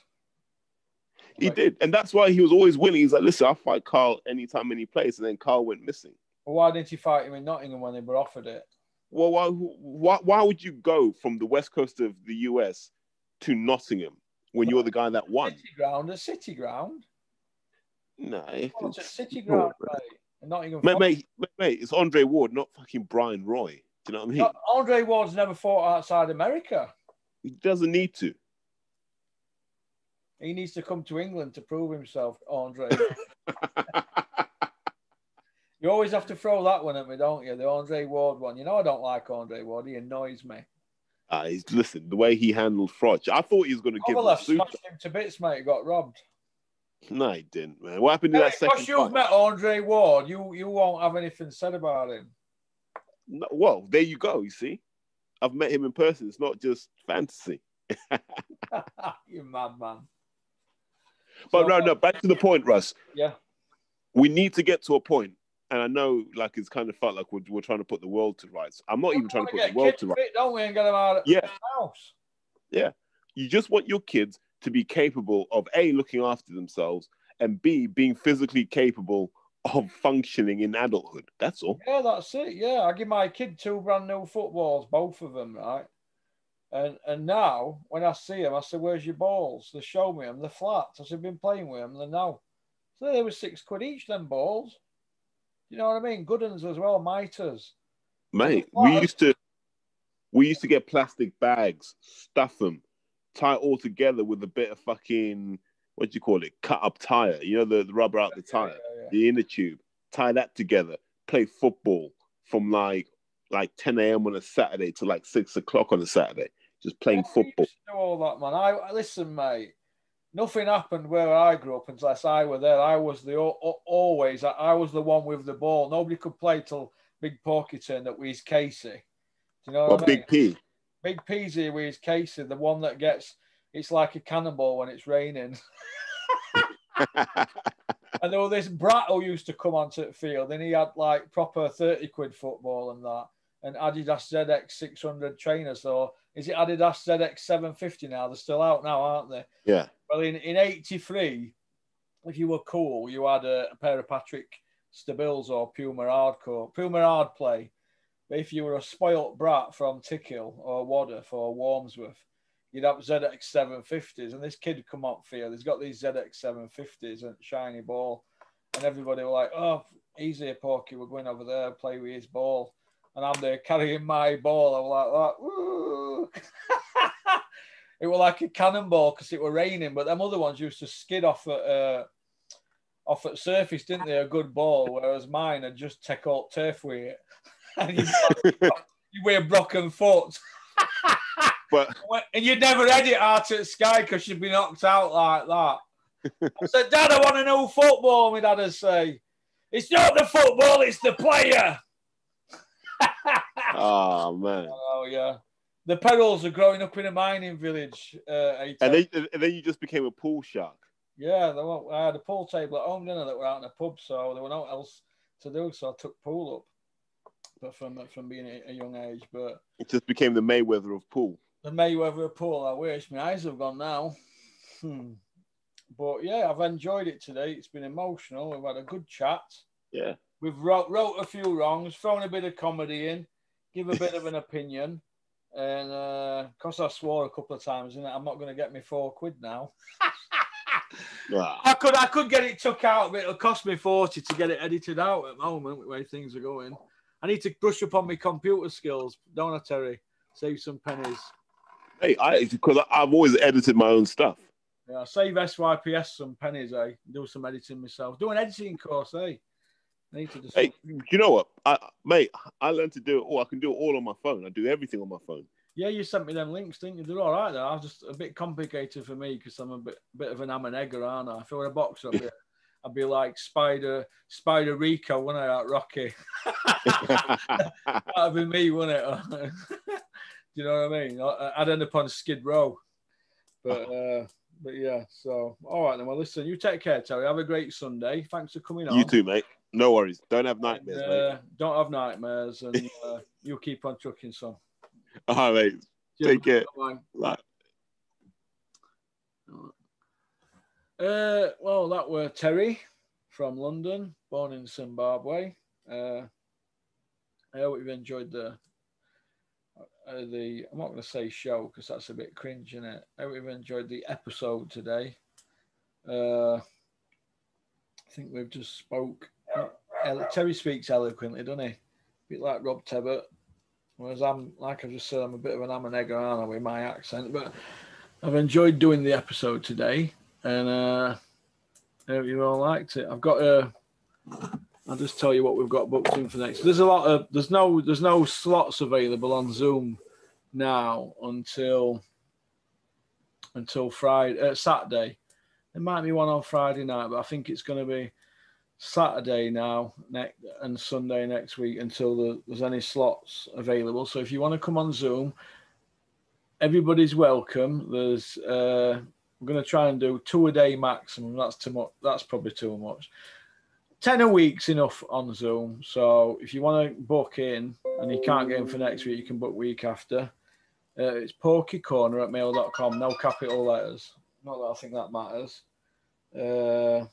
he did, and that's why he was always winning. He's like, "Listen, I'll fight Carl anytime, any place." And then Carl went missing. Well, why didn't you fight him in Nottingham when they were offered it? Well, why, why, why would you go from the west coast of the US to Nottingham when well, you're the guy that won? City ground, a city ground. No, well, it's a city ground, mate. Nottingham. Mate, mate, mate, it's Andre Ward, not fucking Brian Roy. Do you know what I mean? Andre Ward's never fought outside America. He doesn't need to. He needs to come to England to prove himself, Andre. you always have to throw that one at me, don't you? The Andre Ward one. You know I don't like Andre Ward. He annoys me. Uh, he's listen the way he handled Froch. I thought he was going to give him Kovalev super. smashed him to bits, mate. He got robbed. No, he didn't, man. What happened in that second Because you've fight? met Andre Ward, you you won't have anything said about him. No, well, there you go. You see, I've met him in person. It's not just fantasy. you mad man. But So, no, no. Uh, back to the point, Russ. Yeah. We need to get to a point, and I know, like, it's kind of felt like we're, we're trying to put the world to rights. I'm not even trying to put the world to rights. fit, don't we, and get them out of Yeah. the house. You just want your kids to be capable of a looking after themselves and b being physically capable of functioning in adulthood. That's all. Yeah, that's it. Yeah, I give my kid two brand new footballs, both of them, right? And and now when I see them, I say, "Where's your balls?" They show me them. They're flat. I said, "Been playing with them." They're now. So they were six quid each. Them balls. You know what I mean? Good ones as well. Mitres. Mate, we used to we used to get plastic bags, stuff them, tie it all together with a bit of fucking what do you call it? Cut up tire. You know the, the rubber out the tire, Yeah, yeah. The inner tube. Tie that together. Play football from like like 10 a.m. on a Saturday to like six o'clock on a Saturday. Just playing Yeah, football. do all that, man. I listen, mate. Nothing happened where I grew up unless I were there. I was the al- al- always. I- was the one with the ball. Nobody could play till Big Porky turned up with his Casey. Do you know what I mean? Big P. Big P's here with his Casey, the one that gets. It's like a cannonball when it's raining. And there was this brat who used to come onto the field, and he had like proper thirty quid football and that, and Adidas ZX six hundred trainers. So is it Adidas ZX seven fifty now? They're still out now, aren't they? yeah. Well, in in eighty three, if you were cool, you had a, a pair of Patrick Stabils or Puma Hardcore, Puma Hard Play. But if you were a spoilt brat from Tickhill or Wadham or Warmsworth, you'd have ZX 750s. And this kid come up field, he's got these ZX 750s and shiny ball. And everybody were like, oh, easy, Porky, we're going over there, play with his ball. And I'm there carrying my ball. I was like, that. It was like a cannonball because it were raining, but them other ones used to skid off at uh, off at surface, didn't they? A good ball, whereas mine had just take out turf with it. and you, you wear broken foot. But and you'd never edit out at Sky because you'd be knocked out like that. I said, Dad, I want a new football. My dad would say, It's not the football, it's the player. oh man. Oh, yeah. The Perils are growing up in a mining village. Uh, And then and then you just became a pool shark. yeah, they were, I had a pool table at home dinner that were out in a pub, so there was no else to do. So I took pool up, but from from being a, a young age. But It just became the Mayweather of pool. The Mayweather pool, I wish my eyes have gone now. Hmm. But yeah, I've enjoyed it today. It's been emotional. We've had a good chat. Yeah. We've wrote, wrote a few wrongs, thrown a bit of comedy in, give a bit of an opinion. And because I swore a couple of times, and I'm not going to get me four quid now. I could I could get it took out, but it'll cost me 40 to get it edited out at the moment, the way things are going. I need to brush up on my computer skills, don't I, Terry? Save some pennies. Hey, I because I've always edited my own stuff. Yeah, save SYPS some pennies, eh? Do some editing myself. Do an editing course, eh? I need to just Hey, you know what, I, mate? I learned to do it all. I can do it all on my phone. I do everything on my phone. Yeah, you sent me them links, didn't you? They're all right, though. I was just a bit complicated for me because I'm a bit bit of an am and egger, aren't I? If I were a boxer, I'd be, I'd be like Spider Spider Rico, wouldn't I, at Rocky? That'd be me, wouldn't it? Do you know what I mean? I- I'd end up on Skid Row. But uh, but yeah, so all right then. Well, listen, you take care, Terry. Have a great Sunday. Thanks for coming on. you too, mate. No worries. Don't have And, nightmares, mate. uh, don't have nightmares, and uh, you keep on trucking, son. All right, mate. Take care. Bye. Bye. Uh, well, that were Terry from London, born in Zimbabwe. Uh, I hope you've enjoyed the uh, the. I'm not going to say show because that's a bit cringe, isn't it? I hope you've enjoyed the episode today. Uh, I think we've just spoke. Elo- Terry speaks eloquently, doesn't he? A bit like Rob Tebbutt. Whereas I'm, like I just said, I'm a bit of an am and egg, aren't I, with my accent. But I've enjoyed doing the episode today. and uh, hope you all liked it. I've got a. I'll just tell you what we've got booked in for next. There's a lot of there's no there's no slots available on Zoom now until until Friday uh, Saturday. There might be one on Friday night, but I think it's going to be Saturday now next and Sunday next week until the, there's any slots available. So if you want to come on Zoom, everybody's welcome. There's uh, we're going to try and do two a day maximum. That's too much. That's probably too much. Ten a week's enough on Zoom. So if you want to book in and you can't get in for next week, you can book week after. Uh, it's pokecorner at mail.com. No capital letters. Not that I think that matters. Uh,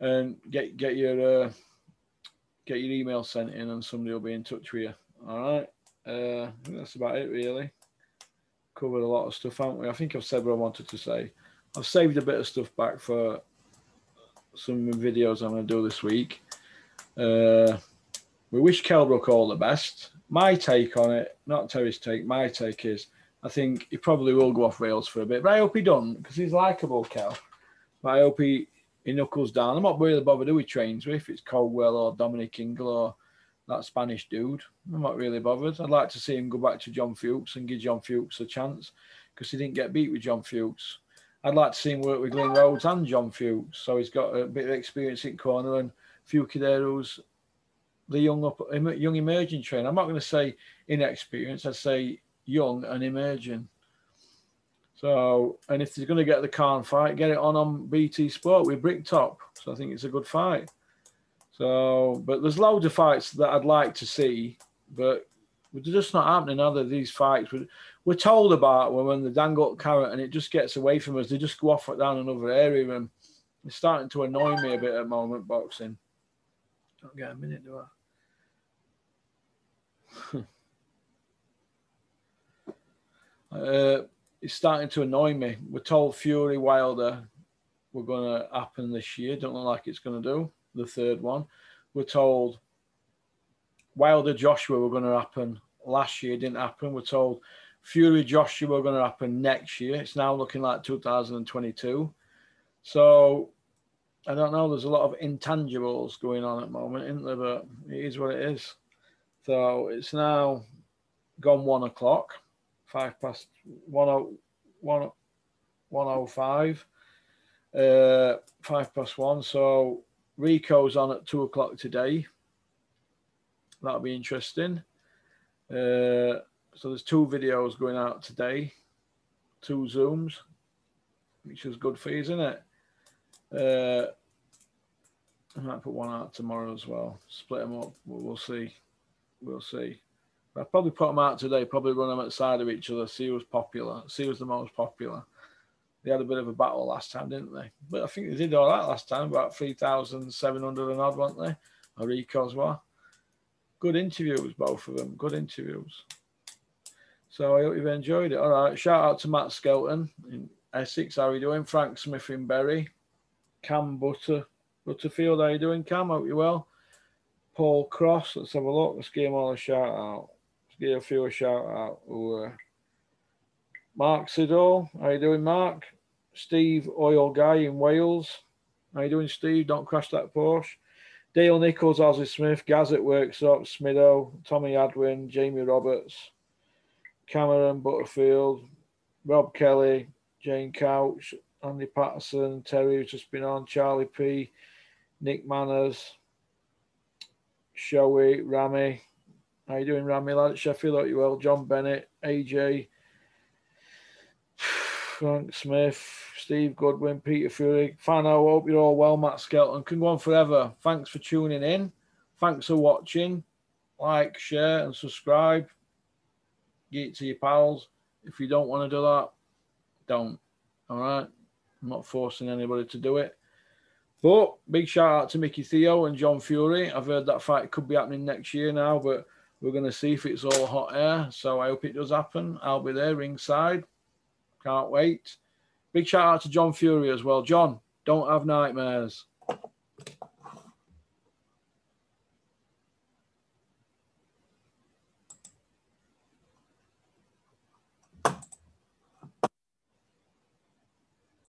and get get your uh, get your email sent in, and somebody will be in touch with you. All right. Uh, that's about it, really. Covered a lot of stuff, haven't we? I think I've said what I wanted to say. I've saved a bit of stuff back for some videos I'm going to do this week. Uh, we wish Kell Brook all the best. My take on it, not Terry's take, my take is I think he probably will go off rails for a bit, but I hope he doesn't because he's likable, Kell. But I hope he, he knuckles down. I'm not really bothered who he trains with, it's Coldwell or Dominic Ingle or that Spanish dude. I'm not really bothered. I'd like to see him go back to John Fuchs and give John Fuchs a chance because he didn't get beat with John Fuchs. I'd like to see him work with Glyn Rhodes and John Fuchs, so he's got a bit of experience in corner and who's the young up, young emerging trainer. I'm not going to say inexperienced. I'd say young and emerging. So, and if they're going to get the Khan fight, get it on on BT Sport with Bricktop. So I think it's a good fight. So, but there's loads of fights that I'd like to see, but they're just not happening, are there? These fights, we're, we're told about when, when they dangle carrot and it just gets away from us. They just go off down another area, and it's starting to annoy me a bit at the moment. Boxing. Don't get a minute, do I? uh, it's starting to annoy me. We're told Fury Wilder we're going to happen this year. Don't look like it's going to do the third one. We're told Wilder Joshua were going to happen last year, didn't happen. We're told Fury Joshua were going to happen next year. It's now looking like 2022. So I don't know. There's a lot of intangibles going on at the moment, isn't there? But it is what it is. So it's now gone one o'clock, five past one oh one one oh five, uh, five past one. So Rico's on at two o'clock today. That'll be interesting. Uh, so there's two videos going out today, two Zooms, which is good for you, isn't it? Uh, I might put one out tomorrow as well. Split them up. We'll, see. We'll see. I'll probably put them out today. Probably run them outside of each other. See who's popular. See who's the most popular they had a bit of a battle last time, didn't they? But I think they did all that last time, about 3,700 and odd, weren't they? Rico's were. Good interviews, both of them. Good interviews. So I hope you've enjoyed it. All right. Shout out to Matt Skelton in Essex. How are you doing? Frank Smith in Berry. Cam Butter Butterfield. How are you doing, Cam? Hope you're well. Paul Cross. Let's have a look. Let's give him all a shout out. Let's give a few a shout out. Ooh, uh, Mark Siddall. How are you doing, Mark? Steve Oil Guy in Wales. How are you doing, Steve? Don't crash that Porsche. Dale Nichols, Ozzy Smith, Gazette Workshop, Smido, Tommy Adwin, Jamie Roberts, Cameron Butterfield, Rob Kelly, Jane Couch, Andy Patterson, Terry who's just been on, Charlie P, Nick Manners, Showy, Rami. How you doing, Rami lad? Sheffield, hope you well. John Bennett, AJ, Frank Smith, Steve Goodwin, Peter Fury. Fano, hope you're all well. Matt Skelton can go on forever. Thanks for tuning in. Thanks for watching. Like, share, and subscribe. Get it to your pals. If you don't want to do that, don't. All right. I'm not forcing anybody to do it. But big shout out to Mickey Theo and John Fury. I've heard that fight could be happening next year now, but we're going to see if it's all hot air. So I hope it does happen. I'll be there ringside. Can't wait. Big shout out to John Fury as well. John, don't have nightmares.